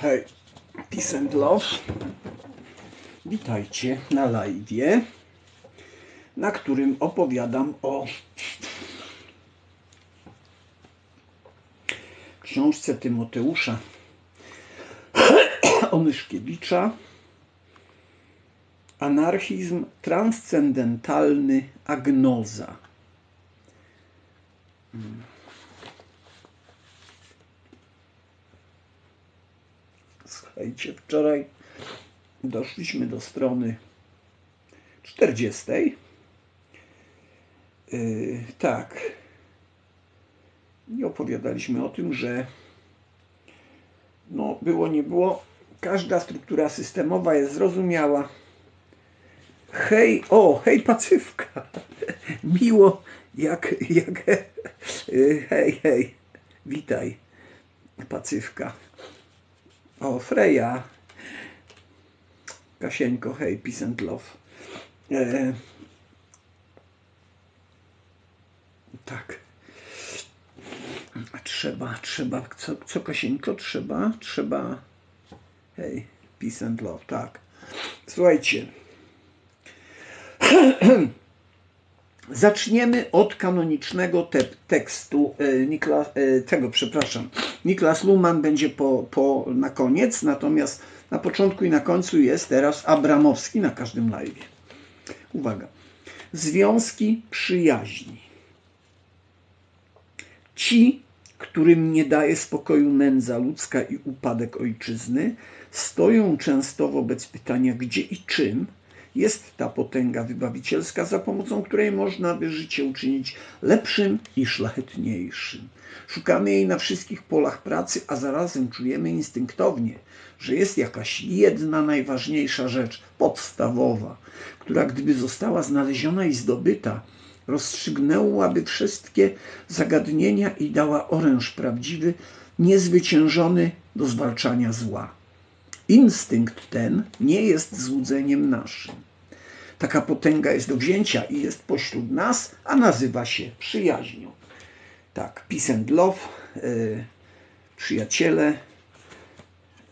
Hej, Peace and Love. Witajcie na live, na którym opowiadam o książce Tymoteusza Onyszkiewicza Anarchizm transcendentalny agnoza. Słuchajcie, wczoraj doszliśmy do strony 40. Yy, tak. I opowiadaliśmy o tym, że no, było nie było, każda struktura systemowa jest zrozumiała. Hej, o, hej Pacyfka. Miło, jak, jak, yy, hej, hej, witaj, Pacyfka. O, Freja. Kasieńko, hej, peace and love. E, tak. Trzeba, trzeba, co, co Kasieńko? Trzeba, trzeba, hej, peace and love, tak. Słuchajcie. Zaczniemy od kanonicznego te tekstu e, Nikla, e, tego, przepraszam. Niklas Luhmann będzie po, po, na koniec, natomiast na początku i na końcu jest teraz Abramowski na każdym live. Uwaga. Związki przyjaźni. Ci, którym nie daje spokoju nędza ludzka i upadek ojczyzny, stoją często wobec pytania, gdzie i czym jest ta potęga wybawicielska, za pomocą której można by życie uczynić lepszym i szlachetniejszym. Szukamy jej na wszystkich polach pracy, a zarazem czujemy instynktownie, że jest jakaś jedna najważniejsza rzecz, podstawowa, która gdyby została znaleziona i zdobyta, rozstrzygnęłaby wszystkie zagadnienia i dała oręż prawdziwy, niezwyciężony do zwalczania zła. Instynkt ten nie jest złudzeniem naszym. Taka potęga jest do wzięcia i jest pośród nas, a nazywa się przyjaźnią. Tak, peace and love, yy, przyjaciele,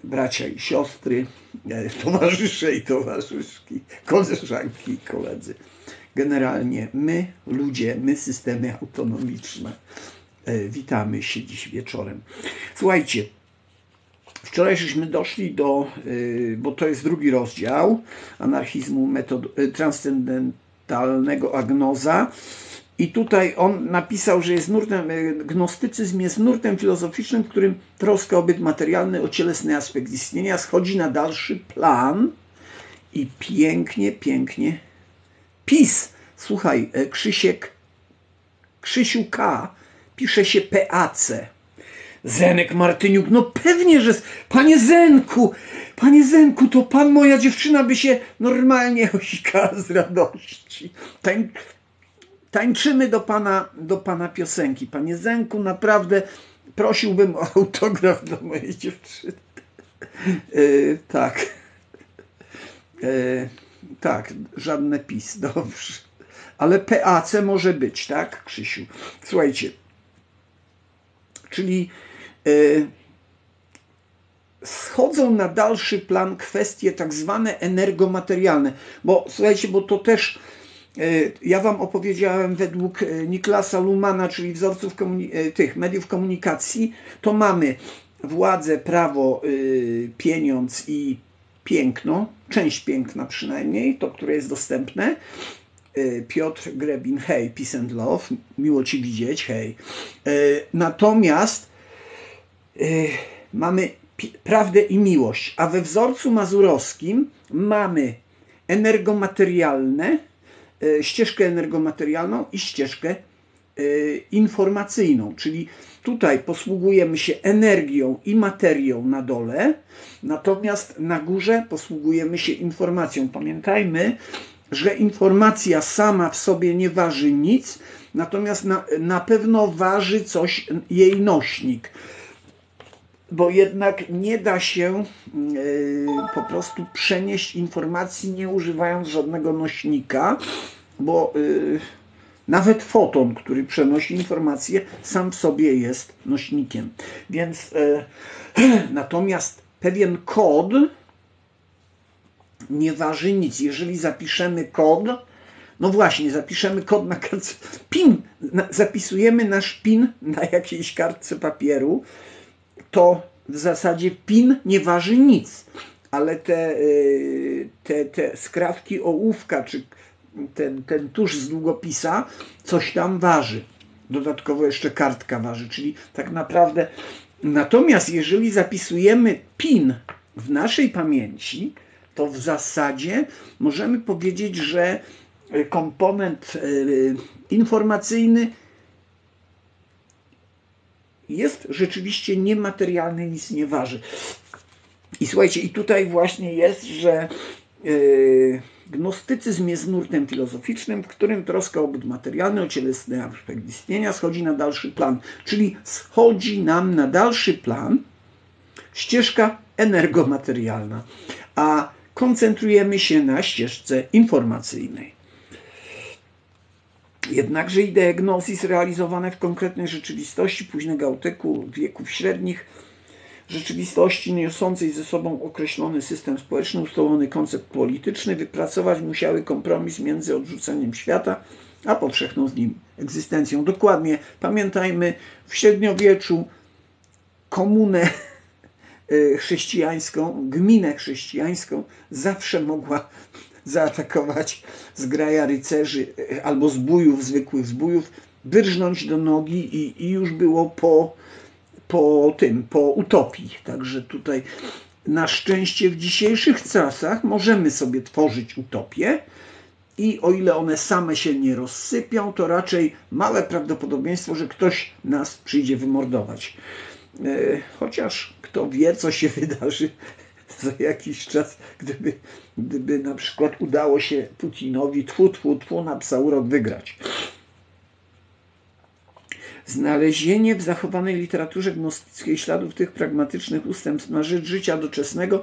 bracia i siostry, yy, towarzysze i towarzyszki, koleżanki i koledzy. Generalnie my, ludzie, my, systemy autonomiczne, yy, witamy się dziś wieczorem. Słuchajcie, Wczoraj żeśmy doszli do, bo to jest drugi rozdział anarchizmu metod, transcendentalnego agnoza. I tutaj on napisał, że jest nurtem, gnostycyzm jest nurtem filozoficznym, w którym troska o byt materialny, o cielesny aspekt istnienia schodzi na dalszy plan i pięknie, pięknie PiS. Słuchaj, Krzysiek, Krzysiu K. pisze się PAC. Zenek Martyniuk, no pewnie, że... Panie Zenku, panie Zenku, to pan, moja dziewczyna by się normalnie osikała z radości. Tań, tańczymy do pana, do pana piosenki. Panie Zenku, naprawdę prosiłbym o autograf do mojej dziewczyny. Yy, tak. Yy, tak, żadne PiS, dobrze. Ale PAC może być, tak, Krzysiu? Słuchajcie, czyli schodzą na dalszy plan kwestie tak zwane energomaterialne, bo słuchajcie, bo to też ja Wam opowiedziałem według Niklasa Lumana, czyli wzorców tych mediów komunikacji, to mamy władzę, prawo, pieniądz i piękno, część piękna przynajmniej, to, które jest dostępne. Piotr Grebin, hej, peace and love, miło Ci widzieć, hej. Natomiast mamy prawdę i miłość, a we wzorcu mazurowskim mamy energomaterialne, ścieżkę energomaterialną i ścieżkę informacyjną, czyli tutaj posługujemy się energią i materią na dole, natomiast na górze posługujemy się informacją. Pamiętajmy, że informacja sama w sobie nie waży nic, natomiast na, na pewno waży coś jej nośnik bo jednak nie da się po prostu przenieść informacji nie używając żadnego nośnika. bo y, nawet foton, który przenosi informację, sam w sobie jest nośnikiem. Więc y, natomiast pewien kod nie waży nic. Jeżeli zapiszemy kod, no właśnie, zapiszemy kod na kartce, PIN, zapisujemy nasz PIN na jakiejś kartce papieru, to w zasadzie PIN nie waży nic, ale te, y, te, te skrawki ołówka, czy ten, ten tusz z długopisa, coś tam waży. Dodatkowo jeszcze kartka waży, czyli tak naprawdę. Natomiast jeżeli zapisujemy PIN w naszej pamięci, to w zasadzie możemy powiedzieć, że komponent y, informacyjny jest rzeczywiście niematerialny, nic nie waży. I słuchajcie, i tutaj właśnie jest, że yy, gnostycyzm jest nurtem filozoficznym, w którym troska o byt materialny, o cielesny aspekt istnienia schodzi na dalszy plan. Czyli schodzi nam na dalszy plan ścieżka energomaterialna, a koncentrujemy się na ścieżce informacyjnej. Jednakże idee gnosis realizowane w konkretnej rzeczywistości późnego autyku wieków średnich, rzeczywistości niosącej ze sobą określony system społeczny, ustalony koncept polityczny, wypracować musiały kompromis między odrzuceniem świata a powszechną z nim egzystencją. Dokładnie, pamiętajmy, w średniowieczu komunę e, chrześcijańską, gminę chrześcijańską zawsze mogła zaatakować zgraja rycerzy e, albo zbójów, zwykłych zbójów, wyrżnąć do nogi i, i już było po, po tym, po utopii. Także tutaj na szczęście w dzisiejszych czasach możemy sobie tworzyć utopię i o ile one same się nie rozsypią, to raczej małe prawdopodobieństwo, że ktoś nas przyjdzie wymordować. E, chociaż kto wie, co się wydarzy za jakiś czas, gdyby, gdyby na przykład udało się Putinowi tfu, tfu, tfu na psa urok wygrać. Znalezienie w zachowanej literaturze gnostyckiej śladów tych pragmatycznych ustępstw na rzecz życia doczesnego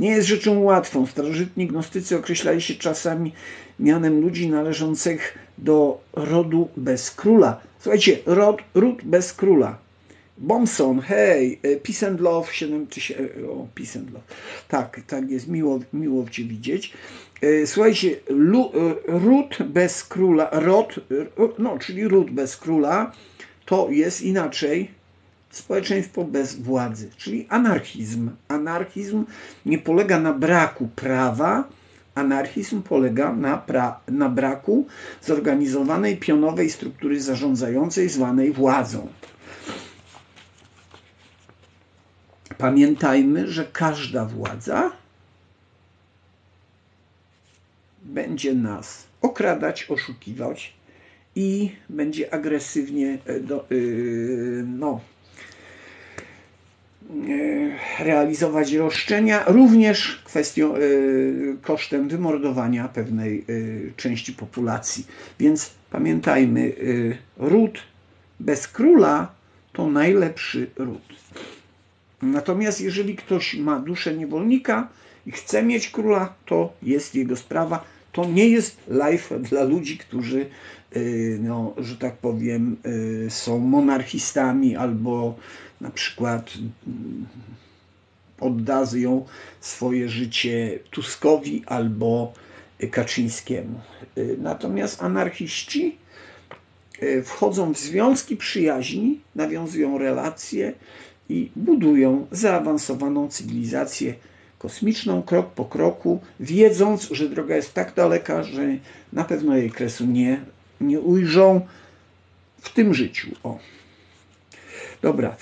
nie jest rzeczą łatwą. Starożytni gnostycy określali się czasami mianem ludzi należących do rodu bez króla. Słuchajcie, rod, ród bez króla. Bomson, hej, e, Peace and Love 7000, e, o, Peace and Love, tak, tak jest, miło, miło Cię widzieć. E, słuchajcie, ród bez króla, rod, no, czyli ród bez króla, to jest inaczej społeczeństwo bez władzy, czyli anarchizm. Anarchizm nie polega na braku prawa, anarchizm polega na, na braku zorganizowanej pionowej struktury zarządzającej zwanej władzą. Pamiętajmy, że każda władza będzie nas okradać, oszukiwać i będzie agresywnie e, do, yy, no, yy, realizować roszczenia, również kwestią, kosztem wymordowania pewnej części populacji. Więc pamiętajmy, ród bez króla to najlepszy ród. Natomiast jeżeli ktoś ma duszę niewolnika i chce mieć króla, to jest jego sprawa. To nie jest life dla ludzi, którzy, y, no, że tak powiem, y, są monarchistami albo na przykład mm, oddają swoje życie Tuskowi albo Kaczyńskiemu. Y, natomiast anarchiści wchodzą w związki przyjaźni, nawiązują relacje, i budują zaawansowaną cywilizację kosmiczną krok po kroku, wiedząc, że droga jest tak daleka, że na pewno jej kresu nie, nie ujrzą w tym życiu. O. Dobra.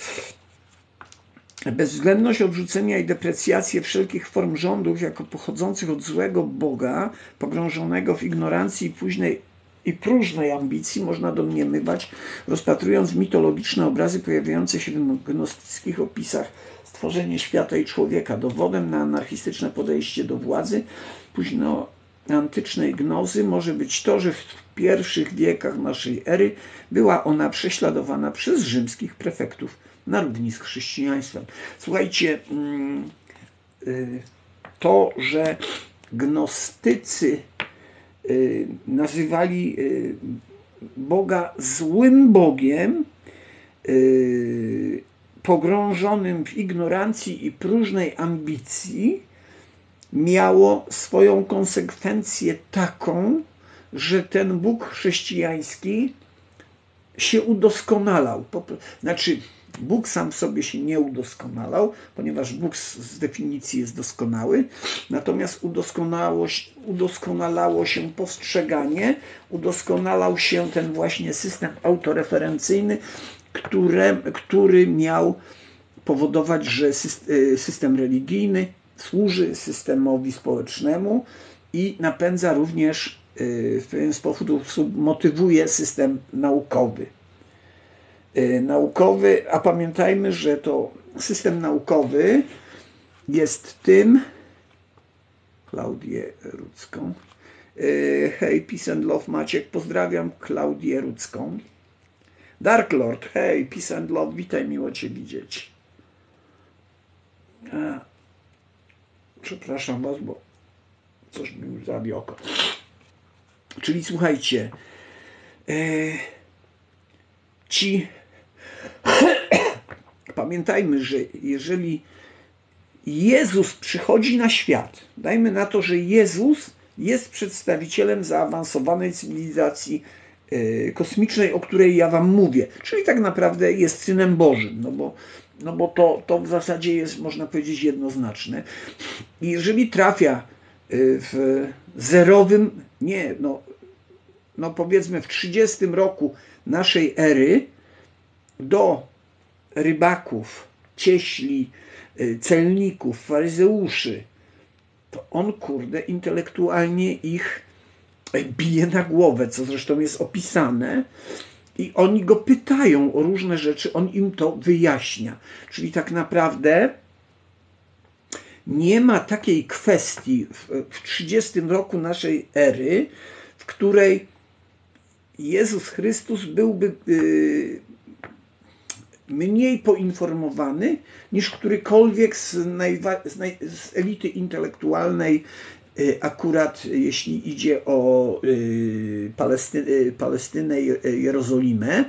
Bezwzględność odrzucenia i deprecjację wszelkich form rządów jako pochodzących od złego Boga, pogrążonego w ignorancji i późnej i próżnej ambicji można domniemywać, rozpatrując mitologiczne obrazy pojawiające się w gnostyckich opisach stworzenie świata i człowieka. Dowodem na anarchistyczne podejście do władzy późno antycznej gnozy może być to, że w pierwszych wiekach naszej ery była ona prześladowana przez rzymskich prefektów na równi z chrześcijaństwem. Słuchajcie, mm, y, to, że gnostycy nazywali Boga złym Bogiem, pogrążonym w ignorancji i próżnej ambicji, miało swoją konsekwencję taką, że ten Bóg chrześcijański się udoskonalał. Znaczy, Bóg sam w sobie się nie udoskonalał, ponieważ Bóg z definicji jest doskonały, natomiast udoskonalało, się postrzeganie, udoskonalał się ten właśnie system autoreferencyjny, które, który miał powodować, że system religijny służy systemowi społecznemu i napędza również y, w pewien sposób motywuje system naukowy. Y, naukowy, a pamiętajmy, że to system naukowy jest tym, Klaudię Rudzką, y, hej, peace and love Maciek, pozdrawiam Klaudię Rudzką. Dark Lord, hej, peace and love, witaj, miło Cię widzieć. Przepraszam Was, bo coś mi już zabił oko. Czyli słuchajcie, e, ci pamiętajmy, że jeżeli Jezus przychodzi na świat, dajmy na to, że Jezus jest przedstawicielem zaawansowanej cywilizacji e, kosmicznej, o której ja Wam mówię, czyli tak naprawdę jest Synem Bożym, no bo no bo to, to w zasadzie jest, można powiedzieć, jednoznaczne. I jeżeli trafia y, w zerowym, nie, no, no powiedzmy w 30 roku naszej ery do rybaków, cieśli, y, celników, faryzeuszy, to on, kurde, intelektualnie ich bije na głowę, co zresztą jest opisane i oni go pytają o różne rzeczy, on im to wyjaśnia. Czyli tak naprawdę nie ma takiej kwestii w, w 30 roku naszej ery, w której Jezus Chrystus byłby y, mniej poinformowany niż którykolwiek z, z, z elity intelektualnej Y, akurat jeśli idzie o y, Palesty, y, Palestynę, Jerozolimę,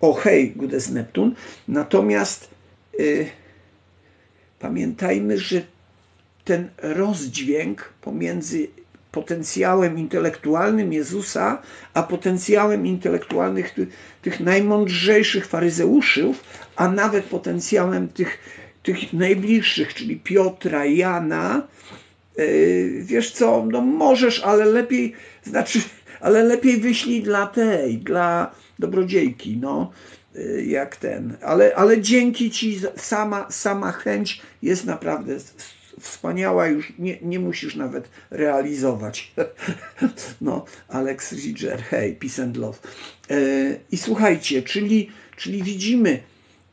o hej, Gudes Neptun. Natomiast pamiętajmy, że ten rozdźwięk pomiędzy potencjałem intelektualnym Jezusa, a potencjałem intelektualnych tych, tych najmądrzejszych faryzeuszów, a nawet potencjałem tych, tych najbliższych, czyli Piotra, Jana, Yy, wiesz co, no możesz, ale lepiej, znaczy, ale lepiej wyślij dla tej, dla dobrodziejki, no, yy, jak ten. Ale, ale dzięki ci sama, sama chęć jest naprawdę wspaniała, już nie, nie musisz nawet realizować. No, Alex Ridger, hej, peace and love. Yy, I słuchajcie, czyli, czyli widzimy,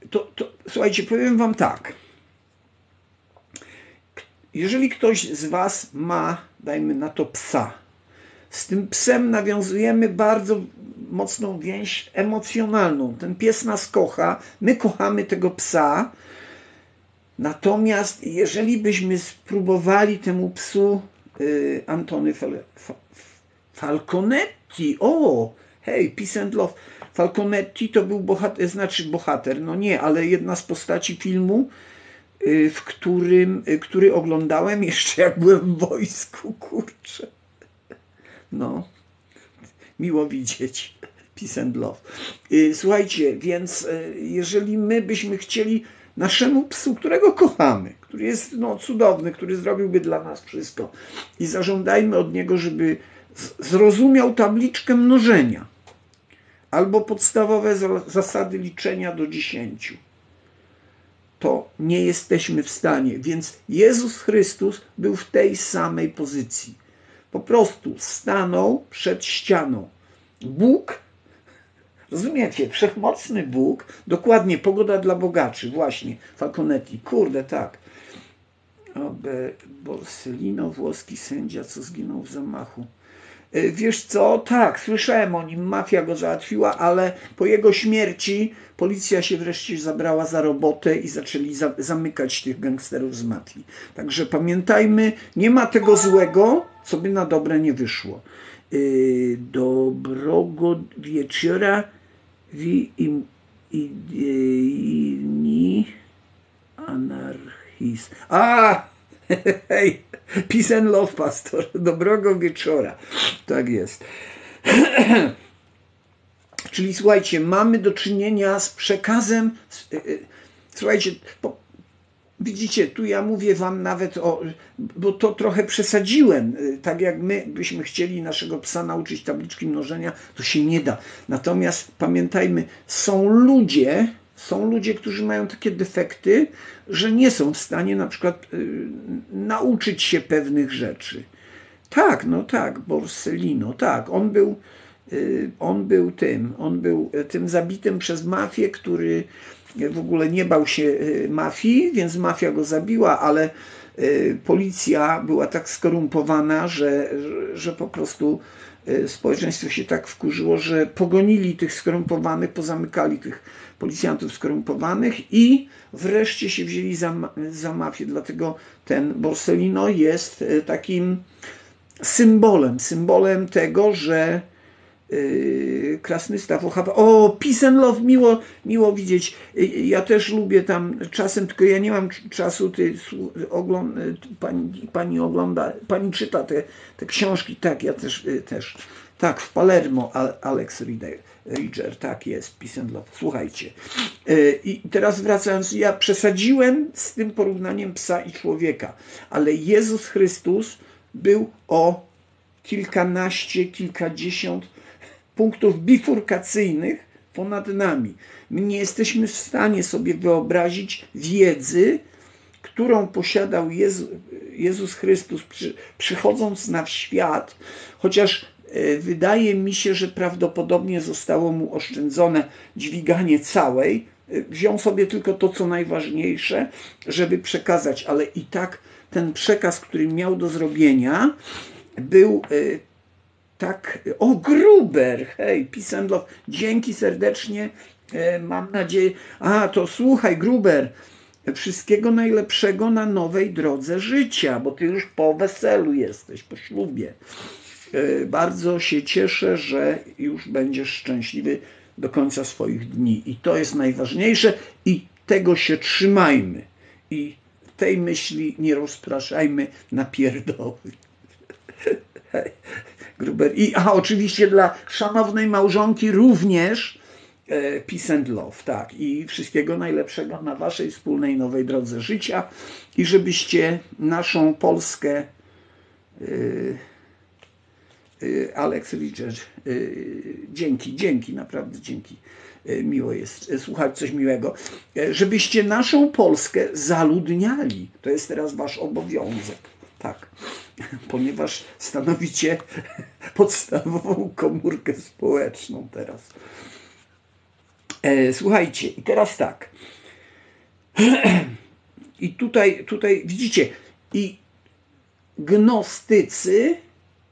to, to, słuchajcie, powiem wam tak, jeżeli ktoś z Was ma, dajmy na to psa, z tym psem nawiązujemy bardzo mocną więź emocjonalną. Ten pies nas kocha, my kochamy tego psa. Natomiast jeżeli byśmy spróbowali temu psu y, Antony Fal Falconetti, o, hej, Peace and Love, Falconetti to był bohater, znaczy bohater, no nie, ale jedna z postaci filmu, Y, w którym, y, który oglądałem jeszcze jak byłem w wojsku, kurczę. No, miło widzieć. Peace and love. Y, słuchajcie, więc jeżeli my byśmy chcieli naszemu psu, którego kochamy, który jest no, cudowny, który zrobiłby dla nas wszystko i zażądajmy od niego, żeby zrozumiał tabliczkę mnożenia albo podstawowe zasady liczenia do dziesięciu to nie jesteśmy w stanie. Więc Jezus Chrystus był w tej samej pozycji. Po prostu stanął przed ścianą. Bóg, rozumiecie, wszechmocny Bóg, dokładnie pogoda dla bogaczy, właśnie, Falconetti, kurde, tak. Borsellino, włoski sędzia, co zginął w zamachu. E, wiesz co, tak, słyszałem o nim, mafia go załatwiła, ale po jego śmierci policja się wreszcie zabrała za robotę i zaczęli za zamykać tych gangsterów z mafii. Także pamiętajmy, nie ma tego złego, co by na dobre nie wyszło. y, dobrego wieczora wi idei anarchist. A! Hej, peace and love, pastor. Dobrego wieczora. Tak jest. Czyli słuchajcie, mamy do czynienia z przekazem. Y, y, słuchajcie, po, widzicie, tu ja mówię wam nawet o, bo to trochę przesadziłem. Y, tak jak my byśmy chcieli naszego psa nauczyć tabliczki mnożenia, to się nie da. Natomiast pamiętajmy, są ludzie, są ludzie, którzy mają takie defekty, że nie są w stanie na przykład y, nauczyć się pewnych rzeczy. Tak, no tak, Borsellino, tak, on był, y, on był tym, on był tym zabitym przez mafię, który w ogóle nie bał się y, mafii, więc mafia go zabiła, ale y, policja była tak skorumpowana, że, że, po prostu y, społeczeństwo się tak wkurzyło, że pogonili tych skorumpowanych, pozamykali tych policjantów skorumpowanych i wreszcie się wzięli za, za mafię. Dlatego ten Borsellino jest takim symbolem, symbolem tego, że yy, Krasny Staw O, Peace and Love, miło, miło widzieć. Yy, ja też lubię tam czasem, tylko ja nie mam czasu, ty, ogląd, pani, pani ogląda, pani czyta te, te książki, tak, ja też, też. Tak, w Palermo Alex Ridger, tak jest, Peace and Love. Słuchajcie. I teraz wracając, ja przesadziłem z tym porównaniem psa i człowieka, ale Jezus Chrystus był o kilkanaście, kilkadziesiąt punktów bifurkacyjnych ponad nami. My nie jesteśmy w stanie sobie wyobrazić wiedzy, którą posiadał Jezu, Jezus Chrystus przy, przychodząc na świat, chociaż e, wydaje mi się, że prawdopodobnie zostało mu oszczędzone dźwiganie całej. E, wziął sobie tylko to, co najważniejsze, żeby przekazać, ale i tak ten przekaz, który miał do zrobienia, był e, tak, o Gruber, hej, Peace and Love, dzięki serdecznie, e, mam nadzieję, a to słuchaj Gruber, wszystkiego najlepszego na nowej drodze życia, bo ty już po weselu jesteś, po ślubie. E, bardzo się cieszę, że już będziesz szczęśliwy do końca swoich dni i to jest najważniejsze i tego się trzymajmy i tej myśli nie rozpraszajmy na pierdoły. Gruber. I a oczywiście dla szanownej małżonki również e, peace and love, tak. I wszystkiego najlepszego na waszej wspólnej nowej drodze życia i żebyście naszą Polskę yy, Alex Richard, yy, dzięki, dzięki, naprawdę dzięki. Miło jest słuchać coś miłego. Żebyście naszą Polskę zaludniali. To jest teraz wasz obowiązek. Tak ponieważ stanowicie podstawową komórkę społeczną teraz. E, słuchajcie, i teraz tak. I tutaj, tutaj widzicie, i gnostycy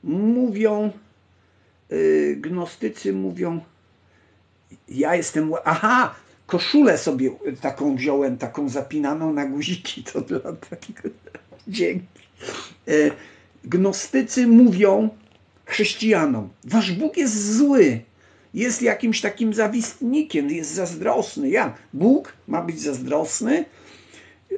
mówią, yy, gnostycy mówią, ja jestem, aha, koszulę sobie taką wziąłem, taką zapinaną na guziki, to dla takiego, dzięki. Gnostycy mówią chrześcijanom: Wasz Bóg jest zły, jest jakimś takim zawistnikiem, jest zazdrosny. Ja, Bóg ma być zazdrosny,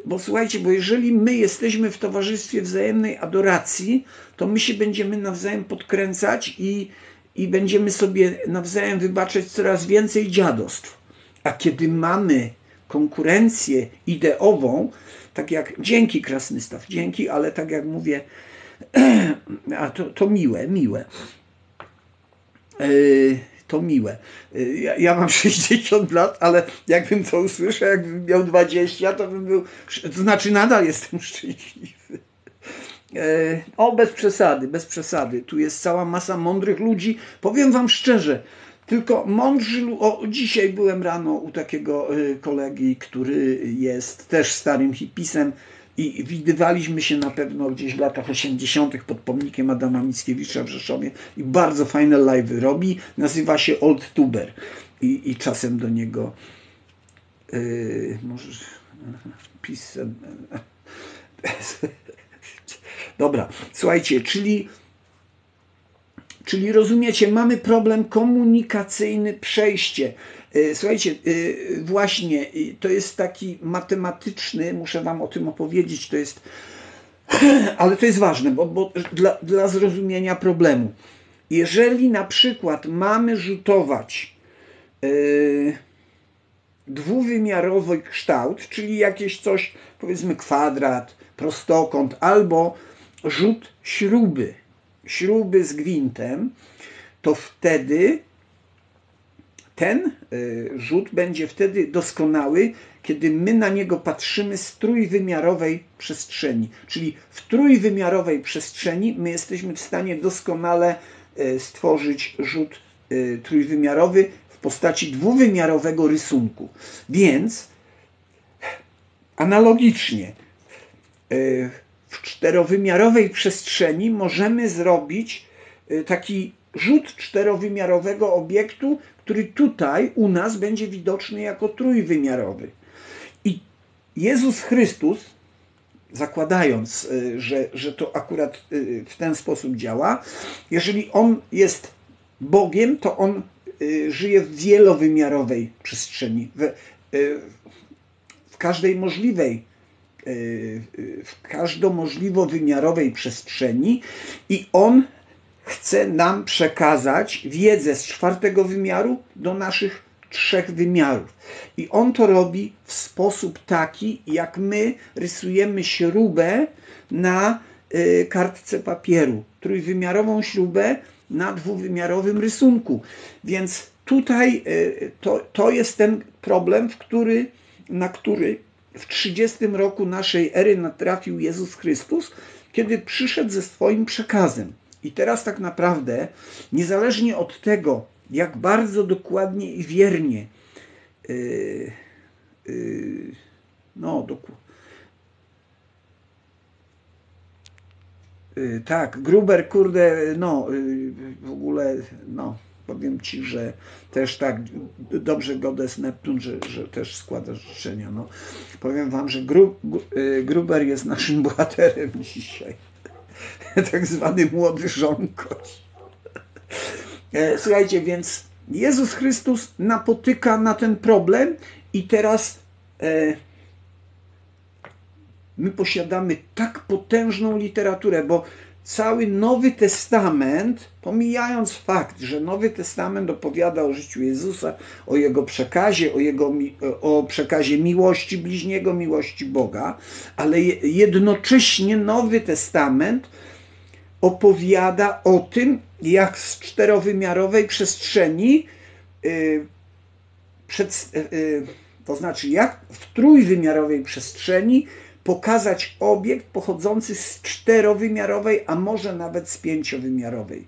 bo słuchajcie, bo jeżeli my jesteśmy w towarzystwie wzajemnej adoracji, to my się będziemy nawzajem podkręcać i, i będziemy sobie nawzajem wybaczać coraz więcej dziadostw. A kiedy mamy konkurencję ideową, tak jak dzięki Krasnystaw, dzięki, ale tak jak mówię, a to, to miłe, miłe. E, to miłe. E, ja, ja, mam 60 lat, ale jakbym to usłyszał, jakbym miał 20, to bym był, to znaczy nadal jestem szczęśliwy. E, o, bez przesady, bez przesady. Tu jest cała masa mądrych ludzi. Powiem wam szczerze, tylko mądrzy, o, dzisiaj byłem rano u takiego kolegi, który jest też starym hipisem, i widywaliśmy się na pewno gdzieś w latach 80. pod pomnikiem Adama Mickiewicza w Rzeszowie i bardzo fajne live'y robi. Nazywa się Old Tuber i, i czasem do niego yy, może pisem. Dobra, słuchajcie, czyli Czyli rozumiecie, mamy problem komunikacyjny, przejście. E, słuchajcie, e, właśnie to jest taki matematyczny, muszę Wam o tym opowiedzieć, to jest, ale to jest ważne, bo, bo dla, dla zrozumienia problemu. Jeżeli na przykład mamy rzutować yy, dwuwymiarowy kształt, czyli jakieś coś, powiedzmy kwadrat, prostokąt albo rzut śruby, śruby z gwintem, to wtedy ten y, rzut będzie wtedy doskonały, kiedy my na niego patrzymy z trójwymiarowej przestrzeni. Czyli w trójwymiarowej przestrzeni my jesteśmy w stanie doskonale y, stworzyć rzut y, trójwymiarowy w postaci dwuwymiarowego rysunku. Więc analogicznie w czterowymiarowej przestrzeni możemy zrobić taki rzut czterowymiarowego obiektu, który tutaj u nas będzie widoczny jako trójwymiarowy. I Jezus Chrystus, zakładając, y, że, że to akurat y, w ten sposób działa, jeżeli On jest Bogiem, to On y, żyje w wielowymiarowej przestrzeni, w, w każdej możliwej w każdomożliwo wymiarowej przestrzeni i on chce nam przekazać wiedzę z czwartego wymiaru do naszych trzech wymiarów. I on to robi w sposób taki, jak my rysujemy śrubę na y, kartce papieru. Trójwymiarową śrubę na dwuwymiarowym rysunku. Więc tutaj y, to, to jest ten problem, w który, na który w 30 roku naszej ery natrafił Jezus Chrystus, kiedy przyszedł ze swoim przekazem. I teraz tak naprawdę, niezależnie od tego, jak bardzo dokładnie i wiernie, yy, yy, no dokładnie, yy, tak, Gruber, kurde, no, yy, w ogóle, no, powiem Ci, że też tak dobrze Godes Neptun, że, że też składa życzenia. No, powiem Wam, że Gru, yy, Gruber jest naszym bohaterem dzisiaj. tak zwany młody żonkoś. E, słuchajcie, więc Jezus Chrystus napotyka na ten problem i teraz e, my posiadamy tak potężną literaturę, bo cały Nowy Testament, pomijając fakt, że Nowy Testament opowiada o życiu Jezusa, o jego przekazie, o, jego, o przekazie miłości bliźniego, miłości Boga, ale jednocześnie Nowy Testament opowiada o tym, jak z czterowymiarowej przestrzeni, yy, przed, yy, to znaczy jak w trójwymiarowej przestrzeni pokazać obiekt pochodzący z czterowymiarowej, a może nawet z pięciowymiarowej.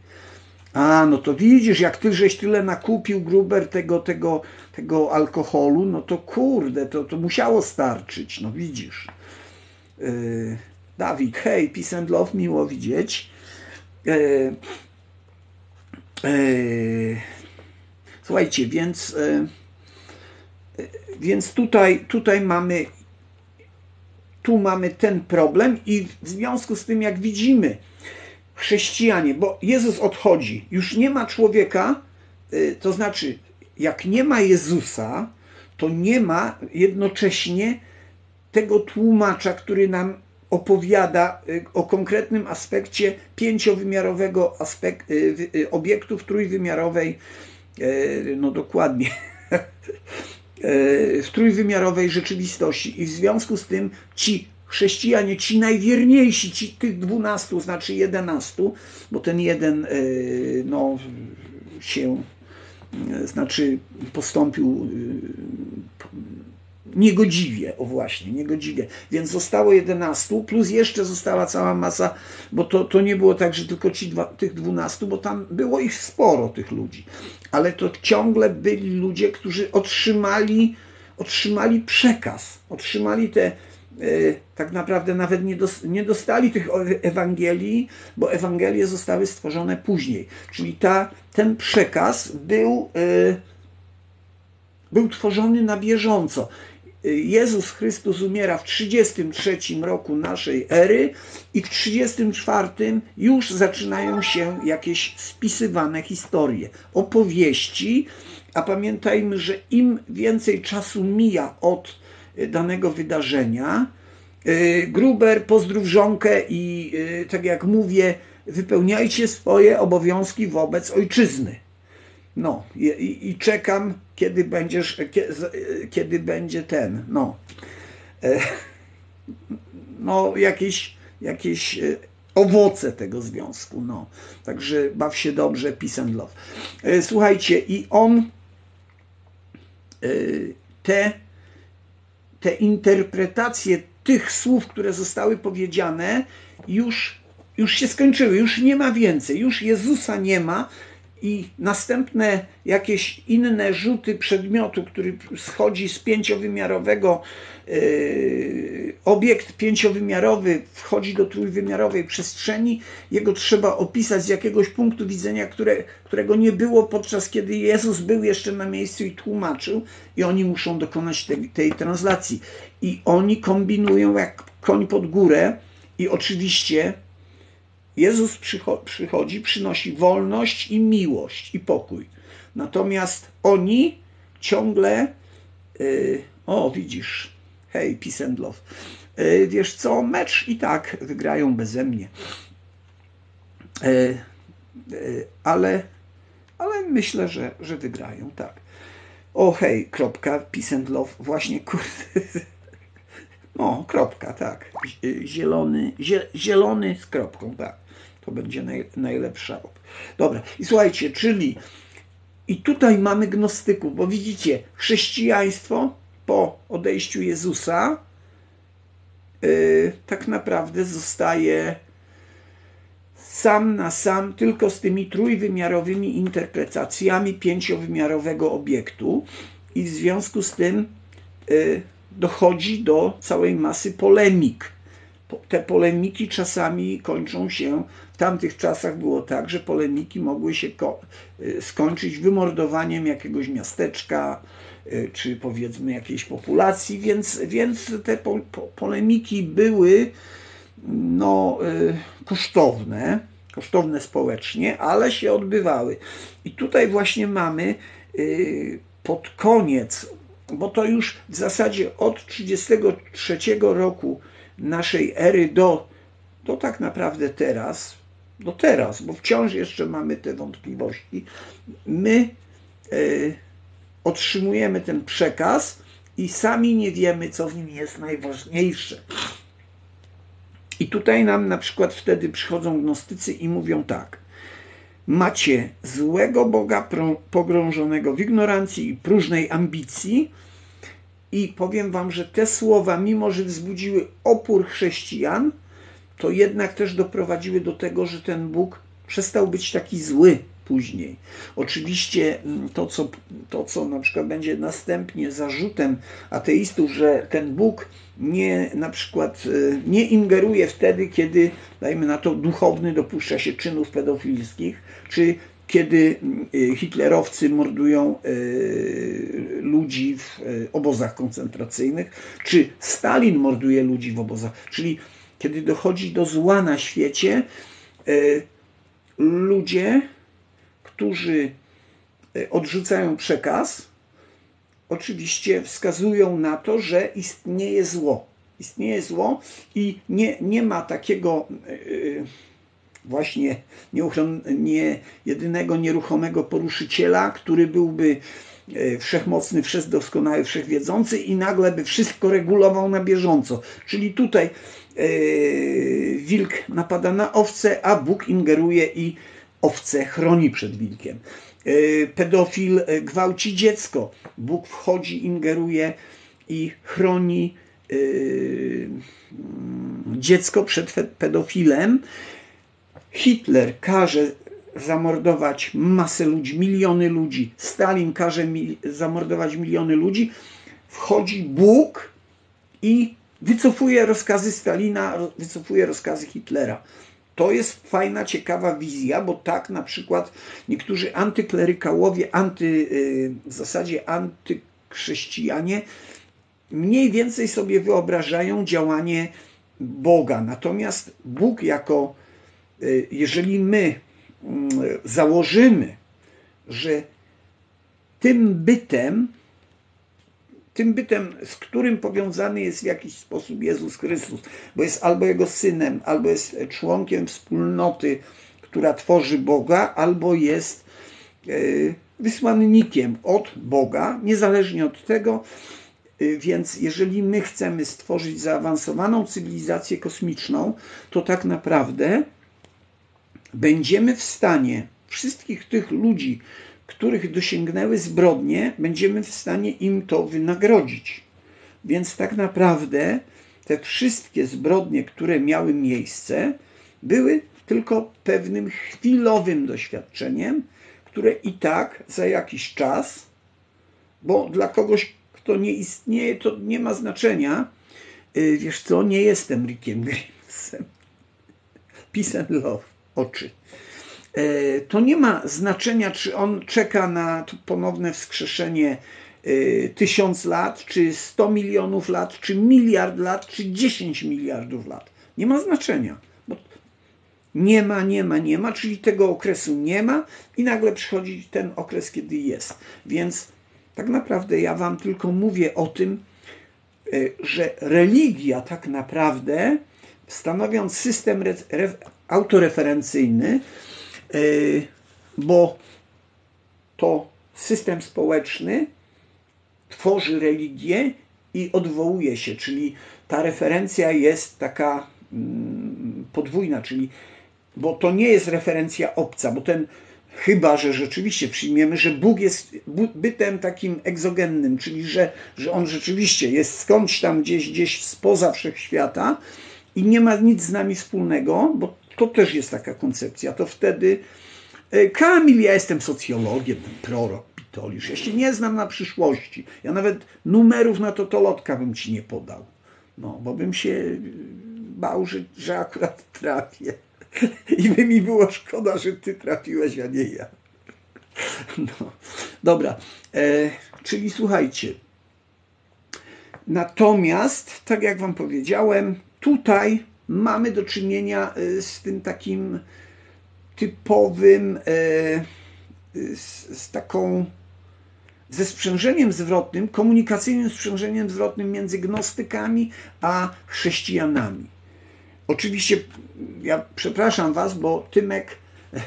A, no to widzisz, jak ty żeś tyle nakupił, Gruber, tego, tego, tego alkoholu, no to kurde, to, to musiało starczyć, no widzisz. Yy, Dawid, hej, peace and love, miło widzieć. Yy, yy, słuchajcie, więc, więc tutaj, tutaj mamy tu mamy ten problem i w związku z tym, jak widzimy, chrześcijanie, bo Jezus odchodzi, już nie ma człowieka, y, to znaczy, jak nie ma Jezusa, to nie ma jednocześnie tego tłumacza, który nam opowiada y, o konkretnym aspekcie pięciowymiarowego y, obiektu w trójwymiarowej, no dokładnie, w trójwymiarowej rzeczywistości. I w związku z tym ci chrześcijanie, ci najwierniejsi, ci tych dwunastu, znaczy jedenastu, bo ten jeden e, no, się, e, znaczy postąpił e, niegodziwie, o właśnie, niegodziwie. Więc zostało 11, plus jeszcze została cała masa, bo to, to nie było tak, że tylko ci dwa, tych 12, bo tam było ich sporo, tych ludzi. Ale to ciągle byli ludzie, którzy otrzymali, otrzymali przekaz, otrzymali te Y, tak naprawdę nawet nie, dos, nie dostali tych Ewangelii, bo Ewangelie zostały stworzone później. Czyli ta, ten przekaz był, y, był tworzony na bieżąco. Jezus Chrystus umiera w 33 roku naszej ery i w 34 już zaczynają się jakieś spisywane historie, opowieści, a pamiętajmy, że im więcej czasu mija od danego wydarzenia, y, Gruber, pozdrów żonkę i y, tak jak mówię, wypełniajcie swoje obowiązki wobec ojczyzny. No i, i czekam, kiedy będziesz, kiedy będzie ten, no, e, no jakieś, jakieś e, owoce tego związku, no. Także baw się dobrze, peace and love. E, słuchajcie, i on te, te interpretacje tych słów, które zostały powiedziane, już, już się skończyły, już nie ma więcej, już Jezusa nie ma, i następne jakieś inne rzuty przedmiotu, który schodzi z pięciowymiarowego, yy, obiekt pięciowymiarowy wchodzi do trójwymiarowej przestrzeni, jego trzeba opisać z jakiegoś punktu widzenia, które, którego nie było podczas kiedy Jezus był jeszcze na miejscu i tłumaczył, i oni muszą dokonać tej, tej translacji. I oni kombinują jak koń pod górę, i oczywiście Jezus przychodzi, przynosi wolność i miłość i pokój. Natomiast oni ciągle, yy, o widzisz, hej, peace and love, yy, wiesz co, mecz i tak wygrają beze mnie. Yy, ale, ale myślę, że, że wygrają, tak. O hej, kropka, peace and love, właśnie kurde. No, kropka, tak. Zielony, zielony z kropką, tak. To będzie naj, najlepsza. Dobra, i słuchajcie, czyli i tutaj mamy gnostyków, bo widzicie, chrześcijaństwo po odejściu Jezusa yy, tak naprawdę zostaje sam na sam tylko z tymi trójwymiarowymi interpretacjami pięciowymiarowego obiektu i w związku z tym yy, dochodzi do całej masy polemik te polemiki czasami kończą się, w tamtych czasach było tak, że polemiki mogły się y, skończyć wymordowaniem jakiegoś miasteczka, y, czy powiedzmy jakiejś populacji, więc, więc te po, po, polemiki były no, y, kosztowne, kosztowne społecznie, ale się odbywały. I tutaj właśnie mamy pod koniec, bo to już w zasadzie od 1933 roku naszej ery do, do tak naprawdę teraz, do teraz, bo wciąż jeszcze mamy te wątpliwości, my y, otrzymujemy ten przekaz i sami nie wiemy, co w nim jest najważniejsze. I tutaj nam na przykład wtedy przychodzą gnostycy i mówią tak. Macie złego Boga pogrążonego w ignorancji i próżnej ambicji, i powiem Wam, że te słowa, mimo że wzbudziły opór chrześcijan, to jednak też doprowadziły do tego, że ten Bóg przestał być taki zły później. Oczywiście mm, to co, to, co na przykład będzie następnie zarzutem ateistów, że ten Bóg nie na przykład y, nie ingeruje wtedy, kiedy, dajmy na to, duchowny dopuszcza się czynów pedofilskich, czy kiedy y, hitlerowcy mordują y, ludzi w y, obozach koncentracyjnych, czy Stalin morduje ludzi w obozach, czyli kiedy dochodzi do zła na świecie, ludzie, którzy odrzucają przekaz, oczywiście wskazują na to, że istnieje zło. Istnieje zło i nie, nie ma takiego właśnie nie jedynego nieruchomego poruszyciela, który byłby e, wszechmocny, wszechdoskonały, wszechwiedzący i nagle by wszystko regulował na bieżąco. Czyli tutaj e, wilk napada na owce, a Bóg ingeruje i owce chroni przed wilkiem. E, pedofil gwałci dziecko. Bóg wchodzi, ingeruje i chroni dziecko przed pedofilem. Hitler każe zamordować masę ludzi, miliony ludzi, Stalin każe mi zamordować miliony ludzi, wchodzi Bóg i wycofuje rozkazy Stalina, wycofuje rozkazy Hitlera. To jest fajna, ciekawa wizja, bo tak na przykład niektórzy antyklerykałowie, anty, y, w zasadzie antychrześcijanie mniej więcej sobie wyobrażają działanie Boga. Natomiast Bóg jako, jeżeli my mm, założymy, że tym bytem, tym bytem, z którym powiązany jest w jakiś sposób Jezus Chrystus, bo jest albo Jego synem, albo jest członkiem wspólnoty, która tworzy Boga, albo jest y, wysłannikiem od Boga, niezależnie od tego, y, więc jeżeli my chcemy stworzyć zaawansowaną cywilizację kosmiczną, to tak naprawdę będziemy w stanie wszystkich tych ludzi, których dosięgnęły zbrodnie, będziemy w stanie im to wynagrodzić. Więc tak naprawdę te wszystkie zbrodnie, które miały miejsce, były tylko pewnym chwilowym doświadczeniem, które i tak za jakiś czas, bo dla kogoś, kto nie istnieje, to nie ma znaczenia. Y, wiesz co, nie jestem Rickiem Grimsem. Peace and love, oczy. E, to nie ma znaczenia, czy on czeka na ponowne wskrzeszenie y, tysiąc lat, czy 100 milionów lat, czy miliard lat, czy 10 miliardów lat. Nie ma znaczenia. Nie ma, nie ma, nie ma, czyli tego okresu nie ma i nagle przychodzi ten okres, kiedy jest. Więc tak naprawdę ja Wam tylko mówię o tym, e, że religia tak naprawdę, stanowiąc system autoreferencyjny, e, bo to system społeczny tworzy religię i odwołuje się, czyli ta referencja jest taka mm, podwójna, czyli bo to nie jest referencja obca, bo ten chyba, że rzeczywiście przyjmiemy, że Bóg jest bytem takim egzogennym, czyli że, że On rzeczywiście jest skądś tam gdzieś, gdzieś spoza wszechświata i nie ma nic z nami wspólnego, bo to też jest taka koncepcja, to wtedy e, Kamil, ja jestem socjologiem, prorok, pitolisz, ja się nie znam na przyszłości, ja nawet numerów na totolotka bym ci nie podał, no, bo bym się bał, że, że akurat trafię. I by mi było szkoda, że ty trafiłeś, a nie ja. No, dobra, e, czyli słuchajcie. Natomiast, tak jak wam powiedziałem, tutaj mamy do czynienia e, z tym takim typowym, e, z, z taką ze sprzężeniem zwrotnym, komunikacyjnym sprzężeniem zwrotnym między gnostykami a chrześcijanami. Oczywiście ja przepraszam Was, bo Tymek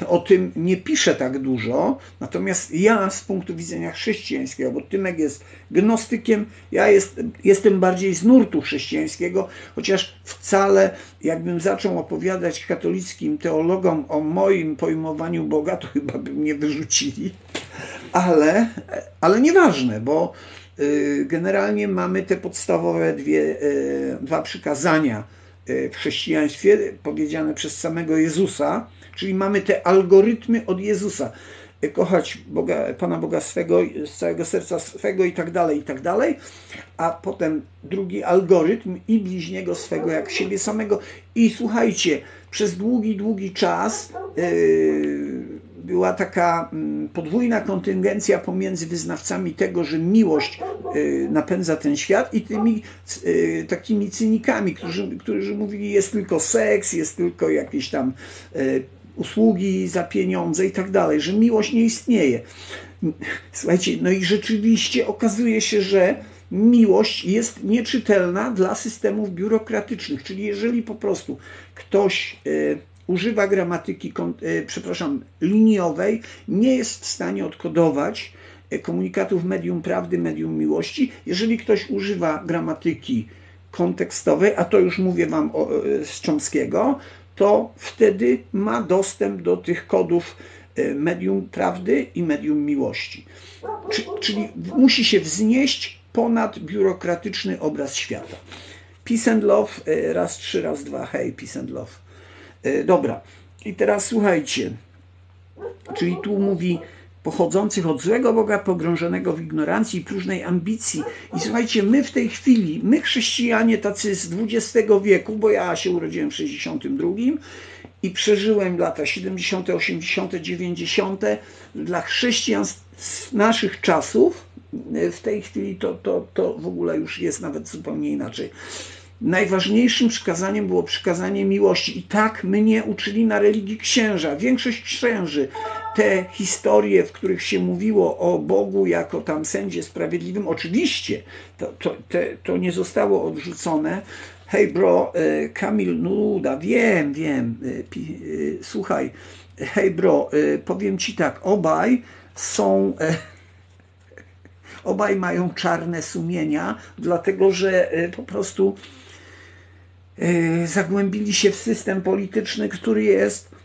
o tym nie pisze tak dużo, natomiast ja z punktu widzenia chrześcijańskiego, bo Tymek jest gnostykiem, ja jest, jestem bardziej z nurtu chrześcijańskiego, chociaż wcale jakbym zaczął opowiadać katolickim teologom o moim pojmowaniu Boga, to chyba by mnie wyrzucili, ale, ale nieważne, bo y, generalnie mamy te podstawowe dwie, y, dwa przykazania E, w chrześcijaństwie powiedziane przez samego Jezusa, czyli mamy te algorytmy od Jezusa. E, kochać Boga, Pana Boga swego, z całego serca swego i tak dalej, i tak dalej. A potem drugi algorytm i bliźniego swego jak siebie samego. I słuchajcie, przez długi, długi czas yy, była taka mm, podwójna kontyngencja pomiędzy wyznawcami tego, że miłość y, napędza ten świat i tymi takimi cynikami, którzy, którzy mówili jest tylko seks, jest tylko jakieś tam usługi za pieniądze i tak dalej, że miłość nie istnieje. Słuchajcie, no i rzeczywiście okazuje się, że miłość jest nieczytelna dla systemów biurokratycznych, czyli jeżeli po prostu ktoś używa gramatyki, e, przepraszam, liniowej, nie jest w stanie odkodować e, komunikatów medium prawdy, medium miłości. Jeżeli ktoś używa gramatyki kontekstowej, a to już mówię Wam o, z Chomskiego, to wtedy ma dostęp do tych kodów medium prawdy i medium miłości. Czyli musi się wznieść ponad biurokratyczny obraz świata. Peace and love, raz trzy, raz dwa, hej, peace and love. E, dobra, i teraz słuchajcie. Czyli tu mówi pochodzących od złego Boga, pogrążonego w ignorancji i próżnej ambicji. I słuchajcie, my w tej chwili, my chrześcijanie tacy z XX wieku, bo ja się urodziłem w 62 i przeżyłem lata 70., 80., 90. Dla chrześcijan z naszych czasów, w tej chwili to, to, to w ogóle już jest nawet zupełnie inaczej. Najważniejszym przykazaniem było przykazanie miłości. I tak mnie uczyli na religii księża. Większość księży te historie, w których się mówiło o Bogu jako tam sędzie sprawiedliwym, oczywiście to, to, to nie zostało odrzucone. Hej bro, e, Kamil Nuda, wiem, wiem, e, e, słuchaj, hej bro, powiem ci tak, obaj są obaj mają czarne sumienia, dlatego że po prostu zagłębili się w system polityczny, który jest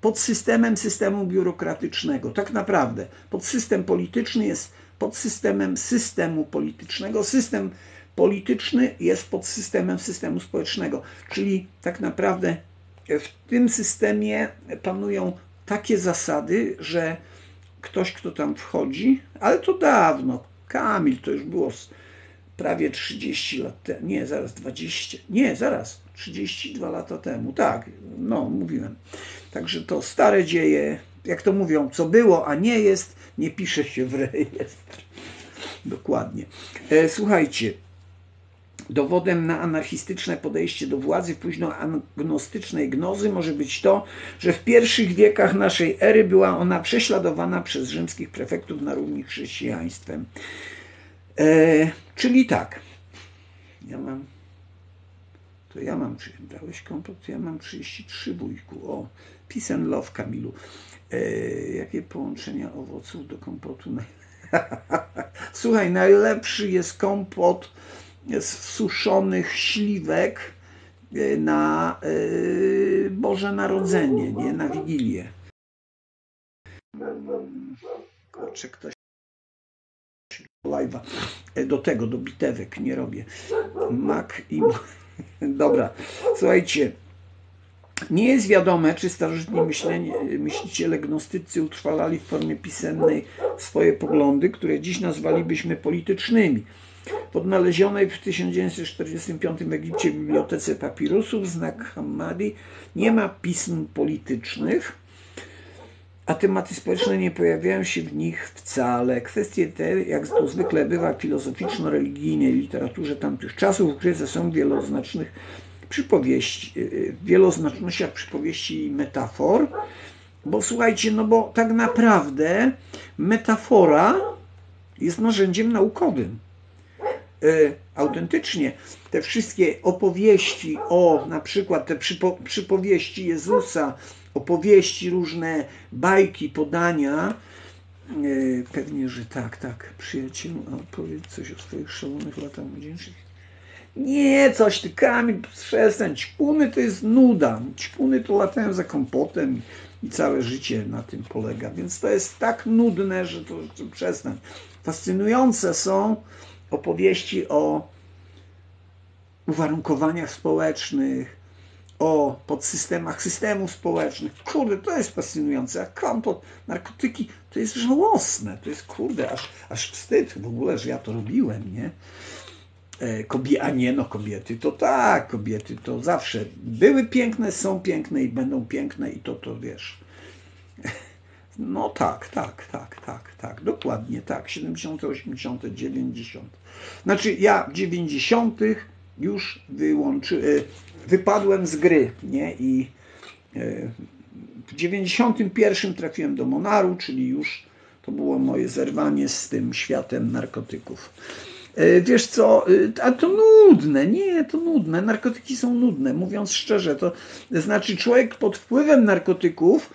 pod systemem systemu biurokratycznego. Tak naprawdę podsystem polityczny jest pod systemem systemu politycznego. System polityczny jest pod systemem systemu społecznego. Czyli tak naprawdę w tym systemie panują takie zasady, że ktoś, kto tam wchodzi, ale to dawno, Kamil, to już było prawie 30 lat temu, nie, zaraz 20, nie, zaraz 32 lata temu, tak, no, mówiłem. Także to stare dzieje, jak to mówią, co było, a nie jest, nie pisze się w rejestr. Dokładnie. E, słuchajcie, Dowodem na anarchistyczne podejście do władzy późnoagnostycznej gnozy może być to, że w pierwszych wiekach naszej ery była ona prześladowana przez rzymskich prefektów na równi chrześcijaństwem. E, czyli tak, ja mam, to ja mam, czy brałeś kompot? Ja mam 33 bójku. O, peace and love, Kamilu. E, jakie połączenia owoców do kompotu? Słuchaj, najlepszy jest kompot z suszonych śliwek e, na e, Boże Narodzenie, nie na Wigilię. Kurczę, ktoś live'a. Do tego, do bitewek nie robię. Mak i... Dobra, słuchajcie. Nie jest wiadome, czy starożytni myśliciele gnostycy utrwalali w formie pisemnej swoje poglądy, które dziś nazwalibyśmy politycznymi. W odnalezionej w 1945 w Egipcie bibliotece papirusów znak Hammadi nie ma pism politycznych, a tematy społeczne nie pojawiają się w nich wcale. Kwestie te, jak to zwykle bywa w filozoficzno-religijnej literaturze tamtych czasów, ukryte są wieloznacznych przypowieści, w wieloznacznościach przypowieści i metafor, bo słuchajcie, no bo tak naprawdę metafora jest narzędziem naukowym. E, autentycznie te wszystkie opowieści o na przykład te przypo, przypowieści Jezusa, opowieści, różne bajki, podania, e, pewnie, że tak, tak, przyjacielu, opowiedz coś o swoich szalonych latach młodzieńczych. Nie, coś ty Kamil, przestań, ćpuny to jest nuda, ćpuny to latają za kompotem i całe życie na tym polega, więc to jest tak nudne, że to, to przestań. Fascynujące są opowieści o uwarunkowaniach społecznych, o podsystemach systemów społecznych. Kurde, to jest fascynujące. A kompot, narkotyki, to jest żałosne. To jest, kurde, aż, aż wstyd w ogóle, że ja to robiłem, nie? E, Kobie, a nie, no kobiety to tak, kobiety to zawsze były piękne, są piękne i będą piękne i to, to wiesz. No tak, tak, tak, tak, tak, dokładnie tak. 70., 80., 90. Znaczy ja w 90. już wyłączy, e, wypadłem z gry, nie? I e, w 91 trafiłem do Monaru, czyli już to było moje zerwanie z tym światem narkotyków. E, wiesz co, a to nudne, nie, to nudne. Narkotyki są nudne, mówiąc szczerze. To znaczy, człowiek pod wpływem narkotyków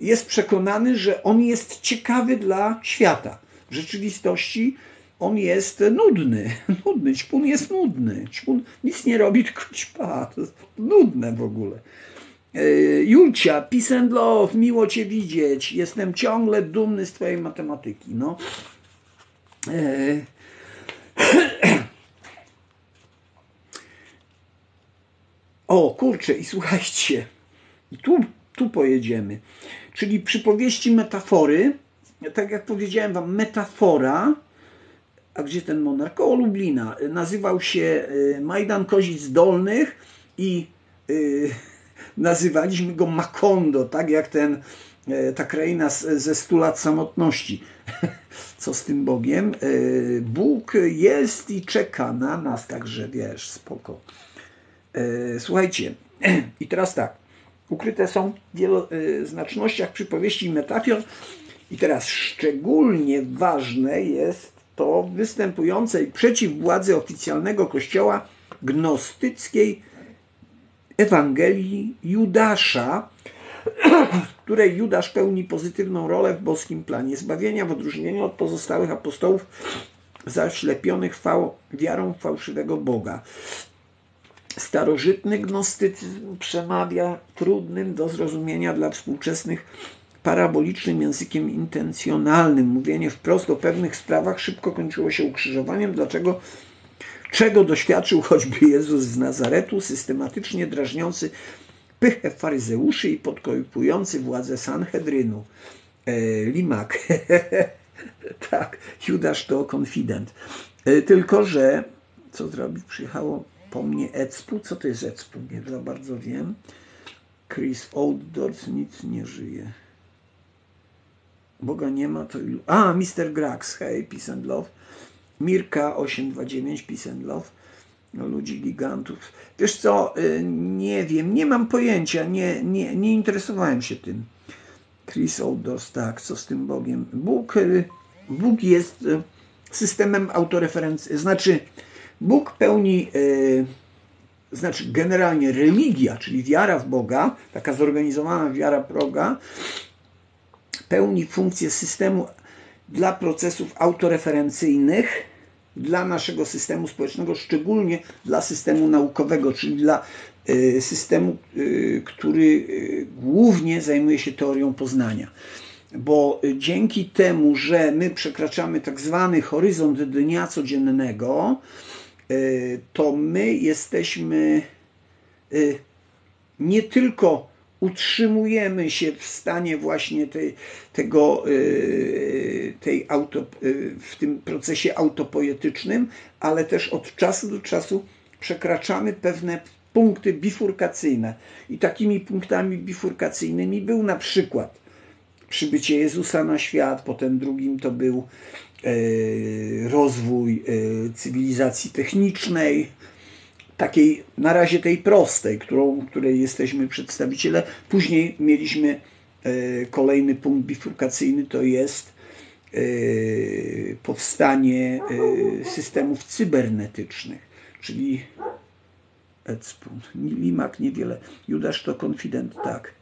jest przekonany, że on jest ciekawy dla świata. W rzeczywistości on jest nudny. Nudny. Ćpun jest nudny. Ćpun nic nie robi, tylko ćpa. To jest nudne w ogóle. E, Julcia, peace and love, miło Cię widzieć. Jestem ciągle dumny z Twojej matematyki. No. E, o, kurczę, i słuchajcie, tu, tu pojedziemy. Czyli przypowieści metafory, tak jak powiedziałem Wam, metafora, a gdzie ten monarch? Koło Lublina. Nazywał się y, Majdan Kozic Dolnych i yy, nazywaliśmy go Makondo, tak jak ten ta kraina ze stu lat samotności. Co z tym Bogiem? Bóg jest i czeka na nas, także wiesz, spoko. Słuchajcie, i teraz tak. Ukryte są w wieloznacznościach przypowieści i metafor. I teraz szczególnie ważne jest to występującej przeciw władzy oficjalnego kościoła gnostyckiej Ewangelii Judasza, w której Judasz pełni pozytywną rolę w boskim planie zbawienia, w odróżnieniu od pozostałych apostołów zaślepionych wiarą fałszywego Boga. Starożytny gnostycyzm przemawia trudnym do zrozumienia dla współczesnych parabolicznym językiem intencjonalnym. Mówienie wprost o pewnych sprawach szybko kończyło się ukrzyżowaniem. Dlaczego? Czego doświadczył choćby Jezus z Nazaretu, systematycznie drażniący pychę faryzeuszy i podkojupujący władzę Sanhedrynu. E, limak. tak, Judasz to konfident. E, tylko, że co zrobić? Przyjechało po mnie Ecpu. Co to jest Ecpu? Nie za bardzo wiem. Chris Outdoors nic nie żyje. Boga nie ma, to ilu... A, Mr. Grax, hej, Peace and Love. Mirka 829, Peace and Love. No, ludzi gigantów. Wiesz co, y, nie wiem, nie mam pojęcia, nie, nie, nie interesowałem się tym. Chris Outdoors, tak, co z tym Bogiem? Bóg, y, Bóg jest y, systemem autoreferencji, znaczy Bóg pełni, znaczy generalnie religia, czyli wiara w Boga, taka zorganizowana wiara w Boga, pełni funkcję systemu dla procesów autoreferencyjnych, dla naszego systemu społecznego, szczególnie dla systemu naukowego, czyli dla y, systemu, y, który y, głównie zajmuje się teorią poznania. Bo dzięki temu, że my przekraczamy tak zwany horyzont dnia codziennego, to my jesteśmy nie tylko utrzymujemy się w stanie właśnie tej, tego, y, tej auto, y, w tym procesie autopoetycznym, ale też od czasu do czasu przekraczamy pewne punkty bifurkacyjne. I takimi punktami bifurkacyjnymi był na przykład przybycie Jezusa na świat, potem drugim to był y, rozwój cywilizacji technicznej, takiej na razie tej prostej, którą, której jesteśmy przedstawiciele. Później mieliśmy e, kolejny punkt bifurkacyjny, to jest e, powstanie e, systemów cybernetycznych, czyli Limak niewiele, Judasz to konfident, tak,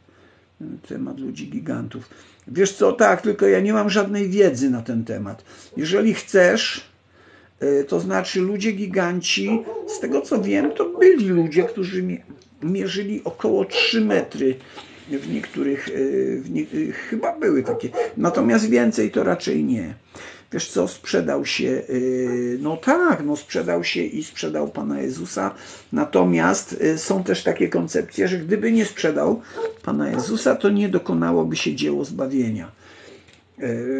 temat ludzi gigantów. Wiesz co, tak, tylko ja nie mam żadnej wiedzy na ten temat. Jeżeli chcesz, to znaczy ludzie giganci, z tego co wiem, to byli ludzie, którzy mierzyli około 3 metry. W niektórych, e, w nie, e, chyba były takie. Natomiast więcej to raczej nie. Wiesz co, sprzedał się, no tak, no sprzedał się i sprzedał Pana Jezusa. Natomiast są też takie koncepcje, że gdyby nie sprzedał Pana Jezusa, to nie dokonałoby się dzieło zbawienia.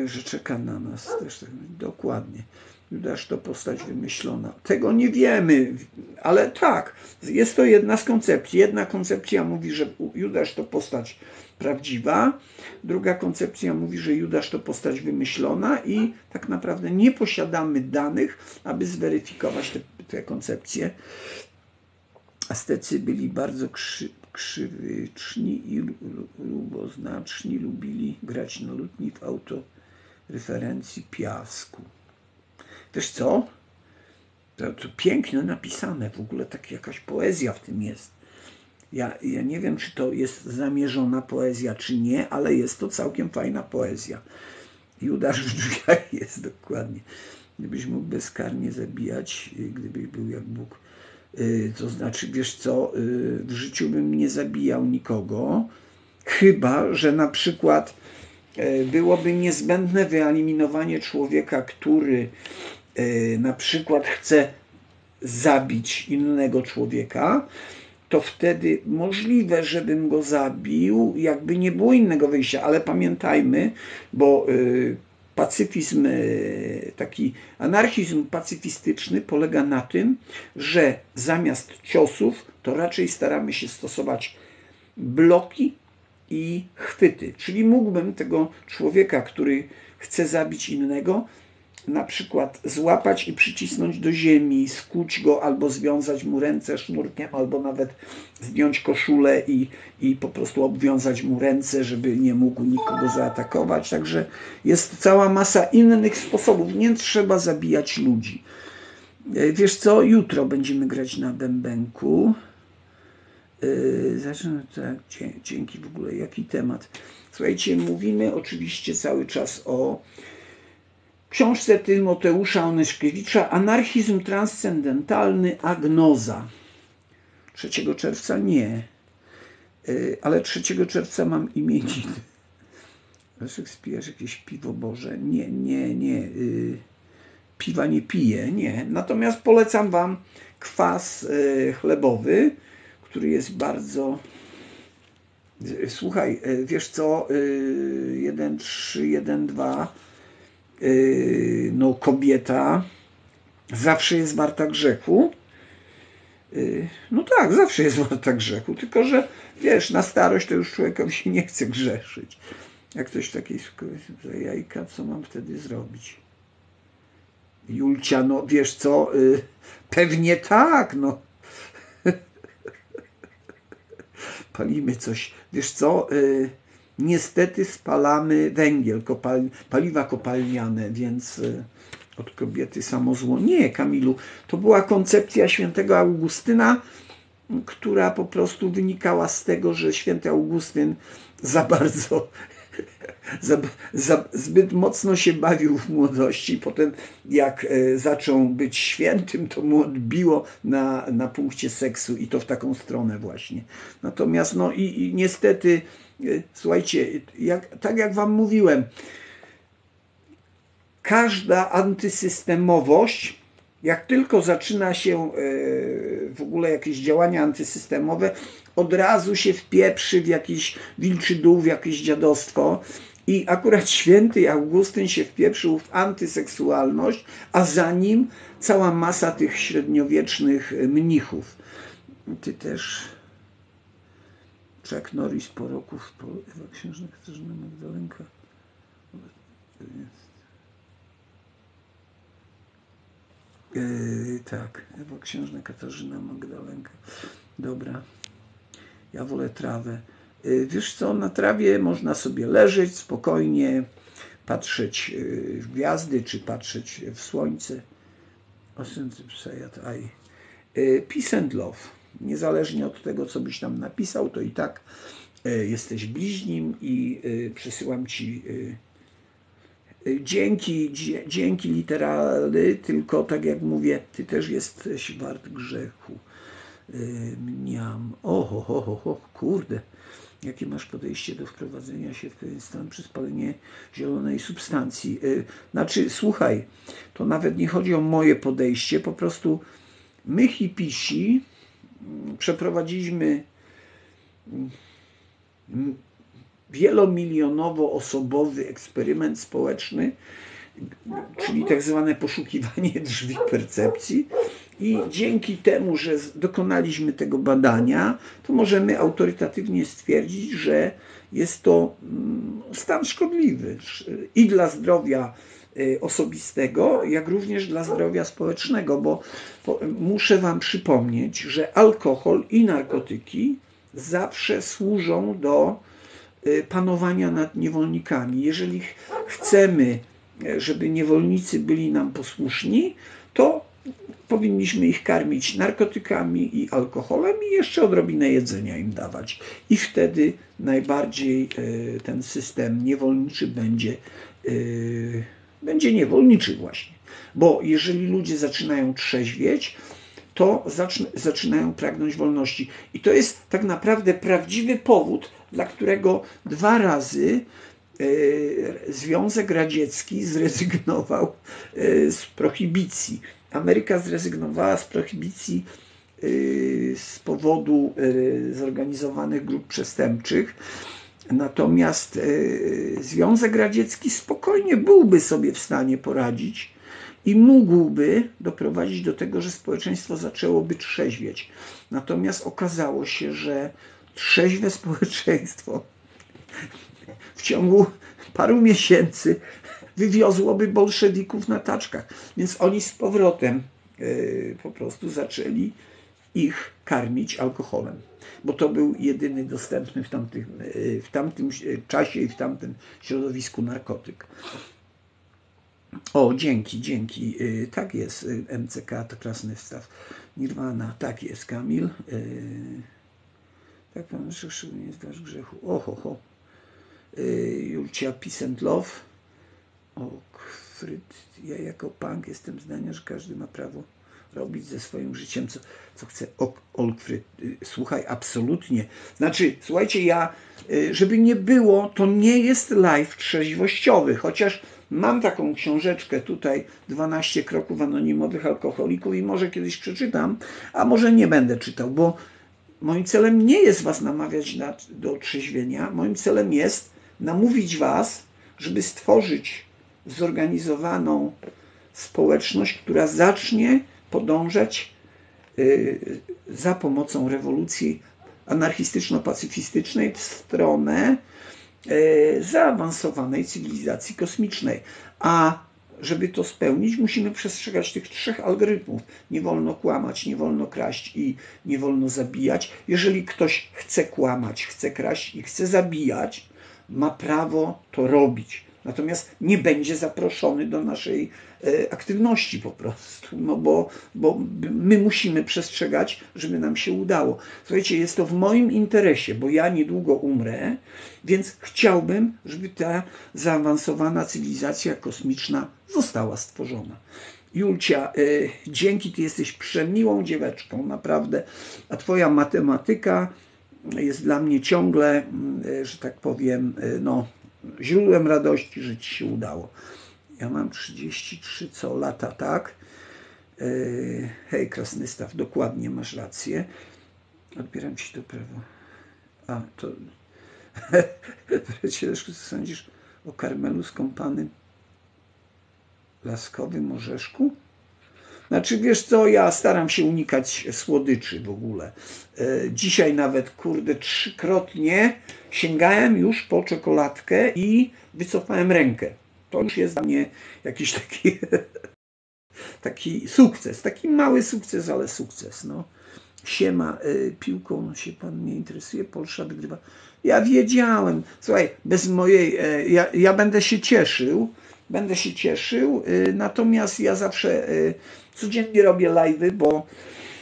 Że czeka na nas też tak, dokładnie. Judasz to postać wymyślona. Tego nie wiemy, ale tak, jest to jedna z koncepcji. Jedna koncepcja mówi, że Judasz to postać prawdziwa, druga koncepcja mówi, że Judasz to postać wymyślona i tak naprawdę nie posiadamy danych, aby zweryfikować te, te koncepcje. Aztecy byli bardzo krzy, krzywyczni i luboznaczni, lubili grać na lutni w autoreferencji piasku. Wiesz co? To, to napisane, w ogóle tak jakaś poezja w tym jest. Ja, ja nie wiem, czy to jest zamierzona poezja, czy nie, ale jest to całkiem fajna poezja. Judasz w drzwiach jest dokładnie. Gdybyś mógł bezkarnie zabijać, gdybyś był jak Bóg. Y, to znaczy, wiesz co, y, w życiu bym nie zabijał nikogo, chyba, że na przykład y, byłoby niezbędne wyeliminowanie człowieka, który na przykład chce zabić innego człowieka, to wtedy możliwe, żebym go zabił, jakby nie było innego wyjścia, ale pamiętajmy, bo e, pacyfizm, e, taki anarchizm pacyfistyczny polega na tym, że zamiast ciosów to raczej staramy się stosować bloki i chwyty. Czyli mógłbym tego człowieka, który chce zabić innego, na przykład złapać i przycisnąć do ziemi, skuć go albo związać mu ręce sznurkiem, albo nawet zdjąć koszulę i, i po prostu obwiązać mu ręce, żeby nie mógł nikogo zaatakować. Także jest cała masa innych sposobów. Nie trzeba zabijać ludzi. E, wiesz co, jutro będziemy grać na bębenku. Yy, zacznę tak, dzięki w ogóle, jaki temat. Słuchajcie, mówimy oczywiście cały czas o książce Tymoteusza Onyszkiewicza Anarchizm transcendentalny, agnoza. 3 czerwca nie, yy, ale 3 czerwca mam imieniny. Leszek spijesz jakieś piwo Boże? Nie, nie, nie. Yy, piwa nie piję, nie. Natomiast polecam Wam kwas yy, chlebowy, który jest bardzo. Słuchaj, wiesz co? 1, 3, 1, 2 Yy, no, kobieta zawsze jest warta grzechu. Yy, no tak, zawsze jest warta grzechu, tylko że wiesz, na starość to już człowiekowi się nie chce grzeszyć. Jak ktoś takiej za jajka, co mam wtedy zrobić? Julcia, no wiesz co, yy, pewnie tak, no. Palimy coś. Wiesz co, niestety spalamy węgiel, kopal, paliwa kopalniane, więc e, od kobiety samo zło. Nie, Kamilu, to była koncepcja świętego Augustyna, która po prostu wynikała z tego, że święty Augustyn za bardzo, za, za, zbyt mocno się bawił w młodości. Potem, jak e, zaczął być świętym, to mu odbiło na, na punkcie seksu i to w taką stronę właśnie. Natomiast, no i, i niestety Słuchajcie, jak, tak jak Wam mówiłem, każda antysystemowość, jak tylko zaczyna się e, w ogóle jakieś działania antysystemowe, od razu się wpieprzy w jakiś wilczy dół, w jakieś dziadostwo. I akurat święty Augustyn się wpieprzył w antyseksualność, a za nim cała masa tych średniowiecznych mnichów. Ty też Chuck Norris po roku w Ewa Księżna Katarzyna Magdalenka. Yy, tak, Ewa Księżna Katarzyna Magdalenka. Dobra. Ja wolę trawę. Yy, wiesz co, na trawie można sobie leżeć spokojnie, patrzeć w gwiazdy, czy patrzeć w słońce. Osędzy Przejad, aj. Peace and love niezależnie od tego, co byś tam napisał, to i tak e, jesteś bliźnim i e, przesyłam Ci e, dzięki, dzięki literalny, tylko tak jak mówię, Ty też jesteś wart grzechu. Mniam. Oho, ho, ho, ho, kurde. Jakie masz podejście do wprowadzenia się w pewien stan przez palenie zielonej substancji? Znaczy, słuchaj, to nawet nie chodzi o moje podejście, po prostu my hipisi przeprowadziliśmy wielomilionowo-osobowy eksperyment społeczny, czyli tak zwane poszukiwanie drzwi percepcji. I dzięki temu, że dokonaliśmy tego badania, to możemy autorytatywnie stwierdzić, że jest to mm, stan szkodliwy i dla zdrowia osobistego, jak również dla zdrowia społecznego, bo muszę Wam przypomnieć, że alkohol i narkotyki zawsze służą do y, panowania nad niewolnikami. Jeżeli chcemy, żeby niewolnicy byli nam posłuszni, to powinniśmy ich karmić narkotykami i alkoholem i jeszcze odrobinę jedzenia im dawać. I wtedy najbardziej y, ten system niewolniczy będzie będzie niewolniczy właśnie. Bo jeżeli ludzie zaczynają trzeźwieć, to zaczynają pragnąć wolności. I to jest tak naprawdę prawdziwy powód, dla którego dwa razy e, Związek Radziecki zrezygnował e, z prohibicji. Ameryka zrezygnowała z prohibicji e, z powodu zorganizowanych grup przestępczych Natomiast e, Związek Radziecki spokojnie byłby sobie w stanie poradzić i mógłby doprowadzić do tego, że społeczeństwo zaczęłoby trzeźwieć. Natomiast okazało się, że trzeźwe społeczeństwo w ciągu paru miesięcy wywiozłoby bolszewików na taczkach. Więc oni z powrotem yy, po prostu zaczęli ich karmić alkoholem, bo to był jedyny dostępny w tamtym, yy, w tamtym czasie i w tamtym środowisku narkotyk. O, dzięki, dzięki. Yy, tak jest, MCK to krasny wstaw. Nirvana, tak jest, Kamil. Tak, pan nie zdasz grzechu. Oho, ho. Julcia Peace and Love. Okfryd, ja jako punk jestem zdania, że każdy ma prawo robić ze swoim życiem, co, co chce. Olfryd, y, słuchaj, absolutnie. Znaczy, słuchajcie, ja, y, żeby nie było, to nie jest live trzeźwościowy, chociaż mam taką książeczkę tutaj, 12 kroków anonimowych alkoholików i może kiedyś przeczytam, a może nie będę czytał, bo moim celem nie jest was namawiać na, do trzeźwienia, moim celem jest namówić was, żeby stworzyć zorganizowaną społeczność, która zacznie podążać y, za pomocą rewolucji anarchistyczno-pacyfistycznej w stronę y, zaawansowanej cywilizacji kosmicznej. A żeby to spełnić, musimy przestrzegać tych trzech algorytmów. Nie wolno kłamać, nie wolno kraść i nie wolno zabijać. Jeżeli ktoś chce kłamać, chce kraść i chce zabijać, ma prawo to robić natomiast nie będzie zaproszony do naszej e, aktywności po prostu, no bo, bo my musimy przestrzegać, żeby nam się udało. Słuchajcie, jest to w moim interesie, bo ja niedługo umrę, więc chciałbym, żeby ta zaawansowana cywilizacja kosmiczna została stworzona. Julcia, e, dzięki, ty jesteś przemiłą dzieweczką, naprawdę, a twoja matematyka jest dla mnie ciągle, e, że tak powiem, no, źródłem radości, że ci się udało. Ja mam 33 co lata, tak? E, hej, Krasnystaw, dokładnie masz rację. Odbieram ci to prawo. A, to... Wreszcie, co sądzisz o karmelu skąpanym laskowym orzeszku? Znaczy, wiesz co, ja staram się unikać słodyczy w ogóle. E, dzisiaj nawet, kurde, trzykrotnie sięgałem już po czekoladkę i wycofałem rękę. To już jest dla mnie jakiś taki, taki sukces, taki mały sukces, ale sukces. No. Siema, y, piłką się pan nie interesuje, Polsza wygrywa. Ja wiedziałem, słuchaj, bez mojej, y, ja, ja będę się cieszył, będę się cieszył, y, natomiast ja zawsze codziennie robię live'y, bo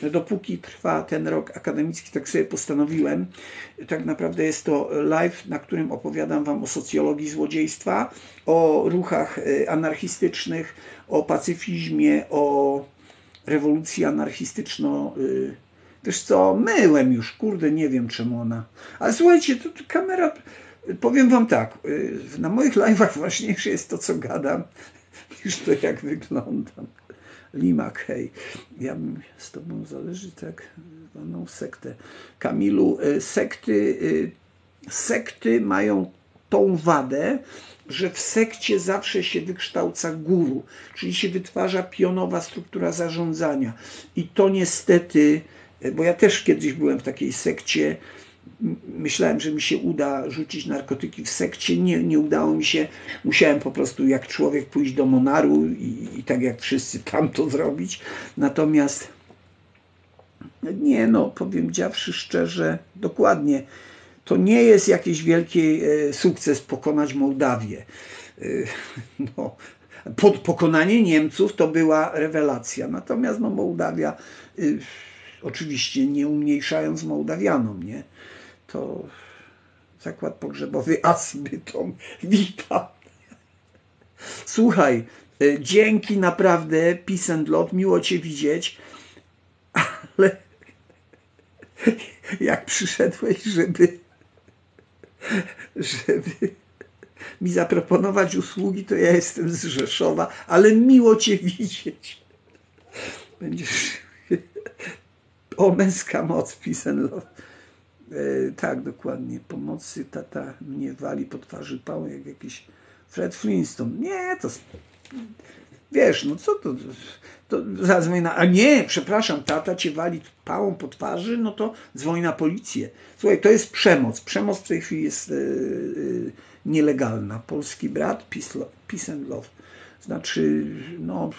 dopóki trwa ten rok akademicki, tak sobie postanowiłem. Tak naprawdę jest to live, na którym opowiadam Wam o socjologii złodziejstwa, o ruchach y, anarchistycznych, o pacyfizmie, o rewolucji anarchistyczno- Wiesz co, myłem już, kurde, nie wiem czemu ona. Ale słuchajcie, to, to kamera Powiem Wam tak, y, na moich live'ach ważniejsze jest to, co gadam, niż to, jak wyglądam. Limak, hej, ja bym z Tobą zależy, tak, zwaną sektę. Kamilu, y, sekty, y, sekty mają tą wadę, że w sekcie zawsze się wykształca guru, czyli się wytwarza pionowa struktura zarządzania. I to niestety, bo ja też kiedyś byłem w takiej sekcie, myślałem, że mi się uda rzucić narkotyki w sekcie. Nie, nie udało mi się. Musiałem po prostu jak człowiek pójść do Monaru i, i tak jak wszyscy tam to zrobić. Natomiast nie, no powiem dziawszy szczerze, dokładnie, to nie jest jakiś wielki e, sukces pokonać Mołdawię. E, no, pod pokonanie Niemców to była rewelacja. Natomiast no, Mołdawia, y, oczywiście nie umniejszając Mołdawianom, nie? to zakład pogrzebowy Asbytom. Witam. Słuchaj, e, dzięki naprawdę, peace and love, miło Cię widzieć, ale jak przyszedłeś, żeby, żeby mi zaproponować usługi, to ja jestem z Rzeszowa, ale miło Cię widzieć. Będziesz... O, męska moc, peace and love. E, tak, dokładnie. Pomocy tata mnie wali po twarzy pałą jak jakiś Fred Flintstone. Nie, to Wiesz, no co to, to zadzwoń na, a nie, przepraszam, tata cię wali pałą po twarzy, no to dzwoń na policję. Słuchaj, to jest przemoc. Przemoc w tej chwili jest yy, nielegalna. Polski brat, peace, peace and love. Znaczy, no,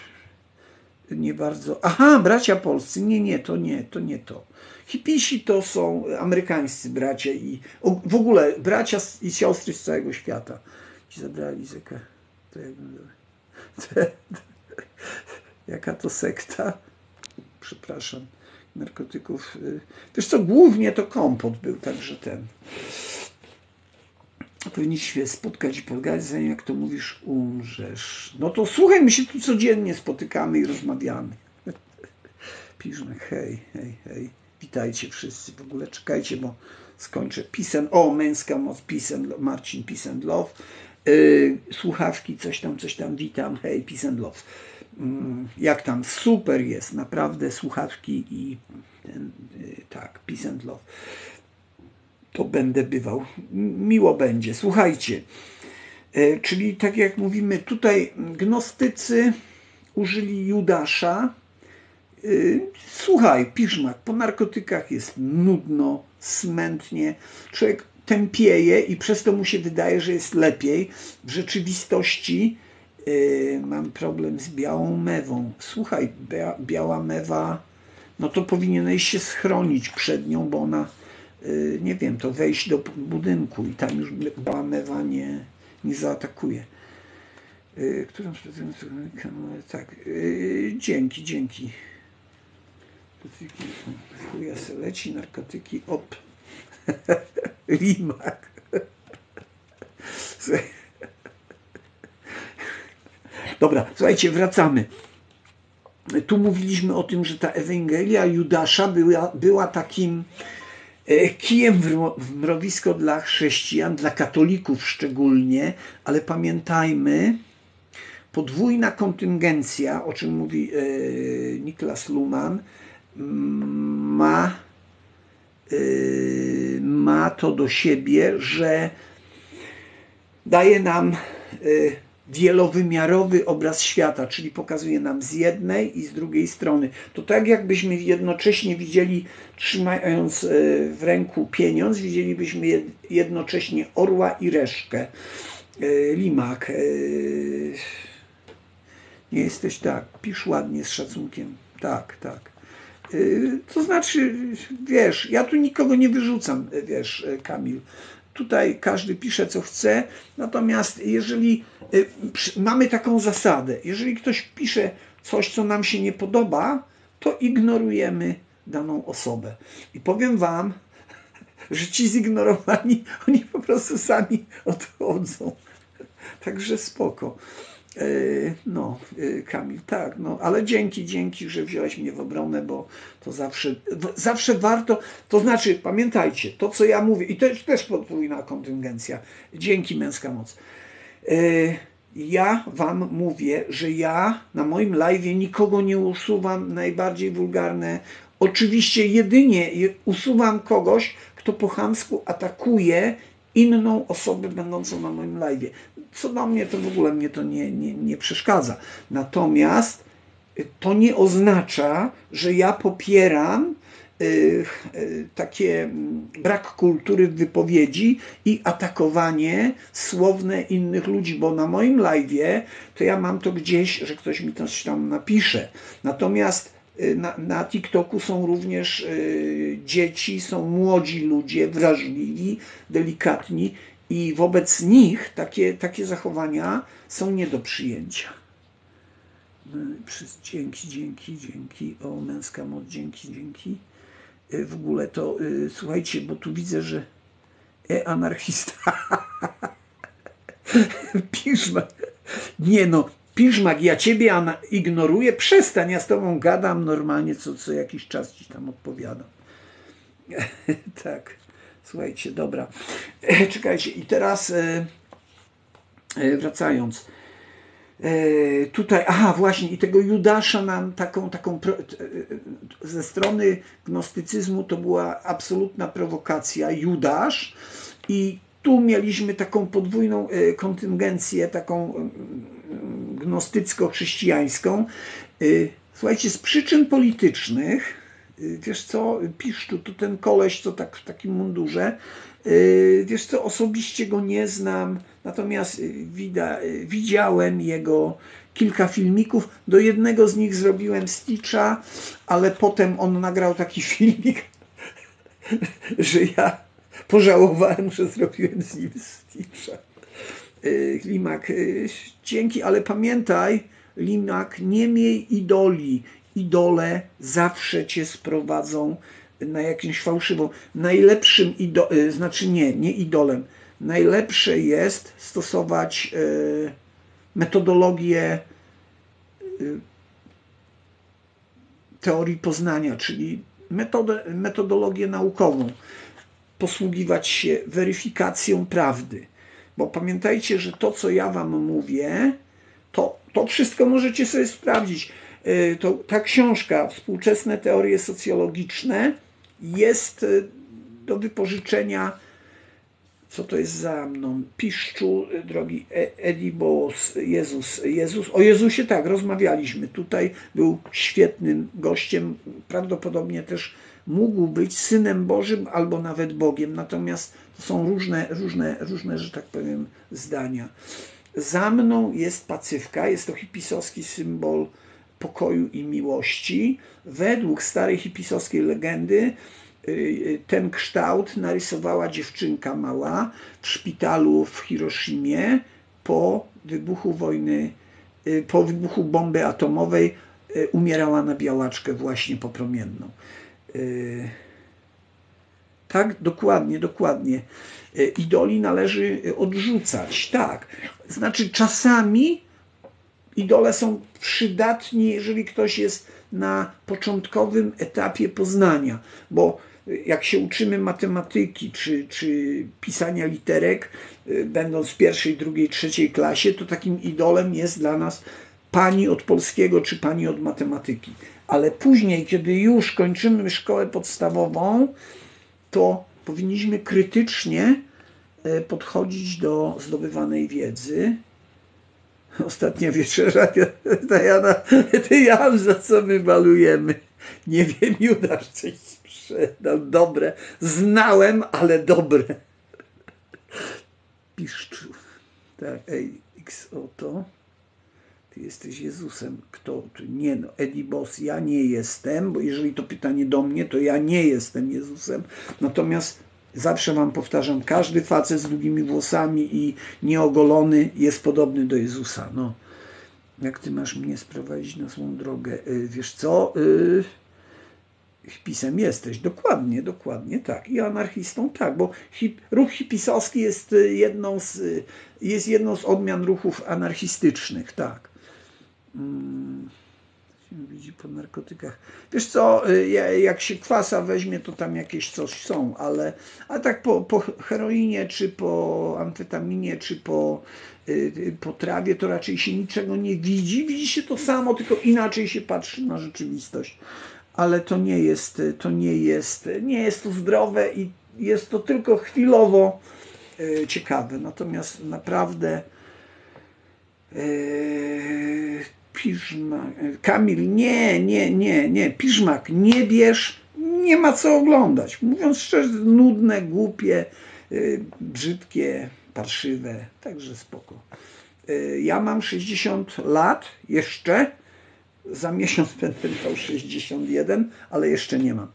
nie bardzo. Aha, bracia polscy. Nie, nie, to nie, to nie to. Hipisi to są amerykańscy bracia i w ogóle bracia i siostry z całego świata. Ci zabrali zekę. Jaka to sekta? Przepraszam. Narkotyków. Y, wiesz co, głównie to kompot był, także ten. Powinniśmy spotkać i pogadać, zanim jak to mówisz, umrzesz. No to słuchaj, my się tu codziennie spotykamy i rozmawiamy. Piszmy, hej, hej, hej. Witajcie wszyscy. W ogóle czekajcie, bo skończę. Peace o, męska moc, and, Marcin, and love. Yy, słuchawki, coś tam, coś tam, witam, hej, and love. Yy, jak tam, super jest, naprawdę słuchawki i ten, yy, tak, and love to będę bywał. Miło będzie. Słuchajcie, e, czyli tak jak mówimy, tutaj gnostycy użyli Judasza. E, słuchaj, piszmak, po narkotykach jest nudno, smętnie, człowiek tępieje i przez to mu się wydaje, że jest lepiej. W rzeczywistości yy, mam problem z białą mewą. Słuchaj, bia, biała mewa, no to powinieneś się schronić przed nią, bo ona nie wiem, to wejść do budynku i tam już Bałamewa nie, nie zaatakuje. Y, którą tak, y, dzięki, dzięki. Chuja se leci, narkotyki, op. Limak. Dobra, słuchajcie, wracamy. Tu mówiliśmy o tym, że ta Ewangelia Judasza była, była takim kijem w mrowisko dla chrześcijan, dla katolików szczególnie, ale pamiętajmy, podwójna kontyngencja, o czym mówi e, Niklas Luhmann, ma, e, ma to do siebie, że daje nam wielowymiarowy obraz świata, czyli pokazuje nam z jednej i z drugiej strony. To tak jakbyśmy jednocześnie widzieli, trzymając e, w ręku pieniądz, widzielibyśmy jednocześnie orła i reszkę. E, limak. E, nie jesteś tak, pisz ładnie z szacunkiem. Tak, tak. To znaczy, wiesz, ja tu nikogo nie wyrzucam, wiesz, Kamil. Tutaj każdy pisze, co chce, natomiast jeżeli y, mamy taką zasadę, jeżeli ktoś pisze coś, co nam się nie podoba, to ignorujemy daną osobę. I powiem Wam, że ci zignorowani, oni po prostu sami odchodzą. Także spoko. E, no, e, Kamil, tak, no, ale dzięki, dzięki, że wziąłeś mnie w obronę, bo to zawsze, zawsze warto, to znaczy, pamiętajcie, to co ja mówię, i to jest też podwójna kontyngencja, dzięki męska moc. E, ja wam mówię, że ja na moim live nikogo nie usuwam, najbardziej wulgarne. Oczywiście jedynie usuwam kogoś, kto po chamsku atakuje inną osobę będącą na moim live. Co do mnie, to w ogóle mnie to nie, nie, nie przeszkadza. Natomiast y, to nie oznacza, że ja popieram y, y, takie mm, brak kultury wypowiedzi i atakowanie słowne innych ludzi, bo na moim live to ja mam to gdzieś, że ktoś mi coś tam napisze. Natomiast na, na TikToku są również y, dzieci, są młodzi ludzie, wrażliwi, delikatni i wobec nich takie, takie zachowania są nie do przyjęcia. Przez dzięki, dzięki, dzięki. O, męska moc, dzięki, dzięki. Y, w ogóle to, y, słuchajcie, bo tu widzę, że e, anarchista. Piszma. Nie no, Piżmak, ja ciebie ignoruję, przestań, ja z tobą gadam normalnie, co, co jakiś czas ci tam odpowiadam. tak, słuchajcie, dobra. Czekajcie, i teraz e, e, wracając. E, tutaj, aha, właśnie, i tego Judasza nam taką, taką ze strony gnostycyzmu to była absolutna prowokacja. Judasz i tu mieliśmy taką podwójną kontyngencję, taką gnostycko-chrześcijańską. Słuchajcie, z przyczyn politycznych, wiesz co, Piszczu, to ten koleś, co tak w takim mundurze, wiesz co, osobiście go nie znam, natomiast wida, widziałem jego kilka filmików. Do jednego z nich zrobiłem Stitcha, ale potem on nagrał taki filmik, że ja pożałowałem, że zrobiłem z nim Stitcha. Y, Limak, y, dzięki, ale pamiętaj, Limak, nie miej idoli. Idole zawsze cię sprowadzą na jakąś fałszywą. Najlepszym idolem, y, znaczy nie, nie idolem. Najlepsze jest stosować metodologię teorii poznania, czyli metodę, metodologię naukową, posługiwać się weryfikacją prawdy. Bo pamiętajcie, że to, co ja Wam mówię, to, to wszystko możecie sobie sprawdzić. E, to, ta książka, Współczesne teorie socjologiczne, jest e, do wypożyczenia. Co to jest za mną? Piszczu, e, drogi Edibos, Jezus. Jezus. O Jezusie tak, rozmawialiśmy. Tutaj był świetnym gościem, prawdopodobnie też mógł być synem Bożym albo nawet Bogiem. Natomiast to są różne, różne, różne, że tak powiem, zdania. Za mną jest pacywka, jest to hipisowski symbol pokoju i miłości. Według starej hipisowskiej legendy y, ten kształt narysowała dziewczynka mała w szpitalu w Hiroshimie po wybuchu wojny, y, po wybuchu bomby atomowej y, umierała na białaczkę właśnie popromienną. Tak, dokładnie, dokładnie. E, idoli należy odrzucać, tak. Znaczy, czasami idole są przydatni, jeżeli ktoś jest na początkowym etapie poznania, bo jak się uczymy matematyki czy, czy pisania literek, e, będąc w pierwszej, drugiej, trzeciej klasie, to takim idolem jest dla nas pani od polskiego czy pani od matematyki. Ale później, kiedy już kończymy szkołę podstawową, to powinniśmy krytycznie e, podchodzić do zdobywanej wiedzy. Ostatnia wieczerza, Diana, ty Jan, za co my malujemy? Nie wiem, Judasz coś sprzedał. Dobre. Znałem, ale dobre. Piszczu. Tak, ej, x oto. Ty jesteś Jezusem. Kto? Nie no, Edibos, ja nie jestem, bo jeżeli to pytanie do mnie, to ja nie jestem Jezusem. Natomiast zawsze wam powtarzam, każdy facet z długimi włosami i nieogolony jest podobny do Jezusa. No, jak ty masz mnie sprowadzić na złą drogę? Y, wiesz co? Yy, hipisem jesteś. Dokładnie, dokładnie tak. I anarchistą tak, bo hip, ruch hipisowski jest jedną, z, jest jedną z odmian ruchów anarchistycznych, tak. Hmm, widzi po narkotykach. Wiesz co, y, jak się kwasa weźmie, to tam jakieś coś są, ale, ale tak po, po heroinie, czy po amfetaminie, czy po, y, y, po trawie, to raczej się niczego nie widzi. Widzi się to samo, tylko inaczej się patrzy na rzeczywistość. Ale to nie jest, to nie jest, nie jest to zdrowe i jest to tylko chwilowo ciekawe. Natomiast naprawdę Piżmak. Kamil, nie, nie, nie, nie. Piżmak, nie bierz, nie ma co oglądać. Mówiąc szczerze, nudne, głupie, yy, brzydkie, parszywe, także spoko. Yy, ja mam 60 lat jeszcze, za miesiąc będę miał 61, ale jeszcze nie mam.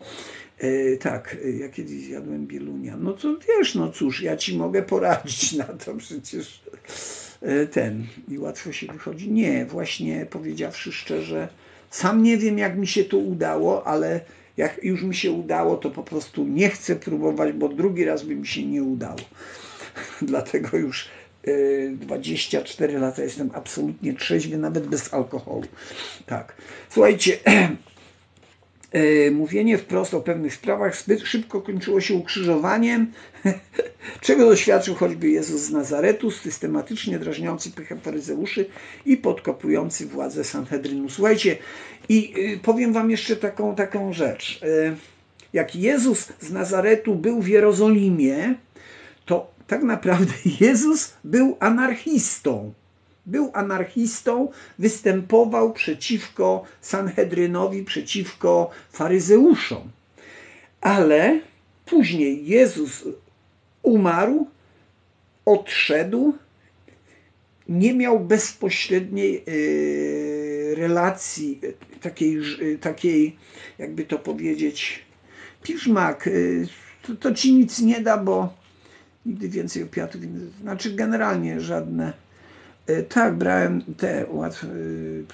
Yy, tak, ja kiedyś jadłem bielunia. No to wiesz, no cóż, ja ci mogę poradzić na to przecież. E, ten i łatwo się wychodzi. Nie, właśnie powiedziawszy szczerze, sam nie wiem, jak mi się to udało, ale jak już mi się udało, to po prostu nie chcę próbować, bo drugi raz by mi się nie udało. Dlatego już 24 e, lata jestem absolutnie trzeźwy, nawet bez alkoholu. Tak. Słuchajcie, mówienie wprost o pewnych sprawach zbyt szybko kończyło się ukrzyżowaniem, czego doświadczył choćby Jezus z Nazaretu, systematycznie drażniący pychę faryzeuszy i podkopujący władzę Sanhedrynu. Słuchajcie, i y, powiem wam jeszcze taką, taką rzecz. E, jak Jezus z Nazaretu był w Jerozolimie, to tak naprawdę Jezus był anarchistą. Był anarchistą, występował przeciwko Sanhedrynowi, przeciwko faryzeuszom. Ale później Jezus umarł, odszedł, nie miał bezpośredniej e, relacji, takiej, takiej jakby to powiedzieć, piżmak, e, to, to ci nic nie da, bo nigdy więcej opiatów, znaczy generalnie żadne. E, tak, brałem te łatwe,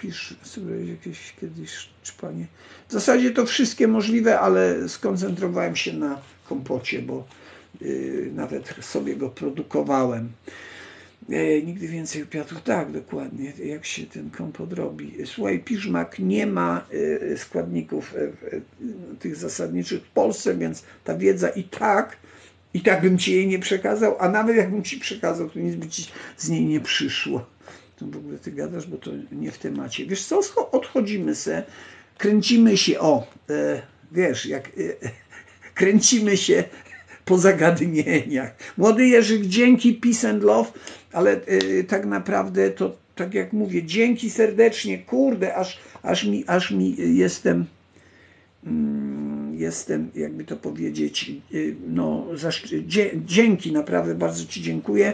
pisz sobie jakieś kiedyś, czy panie. W zasadzie to wszystkie możliwe, ale skoncentrowałem się na kompocie, bo nawet sobie go produkowałem. E, nigdy więcej opiatów. Tak, dokładnie, jak się ten kompot robi. Słuchaj, piżmak nie ma e, składników e, tych zasadniczych w Polsce, więc ta wiedza i tak, i tak bym ci jej nie przekazał, a nawet jakbym ci przekazał, to nic by ci z niej nie przyszło. To w ogóle ty gadasz, bo to nie w temacie. Wiesz co, odchodzimy se, kręcimy się, o, e, wiesz, jak e, kręcimy się po zagadnieniach. Młody Jerzyk, dzięki Peace and Love, ale y, tak naprawdę to, tak jak mówię, dzięki serdecznie, kurde, aż, aż, mi, aż mi jestem, mm, jestem, jakby to powiedzieć, y, no, dzięki, naprawdę bardzo Ci dziękuję,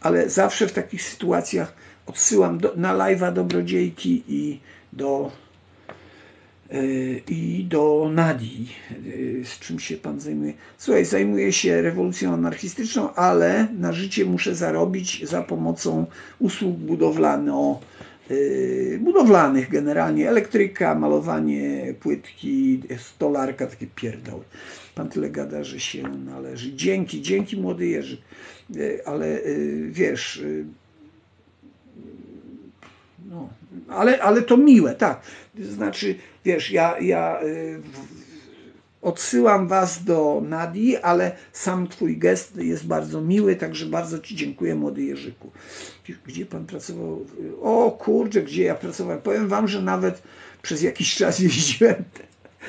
ale zawsze w takich sytuacjach odsyłam do, na live'a dobrodziejki i do E, i do Nadii, e, z czym się pan zajmuje. Słuchaj, zajmuję się rewolucją anarchistyczną, ale na życie muszę zarobić za pomocą usług budowlano, budowlanych generalnie, elektryka, malowanie płytki, stolarka, takie pierdoły. Pan tyle gada, że się należy. Dzięki, dzięki młody Jerzy. Ale wiesz, no, ale, ale to miłe, tak. Znaczy, wiesz, ja, ja y, odsyłam Was do Nadii, ale sam Twój gest jest bardzo miły, także bardzo Ci dziękuję, młody Jerzyku. Gdzie Pan pracował? O kurczę, gdzie ja pracowałem? Powiem Wam, że nawet przez jakiś czas jeździłem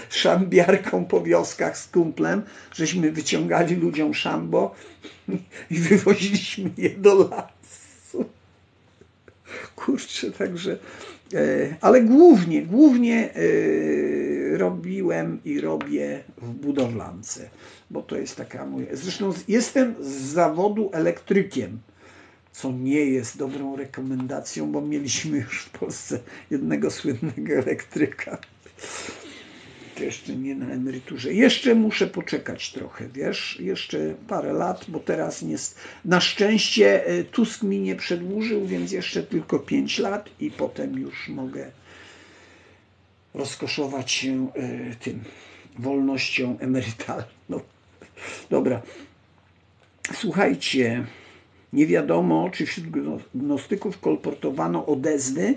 szambiarką po wioskach z kumplem, żeśmy wyciągali ludziom szambo i wywoziliśmy je do lasu. Kurczę, także ale głównie, głównie e, robiłem i robię w budowlance, bo to jest taka moja. Zresztą jestem z zawodu elektrykiem, co nie jest dobrą rekomendacją, bo mieliśmy już w Polsce jednego słynnego elektryka jeszcze nie na emeryturze. Jeszcze muszę poczekać trochę, wiesz, jeszcze parę lat, bo teraz nie, na szczęście e, Tusk mi nie przedłużył, więc jeszcze tylko 5 lat i potem już mogę rozkoszować się e, tym wolnością emerytalną. Dobra. Słuchajcie, nie wiadomo, czy wśród gnostyków kolportowano odezwy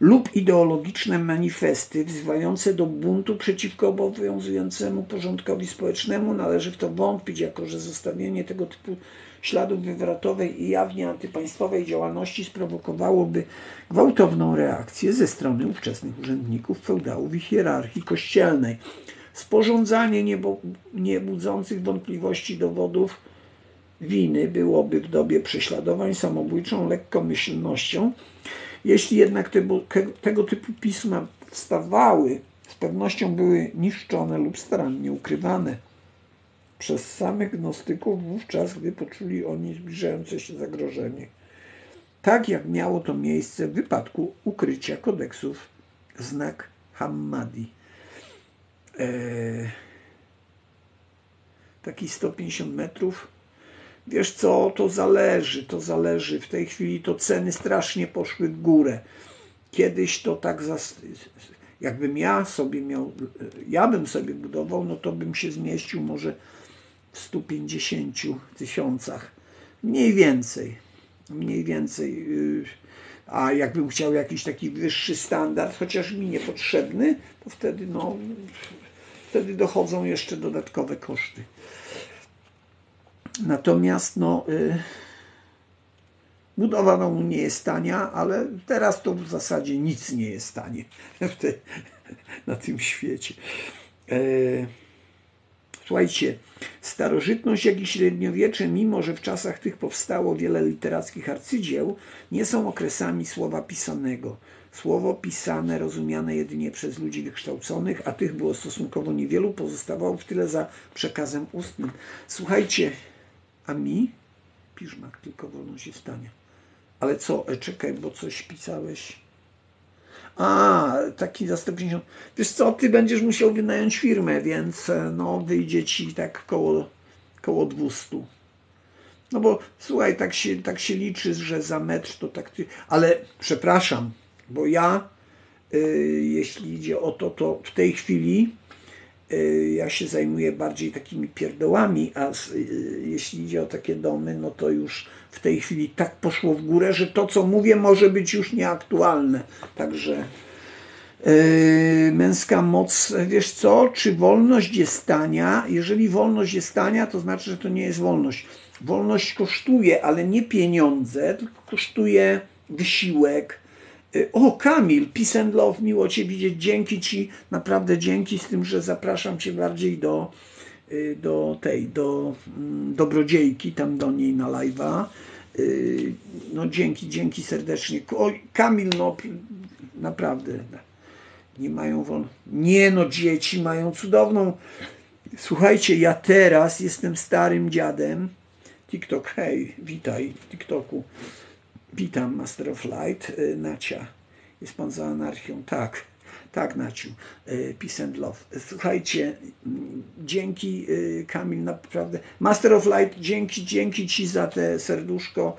lub ideologiczne manifesty wzywające do buntu przeciwko obowiązującemu porządkowi społecznemu. Należy w to wątpić, jako że zostawienie tego typu śladów wywrotowej i jawnie antypaństwowej działalności sprowokowałoby gwałtowną reakcję ze strony ówczesnych urzędników, feudałów i hierarchii kościelnej. Sporządzanie niebudzących wątpliwości dowodów winy byłoby w dobie prześladowań samobójczą lekkomyślnością, jeśli jednak te, tego typu pisma wstawały, z pewnością były niszczone lub starannie ukrywane przez samych gnostyków wówczas, gdy poczuli oni zbliżające się zagrożenie. Tak jak miało to miejsce w wypadku ukrycia kodeksów znak Hammadi. Eee, taki 150 metrów Wiesz co, to zależy, to zależy. W tej chwili to ceny strasznie poszły w górę. Kiedyś to tak, jakbym ja sobie miał, ja bym sobie budował, no to bym się zmieścił może w 150 tysiącach. Mniej więcej, mniej więcej. A jakbym chciał jakiś taki wyższy standard, chociaż mi niepotrzebny, to wtedy no, wtedy dochodzą jeszcze dodatkowe koszty. Natomiast no, y, budowa domu nie jest tania, ale teraz to w zasadzie nic nie jest tanie na tym świecie. E, Słuchajcie, starożytność, jak i średniowiecze, mimo że w czasach tych powstało wiele literackich arcydzieł, nie są okresami słowa pisanego. Słowo pisane, rozumiane jedynie przez ludzi wykształconych, a tych było stosunkowo niewielu, pozostawało w tyle za przekazem ustnym. Słuchajcie, a mi? Piżmak, tylko wolność jest stania. Ale co, e, czekaj, bo coś pisałeś. A, taki za 150. Wiesz co, ty będziesz musiał wynająć firmę, więc e, no wyjdzie ci tak koło, koło 200. No bo słuchaj, tak się, tak się liczy, że za metr to tak ty. Ale przepraszam, bo ja, y, jeśli idzie o to, to w tej chwili ja się zajmuję bardziej takimi pierdołami, a y, jeśli idzie o takie domy, no to już w tej chwili tak poszło w górę, że to, co mówię, może być już nieaktualne. Także męska moc, wiesz co, czy wolność jest tania? Jeżeli wolność jest tania, to znaczy, że to nie jest wolność. Wolność kosztuje, ale nie pieniądze, tylko kosztuje wysiłek, o, Kamil, peace and love, miło Cię widzieć. Dzięki Ci, naprawdę dzięki, z tym, że zapraszam Cię bardziej do, y, do tej, do mm, dobrodziejki, tam do niej na live'a. Y, no dzięki, dzięki serdecznie. O, Kamil, no naprawdę, nie mają wolno. Nie no, dzieci mają cudowną. Słuchajcie, ja teraz jestem starym dziadem. TikTok, hej, witaj TikToku. Witam, Master of Light, y, Nacia. Jest pan za anarchią? Tak, tak, Naciu. Y, peace and love. Słuchajcie, mm, dzięki Kamil, naprawdę. Master of Light, dzięki, dzięki Ci za te serduszko.